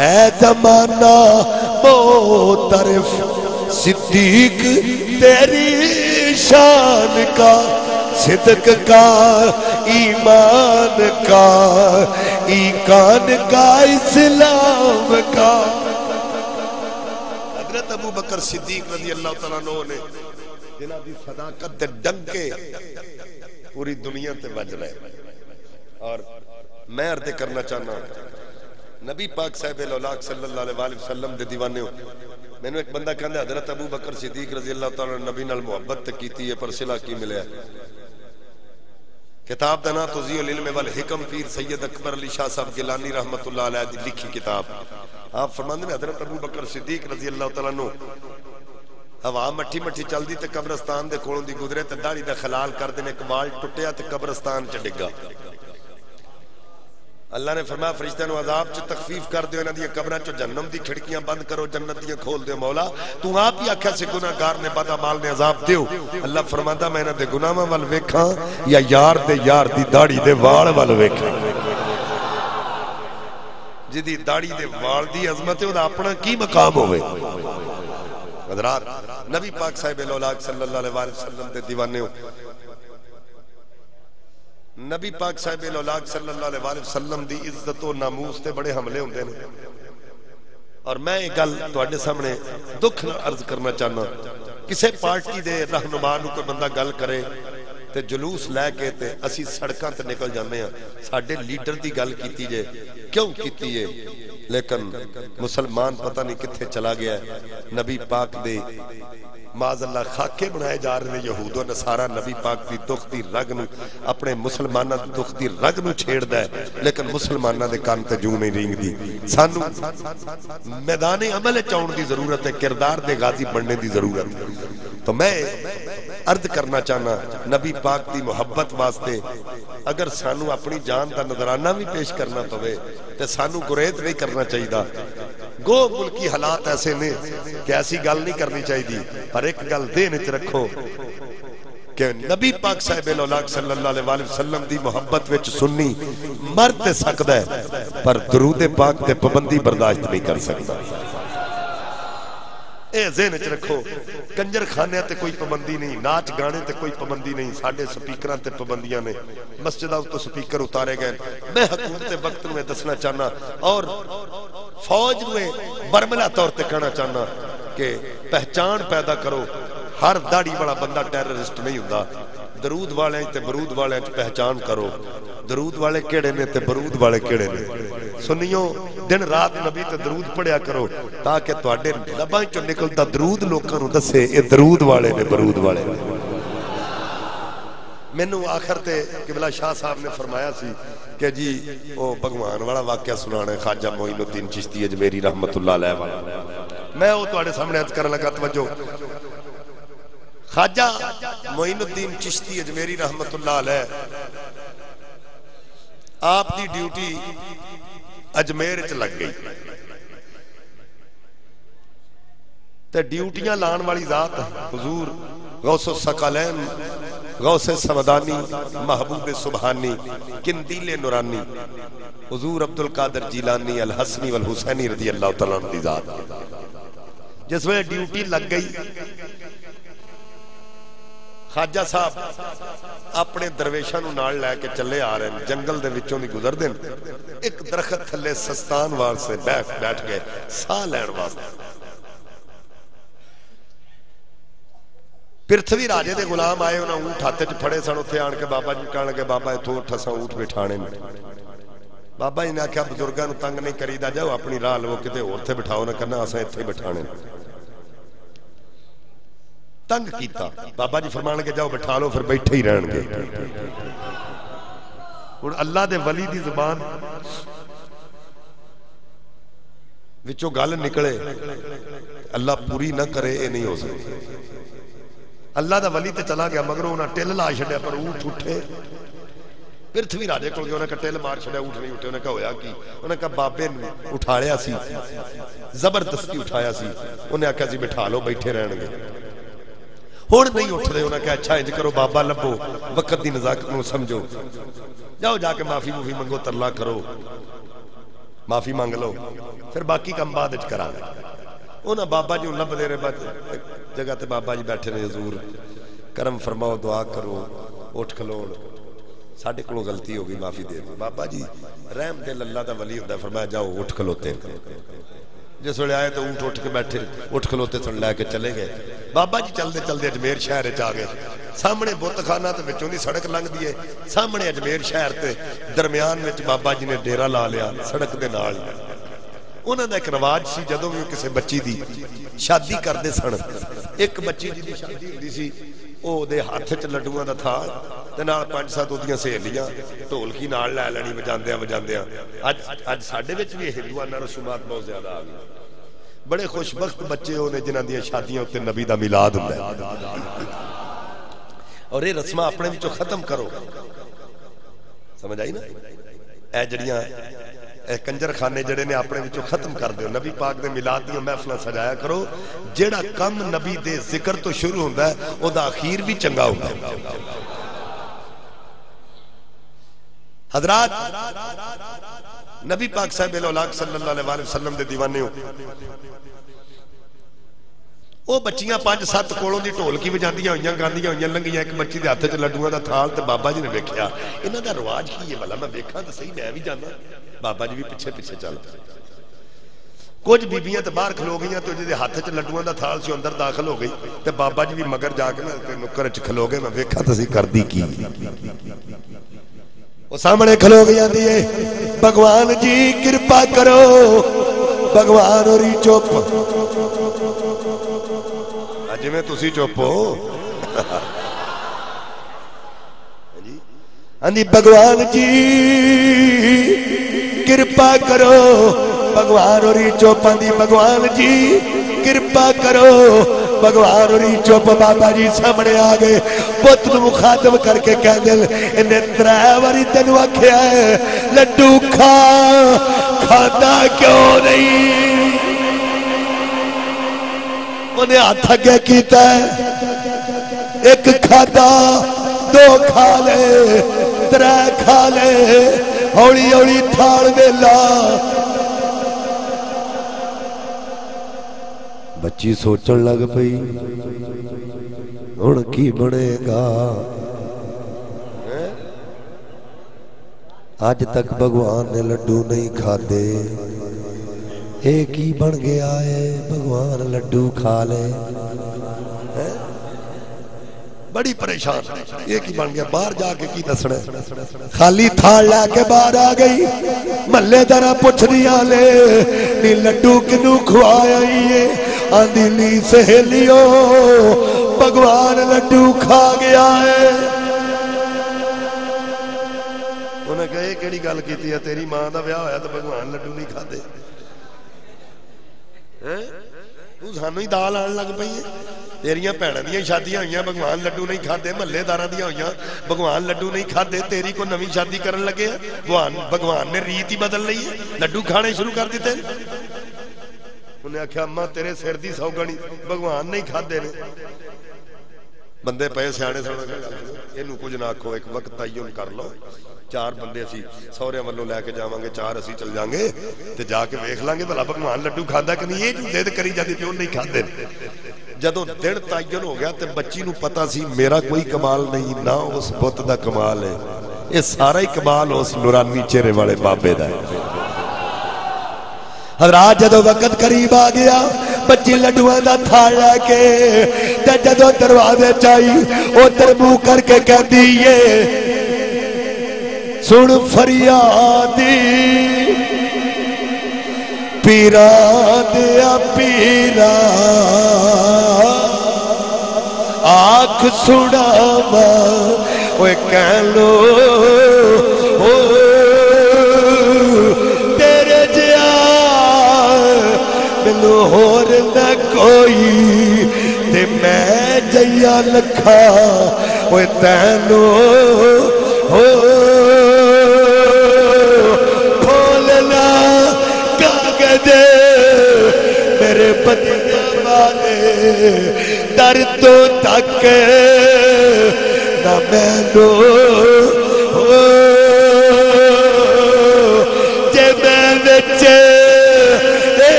है जमाना मोतरफ। सिद्दीक, तेरी शान का सिद्क का, ईमान का, ईकान का, इस्लाम का। हज़रत अबू बकर सिद्दीक रज़ी अल्लाह तआला नो जिन्हां दी सदाकत डंके पूरी दुनिया ते बज रहे और मैं अर्ज़ करना चाहना नबी पाक साहब लौलाक दीवाने मैंने एक बंदा कहता हज़रत अबू बकर सिद्दीक रज़ी अल्लाह तआला नबी नाल की पर सिला की मिलया किताब का ना तो जीओ हिकम पीर सैयद अकबर अली शाह साहब गिलानी रहमतुल्लाह अलैह लिखी किताब। आप फरमांदे ने हज़रत अबू बकर सिद्दीक रज़ी अल्लाह तआला हवा मठी मठी चलती कब्रस्तान दे कोलों दी गुजरे तो दाढ़ी का खलाल कर देने कमाल टुटिया कब्रस्तान च अल्लाह ने फरमाया, फरिश्ते अजाब च तखफीफ कर दियो, इन्हां दी कब्रां च जन्नम दी खिड़कियाँ बंद करो, जन्नत दी खोल दियो, मौला। तू आप ही आख्या से गुनाहगार ने बद अमाल ने अजाब दियो। अल्लाह फरमांदा, मैं इन्हां दे गुनाहां वल वेखां, या यार दे यार दी दाढ़ी दे वाल वल वेखां। जिदी दाढ़ी दे वाल दी अजमत है अपना की मकाम हजरात नबी पाक साहिब लौलाक सल्लल्लाहु दे दीवाने हो। ਨਬੀ ਪਾਕ ਸਾਹਿਬ ਔਲਾਦ ਸੱਲੱਲਾਹੁ ਅਲੈਹਿ ਵਸੱਲਮ ਦੀ ਇੱਜ਼ਤ ਤੇ ਨਾਮੂਸ ਤੇ ਬੜੇ ਹਮਲੇ ਹੁੰਦੇ ਨੇ। ਔਰ ਮੈਂ ਇਹ ਗੱਲ ਤੁਹਾਡੇ ਸਾਹਮਣੇ ਦੁੱਖ ਨਾਲ ਅਰਜ਼ ਕਰਨਾ ਚਾਹਨਾ ਕਿਸੇ ਪਾਰਟੀ ਦੇ ਰਹਿਨੁਮਾ ਨੂੰ ਕੋਈ ਬੰਦਾ ਗੱਲ ਕਰੇ ਤੇ ਜਲੂਸ ਲੈ ਕੇ ਤੇ ਅਸੀਂ ਸੜਕਾਂ ਤੇ ਨਿਕਲ ਜਾਂਦੇ ਆ ਸਾਡੇ ਲੀਡਰ ਦੀ ਗੱਲ ਕੀਤੀ ਜੇ, ਕਿਉਂ ਕੀਤੀ ਏ? ਲੇਕਿਨ ਮੁਸਲਮਾਨ ਪਤਾ ਨਹੀਂ ਕਿੱਥੇ ਚਲਾ ਗਿਆ ਨਬੀ ਪਾਕ ਦੇ माजल्ला खाके बनाए जा रहे हैं, यहूद और नसारा नबी पाक की दुख की रग न, अपने मुसलमानों दुख की रग न छेड़ता है, लेकिन मुसलमानों के कान से जू नहीं रींगती सानू मैदान अमल चाउन की ज़रूरत है, किरदार के गाजी बनने की ज़रूरत है। तो मैं अर्ज़ करना चाहना नबी पाक की मुहब्बत वास्ते अगर सानू अपनी जान का नजराना भी पेश करना पवे तो सानू गुरेज नहीं करना चाहिए गो मुल्की हालात ऐसे ने कि ऐसी गल नहीं करनी चाहिए पर एक गल देन च रखो कि नबी पाक साहिब दी मोहब्बत विच सुन्नी मर ते सकदा है, पर दरूद पाक ते पाबंदी बर्दाश्त नहीं कर सकता ਇਹ ਜ਼ਿਹਨ ਚ ਰੱਖੋ ਕੰਜਰ ਖਾਨਿਆਂ ਤੇ ਕੋਈ ਪਾਬੰਦੀ ਨਹੀਂ ਨਾਚ ਗਾਣੇ ਤੇ ਕੋਈ ਪਾਬੰਦੀ ਨਹੀਂ ਸਾਡੇ ਸਪੀਕਰਾਂ ਤੇ ਪਾਬੰਦੀਆਂ ਨੇ ਮਸਜਿਦਾਂ ਉੱਤੇ ਸਪੀਕਰ ਉਤਾਰੇ ਗਏ ਮੈਂ ਹਕੂਮਤ ਤੇ ਵਕਤ ਨੂੰ ਇਹ ਦੱਸਣਾ ਚਾਹਨਾ ਔਰ ਫੌਜ ਨੂੰ ਇਹ ਬਰਮਲਾ ਤੌਰ ਤੇ ਕਹਿਣਾ ਚਾਹਨਾ ਕਿ ਪਹਿਚਾਨ ਪੈਦਾ ਕਰੋ ਹਰ ਦਾੜੀ ਵਾਲਾ ਬੰਦਾ ਟੈਰਰਿਸਟ ਨਹੀਂ ਹੁੰਦਾ ਦਰੂਦ ਵਾਲਿਆਂ ਤੇ ਬਰੂਦ ਵਾਲਿਆਂ 'ਚ ਪਹਿਚਾਨ ਕਰੋ ਦਰੂਦ ਵਾਲੇ ਕਿਹੜੇ ਨੇ ਤੇ ਬਰੂਦ ਵਾਲੇ ਕਿਹੜੇ ਨੇ ਸੁਨਿਓ ਦਿਨ ਰਾਤ ਨਬੀ ਤੇ ਦਰੂਦ ਪੜਿਆ ਕਰੋ ਤਾਂ ਕਿ ਤੁਹਾਡੇ ਲਬਾਂ 'ਚੋਂ ਨਿਕਲਦਾ ਦਰੂਦ ਲੋਕਾਂ ਨੂੰ ਦੱਸੇ ਇਹ ਦਰੂਦ ਵਾਲੇ ਨੇ ਬਰੂਦ ਵਾਲੇ ਨੇ ਮੈਨੂੰ ਆਖਰ ਤੇ ਕਿਬਲਾ ਸ਼ਾਹ ਸਾਹਿਬ ਨੇ ਫਰਮਾਇਆ ਸੀ ਕਿ ਜੀ ਉਹ ਭਗਵਾਨ ਵਾਲਾ ਵਾਕਿਆ ਸੁਣਾਣਾ ਖਾਜਾ ਮੋਇਨੁਦੀਨ ਚਿਸ਼ਤੀ ਅਜਮੇਰੀ ਰਹਿਮਤੁਲਲਾਹ ਅਲੈਹ ਵਾਲਾ ਮੈਂ ਉਹ ਤੁਹਾਡੇ ਸਾਹਮਣੇ ਅਰਜ਼ ਕਰਨ ਲੱਗਾ ਤਵੱਜੋ खाजा मोइनुद्दीन चिश्ती अजमेरी रहमत आप की ड्यूटी अजमेर च लग गई। ते ड्यूटियाँ लाने वाली जात हजूर गौसो सकालैन, गौसे समदानी, महबूब सुबहानी, किंदीले नुरानी, हजूर अब्दुल कादर जीलानी, अल हसनी वल हुसैनी रज़ी अल्लाह तला जिस वे ड्यूटी लग गई ਖਾਜਾ ਸਾਹਿਬ ਆਪਣੇ ਦਰਵੇਸ਼ਾਂ ਨੂੰ ਨਾਲ ਲੈ ਕੇ ਚੱਲੇ ਆ ਰਹੇ ਨੇ ਜੰਗਲ ਦੇ ਵਿੱਚੋਂ ਦੀ ਗੁਜ਼ਰਦੇ ਨੇ ਇੱਕ ਦਰਖਤ ਥੱਲੇ ਸਸਤਾਨ ਵਾਸਤੇ ਬੈਠ ਬੈਠ ਗਏ ਸਾਹ ਲੈਣ ਵਾਸਤੇ ਪਿਰਥਵੀ ਰਾਜੇ ਦੇ ਗੁਲਾਮ ਆਏ ਉਹਨਾਂ ਊਂਠ ਹੱਥ 'ਚ ਫੜੇ ਸਨ ਉੱਥੇ ਆਣ ਕੇ ਬਾਬਾ ਜੀ ਕਹਿਣ ਲੱਗੇ ਬਾਬਾ ਇਥੋਂ ਉੱਠ ਅਸਾਂ ਊਂਠ ਬਿਠਾਣੇ ਨੇ ਬਾਬਾ ਜੀ ਨੇ ਆਖਿਆ ਬਜ਼ੁਰਗਾਂ ਨੂੰ ਤੰਗ ਨਹੀਂ ਕਰੀਦਾ ਜਾਓ ਆਪਣੀ ਰਾਹ ਲਵੋ ਕਿਤੇ ਹੋਰ ਤੇ ਬਿਠਾਓ ਨਾ ਕਰਨਾ ਅਸਾਂ ਇੱਥੇ ਬਿਠਾਣੇ ਤੰਗ ਕੀਤਾ ਬਾਬਾ ਜੀ ਫਰਮਾਣਗੇ ਜਾਓ ਬਿਠਾ ਲਓ ਫਿਰ ਬੈਠੇ ਹੀ ਰਹਿਣਗੇ ਹੁਣ ਅੱਲਾ ਦੇ ਵਲੀ ਦੀ ਜ਼ੁਬਾਨ ਵਿੱਚੋਂ ਗੱਲ ਨਿਕਲੇ ਅੱਲਾ ਪੂਰੀ ਨਾ ਕਰੇ ਇਹ ਨਹੀਂ ਹੋ ਸਕਦਾ ਅੱਲਾ ਦਾ ਵਲੀ ਤੇ ਚਲਾ ਗਿਆ ਮਗਰੋਂ ਉਹਨਾਂ ਟਿੱਲ ਲਾ ਛੱਡਿਆ ਪਰ ਊਠ ਉੱਠੇ ਪਿਰਥਵੀ ਰਾਜੇ ਕੋਲ ਗਿਆ ਉਹਨੇ ਟਿੱਲ ਮਾਰ ਛੱਡਿਆ ਊਠ ਨਹੀਂ ਉੱਠੇ ਉਹਨੇ ਕਿਹਾ ਹੋਇਆ ਕੀ ਉਹਨੇ ਕਿਹਾ ਬਾਬੇ ਨੂੰ ਉਠਾਲਿਆ ਸੀ ਜ਼ਬਰਦਸਤੀ ਉਠਾਇਆ ਸੀ ਉਹਨੇ ਆਖਿਆ ਸੀ ਬਿਠਾ ਲਓ ਬੈਠੇ ਰਹਿਣਗੇ ਹੁਣ ਨਹੀਂ ਉੱਠਦੇ ਉਹਨਾਂ ਕਿਹਾ ਅੱਛਾ ਇੰਜ ਕਰੋ ਬਾਬਾ ਲੱਭੋ ਵਕਤ ਦੀ ਨਜ਼ਾਕਤ ਨੂੰ ਸਮਝੋ ਜਾਓ ਜਾ ਕੇ ਮਾਫੀ ਮੂਫੀ ਮੰਗੋ ਤਰਲਾ ਕਰੋ ਮਾਫੀ ਮੰਗ ਲਓ ਫਿਰ ਬਾਕੀ ਕੰਮ ਬਾਅਦ ਵਿੱਚ ਕਰਾਂਗੇ ਉਹਨਾਂ ਬਾਬਾ ਜੀ ਨੂੰ ਲੱਭਦੇ ਰਹੇ ਬਾਅਦ ਜਗ੍ਹਾ ਤੇ ਬਾਬਾ ਜੀ ਬੈਠੇ ਨੇ ਹਜ਼ੂਰ ਕਰਮ ਫਰਮਾਓ ਦੁਆ ਕਰੋ ਉੱਠ ਖਲੋਣ ਸਾਡੇ ਕੋਲੋਂ ਗਲਤੀ ਹੋ ਗਈ ਮਾਫੀ ਦੇ ਦਿਓ ਬਾਬਾ ਜੀ ਰਹਿਮ ਦੇ ਅੱਲਾ ਦਾ ਵਲੀ ਹੁੰਦਾ ਫਰਮਾਇਆ ਜਾਓ ਉੱਠ ਖਲੋਤੇ जिस वे आए तो ऊँट उठ के बैठे उठ खलोते सुन लैके चले गए। बाबा जी चलते चलते अजमेर शहर आ गए। सामने बुतखाना तो बचों की सड़क लंघती है। सामने अजमेर शहर के दरम्यान बाबा जी ने डेरा ला लिया सड़क के नाल। उन्होंने एक रिवाज से जो भी किसी बच्ची की शादी करते सन। एक बच्ची जी की शादी होती ਉਹ ਉਹਦੇ ਹੱਥ 'ਚ ਲੱਡੂਆਂ ਦਾ ਥਾਲ ਤੇ ਨਾਲ ਪੰਜ ਸੱਤ ਉਹਦੀਆਂ ਸਹੇਲੀਆਂ ਢੋਲਕੀ ਨਾਲ ਲੈ ਲੈਣੀ ਵਜਾਉਂਦਿਆਂ ਵਜਾਉਂਦਿਆਂ ਅੱਜ ਅੱਜ ਸਾਡੇ ਵਿੱਚ ਵੀ ਇਹ ਹਿੰਦੂਆਨਾ ਰਸੂਮਾਤ ਬਹੁਤ ਜ਼ਿਆਦਾ ਆ ਗਈ ਬੜੇ ਖੁਸ਼ਬਖਤ ਬੱਚੇ ਉਹ ਨੇ ਜਿਨ੍ਹਾਂ ਦੀਆਂ ਸ਼ਾਦੀਆਂ ਉੱਤੇ ਨਬੀ ਦਾ ਮਿਲਾਦ ਹੁੰਦਾ ਹੈ ਔਰ ਇਹ ਰਸਮਾਂ ਆਪਣੇ ਵਿੱਚੋਂ ਖਤਮ ਕਰੋ ਸਮਝ ਆਈ ਨਾ ਇਹ ਜਿਹੜੀਆਂ कंजर खाने जड़े ने अपने विचों खत्म कर दो नबी पाक ने मिलाद दिया महफल सजाया करो। जेड़ा कम नबी दे ज़िक्र तो शुरू होंगे वह अखीर भी चंगा होंगे हजरात नबी पाक साहब औलाद सल्लल्लाहु दीवाने हो। ਉਹ ਬੱਚੀਆਂ 5-7 ਕੋਲੋਂ ਦੀ ਢੋਲਕੀ ਵਜਾਉਂਦੀਆਂ ਹੋਈਆਂ ਗਾਉਂਦੀਆਂ ਹੋਈਆਂ ਲੰਘੀਆਂ ਇੱਕ ਬੱਚੀ ਦੇ ਹੱਥ 'ਚ ਲੱਡੂਆਂ ਦਾ ਥਾਲ ਤੇ ਬਾਬਾ ਜੀ ਨੇ ਵੇਖਿਆ ਇਹਨਾਂ ਦਾ ਰਿਵਾਜ ਕੀ ਹੈ ਭਲਾ ਮੈਂ ਵੇਖਾਂ ਤਾਂ ਸਹੀ ਮੈਂ ਵੀ ਬਾਬਾ ਜੀ ਵੀ ਪਿੱਛੇ ਪਿੱਛੇ ਚੱਲ। ਪਏ ਕੁਝ ਬੀਬੀਆਂ ਤੇ ਬਾਹਰ ਖਲੋ ਗਈਆਂ ਤੇ ਜਿਹਦੇ ਹੱਥ 'ਚ ਲੱਡੂਆਂ ਦਾ ਥਾਲ ਸੀ ਅੰਦਰ ਦਾਖਲ ਹੋ ਗਈ। ਤੇ ਬਾਬਾ ਜੀ ਵੀ ਮਗਰ ਜਾ ਕੇ ਨਾ ਤੇ ਨੁੱਕਰ 'ਚ ਖਲੋ ਗਏ। ਮੈਂ ਵੇਖਾਂ ਤੁਸੀਂ ਕਰਦੀ ਕੀ। ਉਹ ਸਾਹਮਣੇ ਖਲੋ ਗਈ ਜਾਂਦੀ ਏ, ਭਗਵਾਨ ਜੀ, ਕਿਰਪਾ ਕਰੋ। ਭਗਵਾਨ ਹੋਰੀ ਚੁੱਪ। ਜਿਵੇਂ ਤੁਸੀਂ ਚੁੱਪ ਹੋ। ਹਾਂਜੀ, ਭਗਵਾਨ ਜੀ। कृपा करो। भगवान और चौपा भगवान जी, कृपा करो। भगवान और चुप बाबा जी सामने आ गए। पुत मुखातब करके कह दिल त्रै वारी तेन आख्या है, लड्डू खा, खाता क्यों नहीं? उन्हें हाथ अगे किया एक खादा दो खा ले, त्रै खा ले हौली हौली थाल वेला। बच्ची सोचन लग पी हूँ की बनेगा अज तक भगवान ने लड्डू नहीं खाधे। ये ही बन गया है? भगवान लड्डू खा ले। बड़ी परेशान। एक ही बन गया, बाहर जाके की दसना खाली थाल लैके बाहर आ गई। महलेदारा पुछ दिया ले लड्डू किनू खुआई आंधी सहेलियो, भगवान लड्डू खा गया है। तेरी माँ का विह तो भगवान लड्डू नहीं खाते दाल आन लग पई ਤੇਰੀਆਂ ਭੈਣਾਂ ਦੀਆਂ ਸ਼ਾਦੀਆਂ ਹੋਈਆਂ, ਭਗਵਾਨ ਲੱਡੂ ਨਹੀਂ ਖਾਦੇ, ਮਹੱਲੇਦਾਰਾਂ ਦੀਆਂ ਹੋਈਆਂ, ਭਗਵਾਨ ਲੱਡੂ ਨਹੀਂ ਖਾਦੇ, ਤੇਰੀ ਕੋ ਨਵੀਂ ਸ਼ਾਦੀ ਕਰਨ ਲੱਗੇ ਭਗਵਾਨ ਭਗਵਾਨ ਨੇ ਰੀਤ ਹੀ ਬਦਲ ਲਈ ਹੈ। ਲੱਡੂ ਖਾਣੇ ਸ਼ੁਰੂ ਕਰ ਦਿੱਤੇ। ਨੇ। ਉਹਨੇ ਆਖਿਆ, ਅੰਮਾ, ਤੇਰੇ ਸਿਰ ਦੀ ਸੌਗਣੀ ਭਗਵਾਨ ਨਹੀਂ ਖਾਦੇ ਨੇ। ਬੰਦੇ ਪਏ ਸਿਆਣੇ ਸੁਣ ਇਹਨੂੰ ਕੁਝ ਨਾ ਆਖੋ, ਇੱਕ ਵਕਤ ਤਾਈਓ ਨੂੰ ਕਰ ਲਓ। ਚਾਰ ਬੰਦੇ ਅਸੀਂ ਸਹੁਰਿਆਂ ਵੱਲੋਂ ਲੈ ਕੇ ਜਾਵਾਂਗੇ, ਚਾਰ ਅਸੀਂ ਚੱਲ ਜਾਾਂਗੇ ਤੇ ਜਾ ਕੇ ਵੇਖ ਲਾਂਗੇ ਭਲਾ ਭਗਵਾਨ ਲੱਡੂ ਖਾਦਾ ਕਿ ਨਹੀਂ। ਇਹ ਜੀ ਜ਼ਿੱਦ ਕਰੀ ਜਾਂਦੀ ਤੇ ਨਹੀਂ ਖਾਦੇ। ਜਦੋਂ ਦਿਨ ਤਾਇਨ ਹੋ ਗਿਆ ਤੇ ਬੱਚੀ ਨੂੰ ਪਤਾ ਸੀ ਮੇਰਾ ਕੋਈ ਕਮਾਲ ਨਹੀਂ, ਨਾ ਉਸ ਬੁੱਤ ਦਾ ਕਮਾਲ ਹੈ। ਇਹ ਸਾਰਾ ਹੀ ਕਮਾਲ ਉਸ ਨੂਰਾਨੀ ਚਿਹਰੇ ਵਾਲੇ ਬਾਬੇ ਦਾ ਹੈ। ਹਜ਼ਰਾਤ ਜਦੋਂ ਵਕਤ ਕਰੀਬ ਆ ਗਿਆ, ਬੱਚੀ ਲੱਡੂਆਂ ਦਾ ਥਾਲ ਲੈ ਕੇ ਤੇ ਜਦੋਂ ਦਰਵਾਜ਼ੇ ਚ ਆਈ, ਉਧਰ ਮੂੰਹ ਕਰਕੇ ਕਹਿੰਦੀ ਏ सुन फरियादी पीरा दिया पीरा। आख सुनावा, ओए कह लो तेरे जिया होर न कोई, ते मैं जइया लखा, ओए तैनू हो बंदिया वाले दर तो तक ना मैनो जे मैं बिच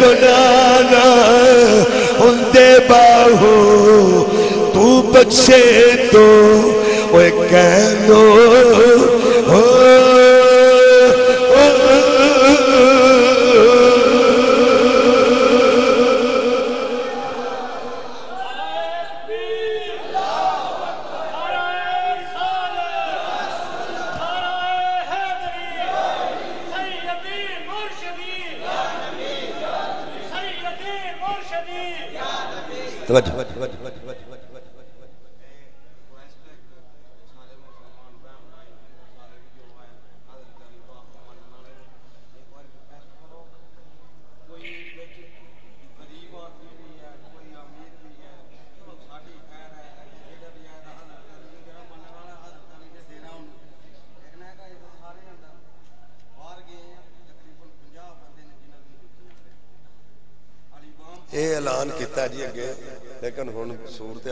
गुनाना बाहो, तू पछे तो कह दो हो।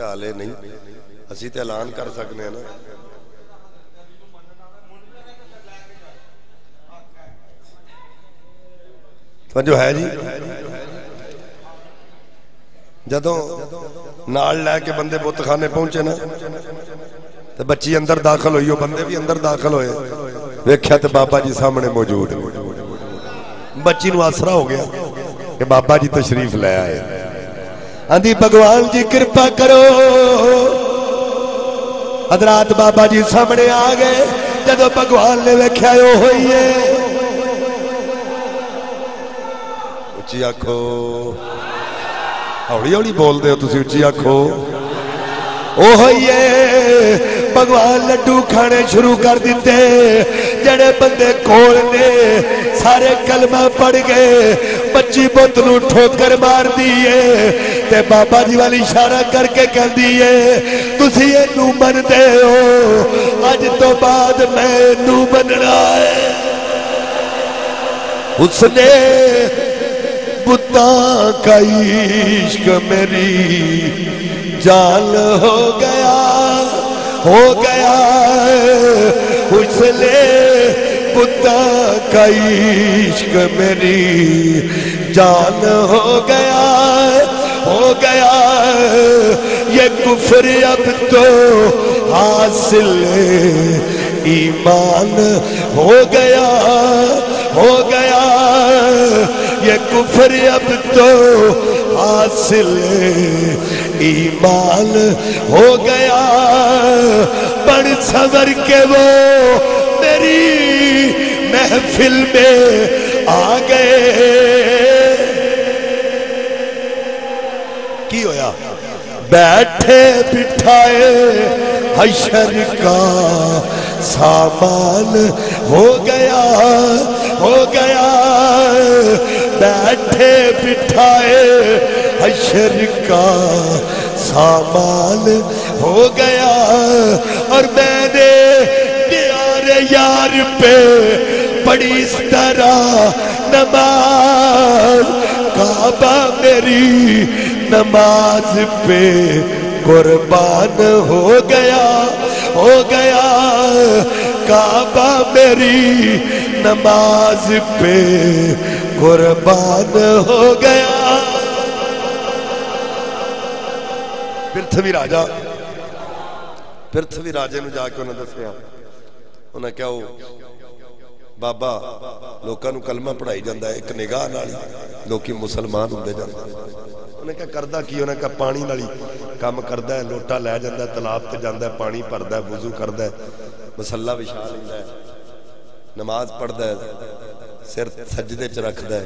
ਸੂਰਤ ਹਾਲ ਇਹ ਨਹੀਂ ਅਸੀਂ ਤੇ ਐਲਾਨ ਕਰ ਸਕਦੇ ਹਾਂ ਨਾ ਤਵੱਜੋ ਹੈ ਜੀ ਜਦੋਂ ਨਾਲ ਲੈ ਕੇ ਬੰਦੇ ਬੁੱਤਖਾਨੇ ਪਹੁੰਚੇ ਨਾ ਤੇ ਬੱਚੀ ਅੰਦਰ ਦਾਖਲ ਹੋਈ ਉਹ ਬੰਦੇ ਵੀ ਅੰਦਰ ਦਾਖਲ ਹੋਏ ਵੇਖਿਆ ਤੇ ਬਾਬਾ ਜੀ ਸਾਹਮਣੇ ਮੌਜੂਦ ਨੇ ਬੱਚੀ ਨੂੰ ਆਸਰਾ ਹੋ ਗਿਆ ਕਿ ਬਾਬਾ ਜੀ ਤਸ਼ਰੀਫ ਲੈ ਆਏ ਆਂਦੀ ਭਗਵਾਨ ਜੀ ਕਿਰਪਾ ਕਰੋ ਹਜ਼ਰਤ ਬਾਬਾ ਜੀ ਸਾਹਮਣੇ ਆ ਗਏ ਜਦੋਂ ਭਗਵਾਨ ਨੇ ਵੇਖਿਆ ਉਹ ਹੋਈਏ ਉੱਚੀ ਆਖੋ ਹੌਲੀ ਹੌਲੀ ਬੋਲਦੇ ਹੋ ਤੁਸੀਂ ਉੱਚੀ ਆਖੋ ਉਹ ਹੋਈਏ ਭਗਵਾਨ ਲੱਡੂ ਖਾਣੇ ਸ਼ੁਰੂ ਕਰ ਦਿੱਤੇ ਜਿਹੜੇ ਬੰਦੇ ਕੋਲ ਨੇ ਸਾਰੇ ਕਲਮਾ ਪੜ ਗਏ पच्ची बुत न ठोकर मार दी है ते बाबा जी वाली इशारा करके कहती है तुम इनू मनते हो अज तो बाद मैं मनना है। उसने बुता का इश्क मेरी जाल हो गया हो गया उसने बुद्धा का इश्क मेरी जान हो गया हो गया ये कुफर अब तो हासिल ईमान हो गया हो गया ये कुफर अब तो हासिल ईमान हो गया बड़ सवर के वो मेरी महफिल में आ गए। की होया? बैठे बिठाए हशर का सामान। हो गया हो गया। बैठे बिठाए हशर का सामान। हो गया, और मैंने प्यारे यार पे पड़ी इस तरह नमाज़। काबा मेरी नमाज़ पे कुर्बान हो गया हो गया। काबा मेरी नमाज़ पे कुर्बान हो गया। पृथ्वी राजा पृथ्वी राजे जाके उन्हें दसिया उन्हें क्या हो ਬਾਬਾ ਲੋਕਾਂ ਨੂੰ ਕਲਮਾ ਪੜਾਈ ਜਾਂਦਾ ਇੱਕ ਨਿਗਾਹ ਨਾਲ ਹੀ ਲੋਕੀ ਮੁਸਲਮਾਨ ਹੁੰਦੇ ਜਾਂਦੇ ਉਹਨੇ ਕਿਹਾ ਕਰਦਾ ਕੀ ਉਹਨੇ ਕਿਹਾ ਪਾਣੀ ਨਾਲ ਹੀ ਕੰਮ ਕਰਦਾ ਹੈ ਲੋਟਾ ਲੈ ਜਾਂਦਾ ਤਲਾਬ ਤੇ ਜਾਂਦਾ ਪਾਣੀ ਭਰਦਾ ਹੈ, ਵੁਜ਼ੂ ਕਰਦਾ ਹੈ, ਮਸੱਲਾ ਵਿਛਾ ਲੈਂਦਾ ਨਮਾਜ਼ ਪੜਦਾ ਸਿਰ ਸਜਦੇ 'ਚ ਰੱਖਦਾ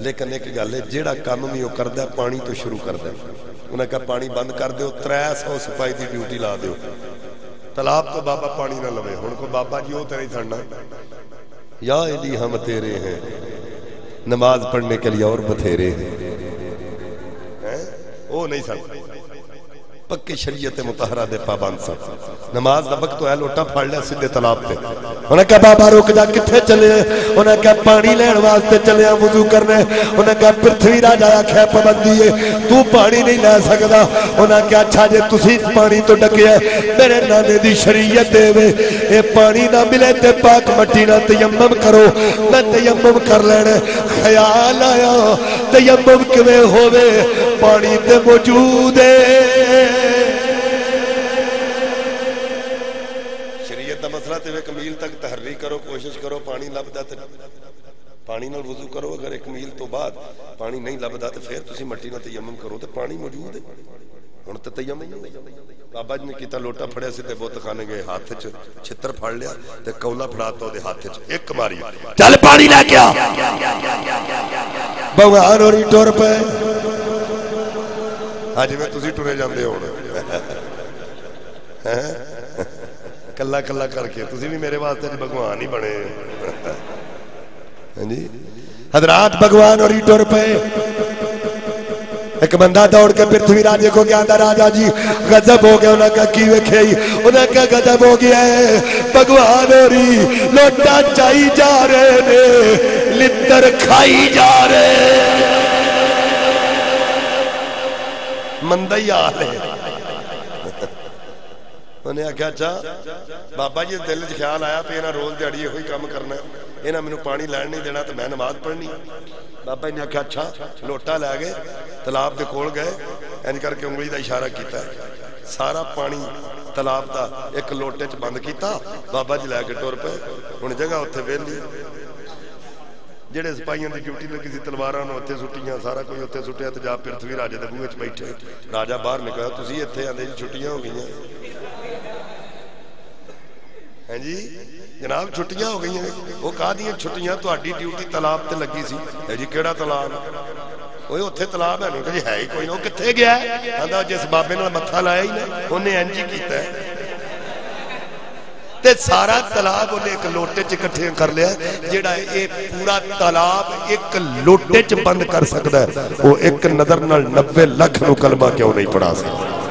ਲੇਕਿਨ ਇੱਕ ਗੱਲ ਹੈ ਜਿਹੜਾ ਕੰਮ ਵੀ ਉਹ ਕਰਦਾ ਪਾਣੀ ਤੋਂ ਸ਼ੁਰੂ ਕਰਦਾ ਉਹਨਾਂ ਉਹਨੇ ਕਿਹਾ ਪਾਣੀ ਬੰਦ ਕਰ ਦਿਓ 300 ਸਿਪਾਹੀ ਦੀ ਡਿਊਟੀ ਲਾ ਦਿਓ। ਤਲਾਬ ਤੋਂ ਬਾਬਾ ਪਾਣੀ ਨਾ ਲਵੇ। ਹੁਣ ਕੋ ਬਾਬਾ ਜੀ ਉਹ ਤੇ ਨਹੀਂ ਛੱਡਣਾ या इली हम तेरे हैं। नमाज़ पढ़ने के लिए और बथेरे हैं। हैं? वो नहीं सकते पक्के शरीयत मुतहरा दे पाबंद सन नमाज़ दा वक्त होया, लोटा फड़ लिया सीधे तालाब ते। उन्हें कहा, बाबा, रुक जा किथे चले? उन्हें कहा, पानी लेने वास्ते चले वुजू करने। उन्हें कहा, पृथ्वी राज आया, खै पाबंदी है तू पानी नहीं ले सकदा। उन्हें कहा अच्छा जे तुसी पानी तो डके मेरे नाने दी शरीयत देवे। ए पानी ना मिले ते पाक मट्टी ना तयम्मम करो। मैं तयम्मम कर लेना ख्याल आया, तयम्मम किवें होवे? पानी ते मौजूद है ਤੇ ਇੱਕ ਮੀਲ ਤੱਕ ਤਹਰੀ ਕਰੋ ਕੋਸ਼ਿਸ਼ ਕਰੋ ਪਾਣੀ ਲੱਭਦਾ ਤੇ ਪਾਣੀ ਨਾਲ ਵਜ਼ੂ ਕਰੋ ਅਗਰ ਇੱਕ ਮੀਲ ਤੋਂ ਬਾਅਦ ਪਾਣੀ ਨਹੀਂ ਲੱਭਦਾ ਤੇ ਫਿਰ ਤੁਸੀਂ ਮਿੱਟੀ ਨਾਲ ਤਯੰਮਮ ਕਰੋ ਤੇ ਪਾਣੀ ਮੌਜੂਦ ਹੈ ਹੁਣ ਤੇ ਤਯੰਮਮ ਨਹੀਂ ਬਾਬਾ ਜੀ ਨੇ ਕੀਤਾ ਲੋਟਾ ਫੜਿਆ ਸਿੱਧੇ ਬੁੱਤ ਖਾਨੇ ਗਏ ਹੱਥ 'ਚ ਛਿੱਤਰ ਫੜ ਲਿਆ ਤੇ ਕੌਲਾ ਫੜਾਤਾ ਉਹਦੇ ਹੱਥ 'ਚ ਇੱਕ ਮਾਰੀ ਚੱਲ ਪਾਣੀ ਲੈ ਕੇ ਆ ਭਗਵਾਨ ਹੋਰੀ ਟੁਰ ਪਏ ਆ ਜਿਵੇਂ ਤੁਸੀਂ ਟੁਰੇ ਜਾਂਦੇ ਹੋ ਹੁਣ ਹੈਂ? ਕੱਲਾ ਕੱਲਾ ਕਰਕੇ ਤੁਸੀਂ ਵੀ ਮੇਰੇ ਵਾਸਤੇ ਅੱਜ ਭਗਵਾਨ ਹੀ ਬਣੇ ਹੋ। ਹਾਂਜੀ हजरात भगवान और ईटोर पे एक बंदा दौड़ के पृथ्वीराज को क्या था राजा जी गजब हो गया उन्हें कहा की वेखे उन्हें कहा गजब हो गया है भगवान और ही लोटा चाई जा रहे ने लित्र खाई जा रहे ਮੰਦਾ ਹੀ ਹਾਲ ਹੈ ਉਹਨੇ ਆਖਿਆ, ਅੱਛਾ, ਬਾਬਾ ਜੀ ਦਿਲ 'ਚ ਖਿਆਲ ਆਇਆ ਵੀ ਇਹਨਾਂ ਰੋਜ਼ ਦਿਹਾੜੀ ਇਹੋ ਹੀ ਕੰਮ ਕਰਨਾ ਇਹਨਾਂ ਮੈਨੂੰ ਪਾਣੀ ਲੈਣ ਨਹੀਂ ਦੇਣਾ ਤੇ ਮੈਂ ਨਮਾਜ਼ ਪੜ੍ਹਨੀ ਬਾਬਾ ਜੀ ਨੇ ਆਖਿਆ, ਅੱਛਾ, ਲੋਟਾ ਲੈ ਗਏ, ਤਲਾਬ ਦੇ ਕੋਲ ਗਏ ਇੰਜ ਕਰਕੇ ਉਂਗਲੀ ਦਾ ਇਸ਼ਾਰਾ ਕੀਤਾ। ਸਾਰਾ ਪਾਣੀ ਤਲਾਬ ਦਾ ਇੱਕ ਲੋਟੇ 'ਚ ਬੰਦ ਕੀਤਾ, ਬਾਬਾ ਜੀ ਲੈ ਕੇ ਟੁਰ ਪਏ। ਹੁਣ ਜਗ੍ਹਾ ਉੱਥੇ ਵਿਹਲੀ ਜਿਹੜੇ ਸਿਪਾਹੀਆਂ ਦੀ ਡਿਊਟੀ ਲੱਗੀ ਸੀ, ਤਲਵਾਰਾਂ ਨੂੰ ਉੱਥੇ ਸੁੱਟੀਆਂ, ਸਾਰਾ ਕੁਝ ਉੱਥੇ ਸੁੱਟਿਆ ਤੇ ਜਾ ਪ੍ਰਿਥਵੀ ਰਾਜੇ ਦੇ ਬੂਹੇ 'ਚ ਬੈਠੇ। ਰਾਜਾ ਬਾਹਰ ਨਿਕਲਿਆ, ਤੁਸੀਂ ਇੱਥੇ ਆਂਦੇ ਜੀ, ਛੁੱਟੀਆਂ ਹੋ ਗਈਆਂ। ਹਾਂਜੀ? ਜਨਾਬ, ਛੁੱਟੀਆਂ ਹੋ ਗਈਆਂ। ਉਹ ਕਾਹਦੀਆਂ ਛੁੱਟੀਆਂ? ਤੁਹਾਡੀ ਡਿਊਟੀ ਤਲਾਬ ਤੇ ਲੱਗੀ ਸੀ। ਹੈ ਜੀ ਕਿਹੜਾ ਤਲਾਬ? ਓਏ, ਉੱਥੇ ਤਲਾਬ ਹੈ ਨਹੀਂ ਕਿ ਹੈ ਹੀ ਕੋਈ ਨਾ। ਉਹ ਕਿੱਥੇ ਗਿਆ? ਆਂਦਾ ਜਿਸ ਬਾਬੇ ਨਾਲ ਮੱਥਾ ਲਾਇਆ ਹੀ ਨਾ, ਉਹਨੇ ਇੰਜ ਹੀ ਕੀਤਾ ਤੇ ਸਾਰਾ ਤਲਾਬ ਉਹਨੇ ਇੱਕ ਲੋਟੇ 'ਚ ਇਕੱਠੇ ਕਰ ਲਿਆ, ਜਿਹੜਾ ਇਹ ਪੂਰਾ ਤਲਾਬ ਇੱਕ ਲੋਟੇ 'ਚ ਬੰਦ ਕਰ ਸਕਦਾ ਉਹ ਇੱਕ ਨਜ਼ਰ ਨਾਲ 90 ਲੱਖ ਨੂੰ ਕਲਮਾ ਕਿਉਂ ਨਹੀਂ ਪੜਾ ਸਕਦਾ?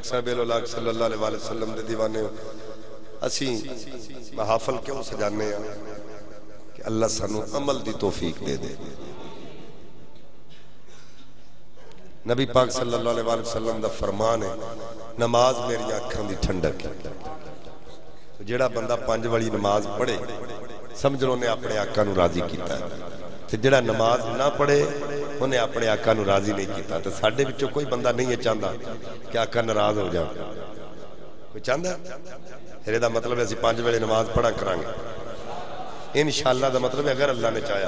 पाक साहब लाग सल्लल्लाहु अलैहि वसल्लम दीवाने असी महाफल क्यों सजाने कि अल्लाह सानू अमल की तोफीक दे दे। नबी पाक सल्लल्लाहु का फरमान है, नमाज़ मेरी अखा की ठंडक। तो जेड़ा बंदा पाँच वाली नमाज़ पढ़े, समझ लो ने अपने अखा राज़ी किया जड़ा नमाज़ ना पढ़े ਜਿਹੜਾ ਨਮਾਜ਼ ਨਾ ਪੜ੍ਹੇ ਉਹਨੇ ਆਪਣੇ ਆਕਾ ਨੂੰ ਰਾਜ਼ੀ ਨਹੀਂ ਕੀਤਾ ਤੇ ਸਾਡੇ ਵਿੱਚੋਂ ਕੋਈ ਬੰਦਾ ਨਹੀਂ ਇਹ ਚਾਹੁੰਦਾ ਕਿ ਆਕਾ ਨਾਰਾਜ਼ ਹੋ ਜਾਵੇ ਕੋਈ ਚਾਹੁੰਦਾ ਫਿਰ ਇਹਦਾ ਮਤਲਬ ਹੈ ਅਸੀਂ ਪੰਜ ਵੇਲੇ ਨਮਾਜ਼ ਪੜ੍ਹਾ ਕਰਾਂਗੇ ਇਨਸ਼ਾਅੱਲਾ ਦਾ मतलब है अगर अल्लाह ने चाहा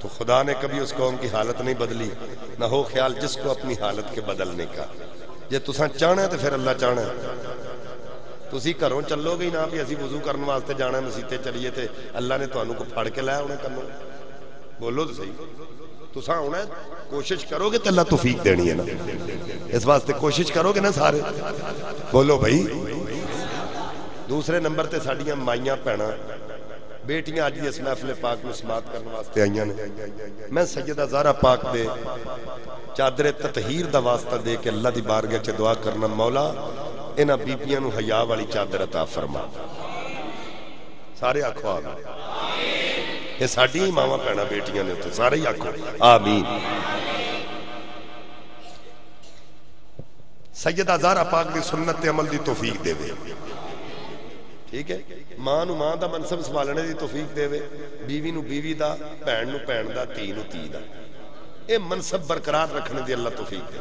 तो खुदा ने कभी उस कौम की हालत नहीं बदली ना हो ख्याल जिसको अपनी हालत के बदलने का जे तुसा चाहना है तो फिर अल्लाह चाहना है ਤੁਸੀਂ ਘਰੋਂ ਚੱਲੋਗੇ ਹੀ ਨਾ ਵੀ ਅਸੀਂ ਵਜ਼ੂ ਕਰਨ ਵਾਸਤੇ ਜਾਣਾ ਮਸੀਤੇ ਚਲੀਏ ਤੇ ਅੱਲਾ ਨੇ ਤੁਹਾਨੂੰ ਕੋ ਫੜ ਕੇ ਲਾਇਆ ਉਹਨੇ ਕੰਨੋਂ ਬੋਲੋ ਤਾਂ ਸਹੀ तुसा आना कोशिश करोगे तो अल्लाह देनी है ना। इस वास्ते कोशिश करोगे ना सारे। बोलो भाई। दूसरे नंबर से साड़िया माइया भैन बेटियाँ अज इस महफिल पाक में समाप्त करने वास्ते आईया ने। मैं सैयद अजारा पाक दे चादरे ततहीर का वास्ता दे के अल्लाह की बारगह च दुआ करना, मौला इन्होंने बीबिया हया वाली चादर अता फरमा। सारे आखो आ ਇਹ ਸਾਡੀਆਂ ਹੀ ਮਾਵਾਂ ਭੈਣਾਂ ਬੇਟੀਆਂ ਨੇ ਉੱਥੇ ਸਾਰੇ ਹੀ ਆਖੋ ਆਮੀਨ ਸੈਯਦਾ ਜ਼ਾਰਾ ਪਾਕ ਦੀ ਸੁਨਨਤ ਤੇ ਅਮਲ ਦੀ ਤੌਫੀਕ ਦੇਵੇ ਠੀਕ ਹੈ ਮਾਂ ਨੂੰ ਮਾਂ ਦਾ ਮਨਸਬ ਸੰਭਾਲਣੇ ਦੀ ਤੌਫੀਕ ਦੇਵੇ ਬੀਵੀ ਨੂੰ ਬੀਵੀ ਦਾ ਭੈਣ ਨੂੰ ਭੈਣ ਦਾ ਧੀ ਨੂੰ ਧੀ ਦਾ ਇਹ ਮਨਸਬ ਬਰਕਰਾਰ ਰੱਖਣ ਦੀ ਅੱਲਾਹ ਤੌਫੀਕ ਦੇ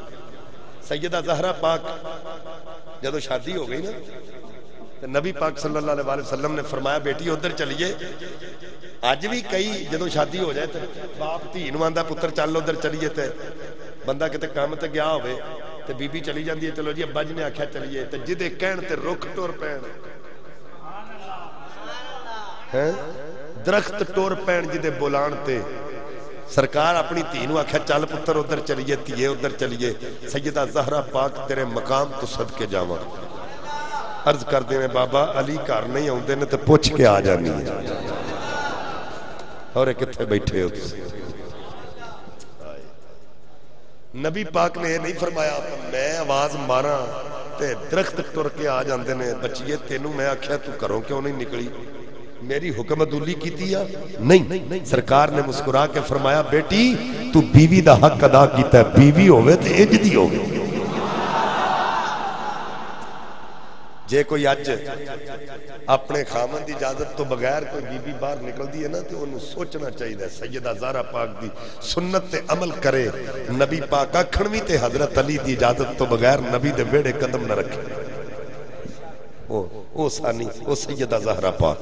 ਸੈਯਦਾ ਜ਼ਹਰਾ ਪਾਕ ਜਦੋਂ ਸ਼ਾਦੀ ਹੋ ਗਈ ਨਾ ਤੇ ਨਬੀ ਪਾਕ ਸੱਲੱਲਾਹੁ ਅਲੈਹਿ ਅੱਜ ਵੀ ਕਈ ਜਦੋਂ ਸ਼ਾਦੀ ਹੋ ਜਾਏ ਤੇ ਬਾਪ ਧੀ ਨੂੰ ਆਂਦਾ ਪੁੱਤਰ ਚੱਲ ਉਧਰ ਚਲੀਏ ਤੇ ਬੰਦਾ ਕਿਤੇ ਕੰਮ ਤੇ ਗਿਆ ਹੋਵੇ ਤੇ ਬੀਬੀ ਚਲੀ ਜਾਂਦੀ ਹੈ ਚਲੋ ਜੀ ਅੱਬਾ ਜੀ ਨੇ ਆਖਿਆ ਚਲੀਏ ਤੇ ਜਿਹਦੇ ਕਹਿਣ ਤੇ ਰੁੱਖ ਟੁਰ ਪੈਣ ਹੈ ਦਰਖਤ ਟੁਰ ਪੈਣ ਜਿਹਦੇ ਬੁਲਾਣ ਤੇ ਸਰਕਾਰ ਆਪਣੀ ਧੀ ਨੂੰ ਆਖਿਆ ਚੱਲ ਪੁੱਤਰ ਉਧਰ ਚਲੀਏ ਧੀਏ ਉਧਰ ਚਲੀਏ ਸੈਯਦਾ ਜ਼ਹਰਾ ਪਾਕ ਤੇਰੇ ਮਕਾਮ ਤੋਂ ਸਦਕੇ ਜਾਵਾਂ ਅਰਜ਼ ਕਰਦੇ ਨੇ ਬਾਬਾ ਅਲੀ ਘਰ ਨਹੀਂ ਆਉਂਦੇ ਨੇ ਤੇ ਪੁੱਛ ਕੇ ਆ ਜਾਨੀ ਹੈ ਔਰ ਕਿੱਥੇ ਬੈਠੇ ਹੋ ਤੁਸੀਂ? ਨਬੀ ਪਾਕ ਨੇ ਇਹ ਨਹੀਂ ਫਰਮਾਇਆ, ਮੈਂ ਆਵਾਜ਼ ਮਾਰਾਂ ਤੇ ਦਰਖਤ ਤੁਰ ਕੇ ਆ ਜਾਂਦੇ ਨੇ, ਬੱਚੀਏ, ਤੈਨੂੰ ਮੈਂ ਆਖਿਆ, ਤੂੰ ਘਰੋਂ ਕਿਉਂ ਨਹੀਂ ਨਿਕਲੀ? ਮੇਰੀ ਹੁਕਮ ਅਦੂਲੀ ਕੀਤੀ ਆ? ਨਹੀਂ। ਸਰਕਾਰ ਨੇ ਮੁਸਕਰਾ ਕੇ ਫਰਮਾਇਆ, ਬੇਟੀ, ਤੂੰ ਬੀਵੀ ਦਾ ਹੱਕ ਅਦਾ ਕੀਤਾ, ਬੀਵੀ ਹੋਵੇ ਤੇ ਇੰਜ ਦੀ ਹੋਵੇ। ਜੇ ਕੋਈ ਅੱਜ ਆਪਣੇ ਖਾਮਨ ਦੀ ਇਜਾਜ਼ਤ ਤੋਂ ਬਗੈਰ ਕੋਈ ਬੀਬੀ ਬਾਹਰ ਨਿਕਲਦੀ ਹੈ ਨਾ ਤੇ ਉਹਨੂੰ ਸੋਚਣਾ ਚਾਹੀਦਾ ਹੈ, ਸੈਯਦਾ ਜ਼ਾਰਾ ਪਾਕ ਦੀ ਸੁਨਨਤ ਤੇ ਅਮਲ ਕਰੇ। ਨਬੀ ਪਾਕ ਆਖਣ ਵੀ ਤੇ ਹਜ਼ਰਤ ਅਲੀ ਦੀ ਇਜਾਜ਼ਤ ਤੋਂ ਬਗੈਰ ਨਬੀ ਦੇ ਵਿਹੜੇ ਕਦਮ ਨਾ ਰੱਖੇ। ਉਹ ਉਹ ਸਾਨੀ ਉਹ ਸੈਯਦਾ ਜ਼ਹਰਾ ਪਾਕ।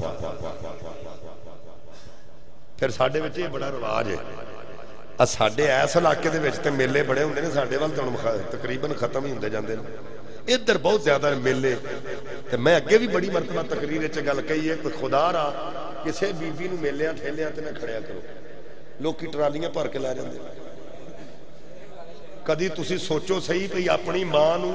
ਫਿਰ ਸਾਡੇ ਵਿੱਚ ਇਹ ਬੜਾ ਰਿਵਾਜ ਹੈ। ਆ ਸਾਡੇ ਐਸ ਇਲਾਕੇ ਦੇ ਵਿੱਚ ਤੇ ਮੇਲੇ ਬੜੇ ਹੁੰਦੇ ਨੇ ਸਾਡੇ ਵੱਲ ਤਾਂ ਤਕਰੀਬਨ ਖਤਮ ਹੀ ਹੁੰਦੇ ਜਾਂਦੇ ਨੇ। ਇੱਧਰ ਬਹੁਤ ਜ਼ਿਆਦਾ ਮੇਲੇ। ਤੇ ਮੈਂ ਅੱਗੇ ਵੀ ਬੜੀ ਮਰਤਬਾ ਤਕਰੀਰ ਵਿੱਚ ਗੱਲ ਕਹੀ ਹੈ ਕਿ ਖੁਦਾ ਰਾ, ਕਿਸੇ ਬੀਬੀ ਨੂੰ ਮੇਲਿਆਂ, ਠੇਲਿਆਂ ਤੇ ਨਾ ਖੜਿਆ ਕਰੋ। ਲੋਕੀ ਟਰਾਲੀਆਂ ਭਰ ਕੇ ਲੈ ਜਾਂਦੇ ਕਦੀ ਤੁਸੀਂ ਸੋਚੋ ਸਹੀ ਭਈ ਆਪਣੀ ਮਾਂ ਨੂੰ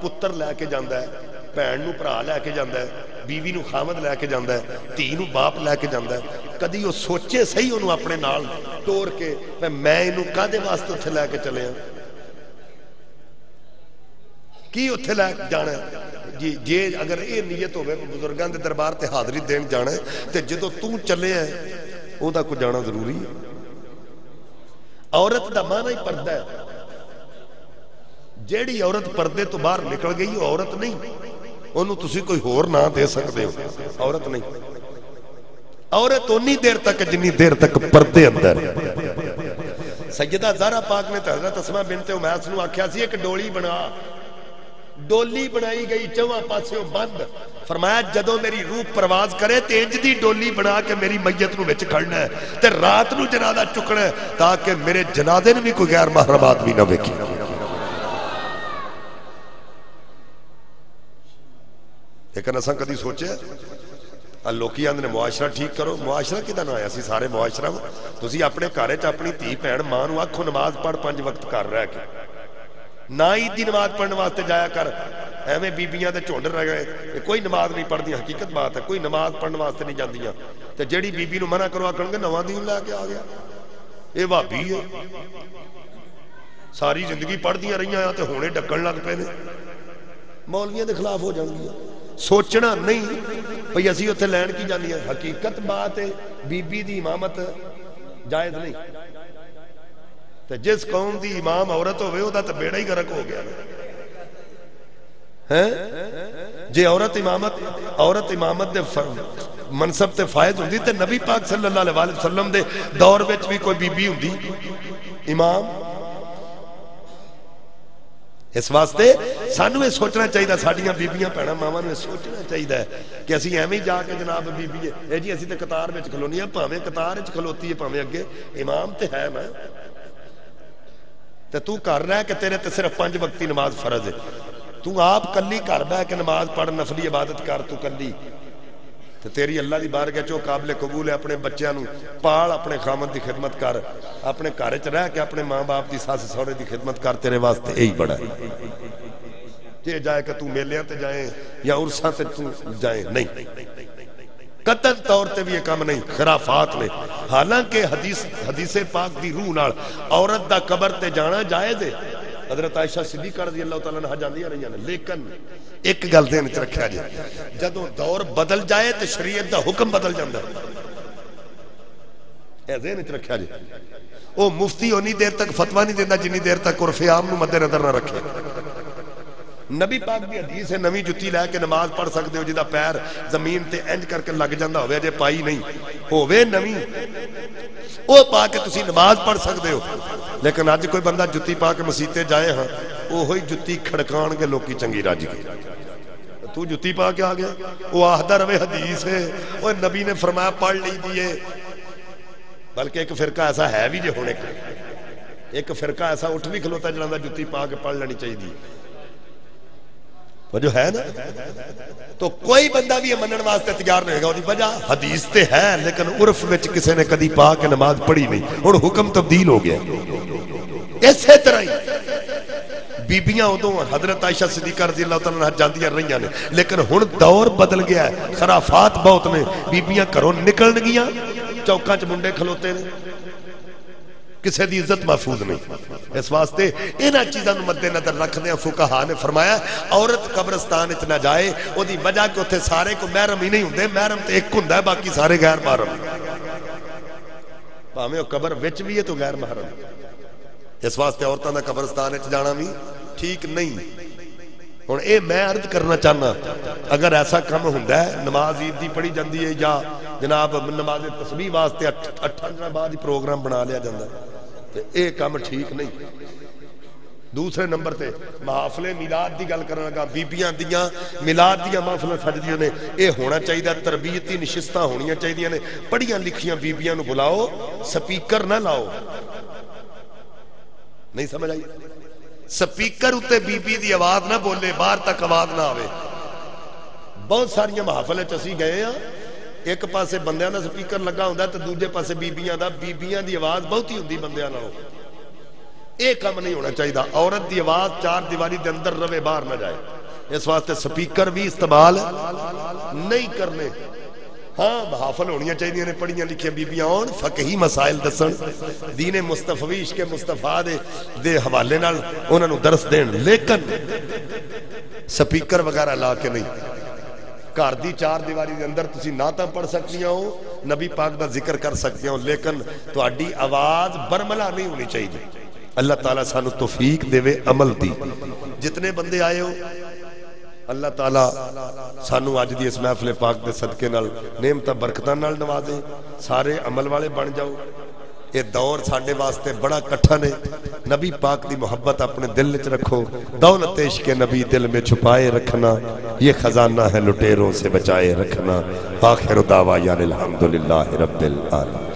ਪੁੱਤਰ ਲੈ ਕੇ ਜਾਂਦਾ ਹੈ, ਭੈਣ ਨੂੰ ਭਰਾ ਲੈ ਕੇ ਜਾਂਦਾ ਹੈ, ਬੀਵੀ ਨੂੰ ਖਾਮਦ ਲੈ ਕੇ ਜਾਂਦਾ ਹੈ, ਧੀ ਨੂੰ ਬਾਪ ਲੈ ਕੇ ਜਾਂਦਾ ਹੈ। ਕਦੀ ਉਹ ਸੋਚੇ ਸਹੀ ਉਹਨੂੰ ਆਪਣੇ ਨਾਲ ਤੋਰ ਕੇ ਵੀ ਮੈਂ ਇਹਨੂੰ ਕਾਦੇ ਵਾਸਤੇ ਉੱਥੇ ਲੈ ਕੇ ਚੱਲਿਆ ਕੀ ਉੱਥੇ ਲੈ ਜਾਣਾ ਜੀ, ਜੇ ਅਗਰ ਇਹ ਨੀਅਤ ਹੋਵੇ ਕਿ ਬਜ਼ੁਰਗਾਂ ਦੇ ਦਰਬਾਰ ਤੇ ਹਾਜ਼ਰੀ ਦੇਣ ਜਾਣਾ ਤੇ ਜਦੋਂ ਤੂੰ ਚੱਲਿਆ ਉਹਦਾ ਕੋ ਜਾਣਾ ਜ਼ਰੂਰੀ ਹੈ? ਔਰਤ ਦਾ ਮਾਨਾ ਹੀ ਪਰਦਾ ਹੈ। ਜਿਹੜੀ ਔਰਤ ਪਰਦੇ ਤੋਂ ਬਾਹਰ ਨਿਕਲ ਗਈ, ਉਹ ਔਰਤ ਨਹੀਂ। ਉਹਨੂੰ ਤੁਸੀਂ ਕੋਈ ਹੋਰ ਨਾਂ ਦੇ ਸਕਦੇ ਹੋ? ਔਰਤ ਨਹੀਂ। ਔਰਤ ਉਨੀ ਦੇਰ ਤੱਕ, ਜਿੰਨੀ ਦੇਰ ਤੱਕ ਪਰਦੇ ਅੰਦਰ ਹੈ। ਸੈਯਦਾ ਜ਼ਾਰਾ ਪਾਕ ਨੇ ਤਾਂ ਹਜ਼ਰਤ ਅਸਮਾ ਬਿਨਤ ਉਮੈਸ ਨੂੰ ਆਖਿਆ ਸੀ, ਇੱਕ ਡੋਲੀ ਬਣਾ। डोली बनाई गई, चौवा पास्यों बंद। फरमाया, जदों मेरी रूह परवाज करे तो इंज की डोली बना के मेरी मैयत खड़ना है तो रात को जनाजा चुकना है ताकि मेरे जनाजे ने भी कोई गैर महरम आदमी ना वेखी। लेकिन असा कभी सोचे लोग आते मुआशरा ठीक करो। मुआशरा कि ना आया सारे मुआशरा तुम अपने घर च अपनी धी भैन माँ आखो, नमाज़ पढ़ पाँच वक्त कर रहा है ਨਾ ਹੀ ਦੀ ਨਮਾਜ਼ ਪੜਨ ਵਾਸਤੇ ਜਾਇਆ ਕਰ। ਐਵੇਂ ਬੀਬੀਆਂ ਦੇ ਝੁੰਡ ਰਹਿ ਗਏ ਕੋਈ ਨਮਾਜ਼ ਨਹੀਂ ਪੜਦੀਆਂ ਹਕੀਕਤ ਬਾਤ ਹੈ, ਕੋਈ ਨਮਾਜ਼ ਪੜਨ ਵਾਸਤੇ ਨਹੀਂ ਜਾਂਦੀਆਂ। ਤੇ ਜਿਹੜੀ ਬੀਬੀ ਨੂੰ ਮਨਾ ਕਰਵਾ ਕਰਨਗੇ, ਨਵਾਂ ਦੀਨ ਲੈ ਕੇ ਆ ਗਿਆ। ਇਹ ਭਾਬੀ ਹੈ। ਸਾਰੀ ਜ਼ਿੰਦਗੀ ਪੜਦੀਆਂ ਰਹੀਆਂ ਆ ਤੇ ਹੁਣੇ ਡੱਕਣ ਲੱਗ ਪਏ ਨੇ। ਮੌਲਵੀਆਂ ਦੇ ਖਿਲਾਫ ਹੋ ਜਾਣਗੀਆਂ। ਸੋਚਣਾ ਨਹੀਂ ਭਈ ਅਸੀਂ ਉੱਥੇ ਲੈਣ ਕੀ ਜਾਂਦੀਆਂ ਹਕੀਕਤ ਬਾਤ ਹੈ, ਬੀਬੀ ਦੀ ਇਮਾਮਤ ਜਾਇਜ਼ ਨਹੀਂ। ਤੇ ਜਿਸ ਕੌਮ ਦੀ ਇਮਾਮ ਔਰਤ ਹੋਵੇ ਉਹਦਾ ਤਾਂ ਬੇੜਾ ਹੀ ਗਰਕ ਹੋ ਗਿਆ ਹੈ ਜੇ ਔਰਤ ਇਮਾਮਤ ਔਰਤ ਇਮਾਮਤ ਦੇ ਫ- ਮਨਸਬ ਤੇ ਫਾਇਦ ਹੁੰਦੀ ਤੇ ਨਬੀ ਪਾਕ ਸੱਲੱਲਾਹੁ ਅਲੈਹਿ ਵਸੱਲਮ ਦੇ ਦੌਰ ਵਿੱਚ ਵੀ ਕੋਈ ਬੀਬੀ ਹੁੰਦੀ ਇਮਾਮ ਇਸ ਵਾਸਤੇ ਸਾਨੂੰ ਇਹ ਸੋਚਣਾ ਚਾਹੀਦਾ ਸਾਡੀਆਂ ਬੀਬੀਆਂ ਭੈਣਾਂ ਮਾਵਾਂ ਨੂੰ ਇਹ ਸੋਚਣਾ ਚਾਹੀਦਾ ਹੈ ਕਿ ਅਸੀਂ ਐਵੇਂ ਹੀ ਜਾ ਕੇ ਜਨਾਬ ਬੀਬੀ ਇਹ ਜੀ ਅਸੀਂ ਤੇ ਕਤਾਰ ਵਿੱਚ ਖਲੋਨੀ ਆ ਭਾਵੇਂ ਕਤਾਰ ਵਿੱਚ ਖਲੋਤੀ ਹੈ ਭਾਵੇਂ ਅੱਗੇ ਇਮਾਮ ਤੇ ਹੈ ਮੈਂ ਤੇ ਤੂੰ ਘਰ ਰਹਿ ਕੇ ਤੇਰੇ ਤੇ ਸਿਰਫ ਪੰਜ ਵਕਤੀ ਨਮਾਜ਼ ਫਰਜ਼ ਹੈ ਤੂੰ ਆਪ ਕੱਲੀ ਘਰ ਬਹਿ ਕੇ ਨਮਾਜ਼ ਪੜ੍ਹ ਨਫਲੀ ਇਬਾਦਤ ਕਰ ਤੂੰ ਕੱਲੀ ਤੇ ਤੇਰੀ ਅੱਲਾ ਦੀ ਬਾਰਗਾਹ ਚੋਂ ਕਾਬਲੇ ਕਬੂਲ ਹੈ ਆਪਣੇ ਬੱਚਿਆਂ ਨੂੰ ਪਾਲ ਆਪਣੇ ਖਾਮਦ ਦੀ ਖਿਦਮਤ ਕਰ ਆਪਣੇ ਘਰ 'ਚ ਰਹਿ ਕੇ ਆਪਣੇ ਮਾਂ-ਬਾਪ ਦੀ ਸੱਸ ਸਹੁਰੇ ਦੀ ਖਿਦਮਤ ਕਰ ਤੇਰੇ ਵਾਸਤੇ ਇਹੀ ਬੜਾ ਹੈ ਜੇ ਜਾਏ ਕਿ ਤੂੰ ਮੇਲਿਆਂ ਤੇ ਜਾਏ ਜਾਂ ਉਰਸਾਂ ਤੇ ਤੂੰ ਜਾਏ ਨਹੀਂ ਕਤਨ ਤੌਰ ਤੇ ਵੀ ਇਹ ਕੰਮ ਨਹੀਂ ਖਰਾਫਾਤ ਨੇ ਹਾਲਾਂਕਿ ਹਦੀਸ ਹਦੀਸੇ ਪਾਕ ਦੀ ਰੂਹ ਨਾਲ ਔਰਤ ਦਾ ਕਬਰ ਤੇ ਜਾਣਾ ਜਾਇਜ਼ ਹੈ ਹਜ਼ਰਤ ਆਇਸ਼ਾ ਸਿੱਦੀਕਾ ਰਜ਼ੀ ਅੱਲਾਹ ਤਾਲਾ ਨਾਲ ਜਾਂਦੀਆਂ ਰਹੀਆਂ ਨੇ ਲੇਕਿਨ ਇੱਕ ਗੱਲ ਧਿਆਨ ਚ ਰੱਖਿਆ ਜੇ ਜਦੋਂ ਦੌਰ ਬਦਲ ਜਾਏ ਤੇ ਸ਼ਰੀਅਤ ਦਾ ਹੁਕਮ ਬਦਲ ਜਾਂਦਾ ਹੈ ਇਹ ਜ਼ਿਹਨ ਚ ਰੱਖਿਆ ਜੇ ਉਹ ਮੁਫਤੀ ਉਨੀ ਦੇਰ ਤੱਕ ਫਤਵਾ ਨਹੀਂ ਦਿੰਦਾ ਜਿੰਨੀ ਦੇਰ ਤੱਕ ਉਰਫ ਆਮ ਨੂੰ ਮੱਦੇ ਨਜ਼ਰ ਨਾ ਰੱਖੇ ਨਬੀ ਪਾਕ ਦੀ ਹਦੀਸ ਹੈ, ਨਵੀਂ ਜੁੱਤੀ ਲੈ ਕੇ ਨਮਾਜ਼ ਪੜ੍ਹ ਸਕਦੇ ਹੋ, ਜਿਹਦਾ ਪੈਰ ਜ਼ਮੀਨ ਤੇ ਇੰਜ ਕਰਕੇ ਲੱਗ ਜਾਂਦਾ ਹੋਵੇ ਜੇ ਪਾਈ ਨਹੀਂ। ਹੋਵੇ ਨਵੀਂ, ਉਹ ਪਾ ਕੇ ਤੁਸੀਂ ਨਮਾਜ਼ ਪੜ੍ਹ ਸਕਦੇ ਹੋ। ਲੇਕਿਨ ਅੱਜ ਕੋਈ ਬੰਦਾ ਜੁੱਤੀ ਪਾ ਕੇ ਮਸੀਤੇ ਜਾਏ ਹਾਂ, ਉਹੋ ਹੀ ਜੁੱਤੀ ਖੜਕਾਣਗੇ ਲੋਕੀ ਚੰਗੀ ਰੱਜ ਕੇ। ਤੂੰ ਜੁੱਤੀ ਪਾ ਕੇ ਆ ਗਿਆ, ਉਹ ਆਖਦਾ ਰਵੇ ਹਦੀਸ ਹੈ ਉਹ ਨਬੀ ਨੇ ਫਰਮਾਇਆ ਪੜ੍ਹ ਲਈ ਦੀਏ ਬਲਕਿ ਇੱਕ ਫਿਰਕਾ ਐਸਾ ਹੈ ਵੀ ਜੇ ਹੁਣ ਇੱਕ ਇੱਕ ਫਿਰਕਾ ਐਸਾ ਉੱਠ ਵੀ ਖਲੋਤਾ ਜਿਹੜਾ ਜੁੱਤੀ ਪਾ ਕੇ ਪੜ ਲੈਣੀ ਚਾਹੀਦੀ। ਹੈ वजह है ना तो कोई बंदा भी मनन वास्ते तैयार नहीं होगा वजह हदीस तो है, लेकिन उर्फ़ में किसी ने कभी पा के नमाज़ पढ़ी नहीं। हूँ हुक्म तब्दील हो गया। इस तरह ही बीबियाँ उदों हज़रत आयशा सदीका रज़ी रही ने, लेकिन हूँ दौर बदल गया है, खराफात बहुत ने, बीबिया घरों निकल गई चौकों च मुंडे खलोते ने। किसी की इज़्ज़त महफूज नहीं। इस वास्ते इन्होंने चीज़ों मद्देनजर रखद फुकाहा ने फरमाया, औरत कब्रस्तान च ना जाए वो वजह कि उत्थे सारे को महरम ही नहीं होंगे महरम तो एक होंगे बाकी सारे गैर महरम। भावे कबर बिच भी है तो गैर महरम। इस वास्ते औरतों का कब्रस्तान जाना भी ठीक नहीं। हूँ यह मैं अर्ज़ करना चाहना अगर ऐसा कम होंगे नमाज़ ईद की पढ़ी जाती है, या जनाब नमाज़ तस्वीर वास्ते अठ अठारह बाद प्रोग्राम बना लिया जाता है। ये काम ठीक नहीं दूसरे नंबर से महाफले मिलाद की गल कर लगा बीबिया दिया मिलाद दिया महफल सजदियों ने यह होना चाहिए तरबीयती नशिस्त होनी चाहिए ने पढ़िया लिखिया बीबिया बुलाओ स्पीकर ना लाओ नहीं समझ आई स्पीकर उत्ते बीबी की आवाज़ ना बोले बाहर तक आवाज़ ना आए बहुत सारिया महाफल असी गए हैं ਆਵਾਜ਼ ਨਾ ਆਵੇ ਬਹੁਤ ਸਾਰੀਆਂ ਮਹਾਫਲਾਂ 'ਚ ਅਸੀਂ ਗਏ ਆ ਇੱਕ ਪਾਸੇ ਬੰਦਿਆਂ ਦਾ ਸਪੀਕਰ ਲੱਗਾ ਹੁੰਦਾ ਤੇ ਦੂਜੇ ਪਾਸੇ ਬੀਬੀਆਂ ਦਾ ਬੀਬੀਆਂ ਦੀ ਆਵਾਜ਼ ਬਹੁਤੀ ਹੁੰਦੀ ਬੰਦਿਆਂ ਨਾਲੋਂ ਇਹ ਕੰਮ ਨਹੀਂ ਹੋਣਾ ਚਾਹੀਦਾ ਔਰਤ ਦੀ ਆਵਾਜ਼ ਚਾਰ ਦੀਵਾਰੀ ਦੇ ਅੰਦਰ ਰਵੇ ਬਾਹਰ ਨਾ ਜਾਏ ਇਸ ਵਾਸਤੇ ਸਪੀਕਰ ਵੀ ਇਸਤੇਮਾਲ ਨਹੀਂ ਕਰਨੇ ਹਾਂ ਮਹਾਫਲ ਹੋਣੀਆਂ ਚਾਹੀਦੀਆਂ ਨੇ ਪੜੀਆਂ ਲਿਖੀਆਂ ਬੀਬੀਆਂ ਆਉਣ ਫਕਹੀ ਮਸਾਇਲ ਦੱਸਣ ਦੀਨੇ ਮੁਸਤਫਵੀ ਇਸ਼ਕ ਮੁਸਤਫਾ ਦੇ ਦੇ ਹਵਾਲੇ ਨਾਲ ਉਹਨਾਂ ਨੂੰ ਦਰਸ ਦੇਣ ਲੇਕਿਨ ਸਪੀਕਰ ਵਗੈਰਾ ਲਾ ਕੇ ਨਹੀਂ ਘਰ ਦੀ ਚਾਰ ਦੀਵਾਰੀ ਦੇ ਅੰਦਰ ਤੁਸੀਂ ਨਾ ਤਾਂ ਪੜ ਸਕਦੀਆਂ ਹੋ ਨਬੀ ਪਾਕ ਦਾ ਜ਼ਿਕਰ ਕਰ ਸਕਦੀਆਂ ਹੋ ਲੇਕਿਨ ਤੁਹਾਡੀ ਆਵਾਜ਼ ਬਰਮਲਾ ਨਹੀਂ ਹੋਣੀ ਚਾਹੀਦੀ ਅੱਲਾਹ ਤਾਲਾ ਸਾਨੂੰ ਤੌਫੀਕ ਦੇਵੇ ਅਮਲ ਦੀ ਜਿਤਨੇ ਬੰਦੇ ਆਏ ਹੋ ਅੱਲਾਹ ਤਾਲਾ ਸਾਨੂੰ ਅੱਜ ਦੀ ਇਸ ਮਹਿਫਲੇ ਪਾਕ ਦੇ ਸਦਕੇ ਨਾਲ ਨੇਮਤਾਂ ਬਰਕਤਾਂ ਨਾਲ ਨਵਾਜ਼ੇ ਸਾਰੇ ਅਮਲ ਵਾਲੇ ਬਣ ਜਾਓ ये दौर साढ़े वास्ते बड़ा कठिन है। नबी पाक की मोहब्बत अपने दिल च रखो। दौलत इश के नबी दिल में छुपाए रखना, ये खजाना है लुटेरों से बचाए रखना। आखिर दावा यानी अलहमदुल्ला रबिल आलम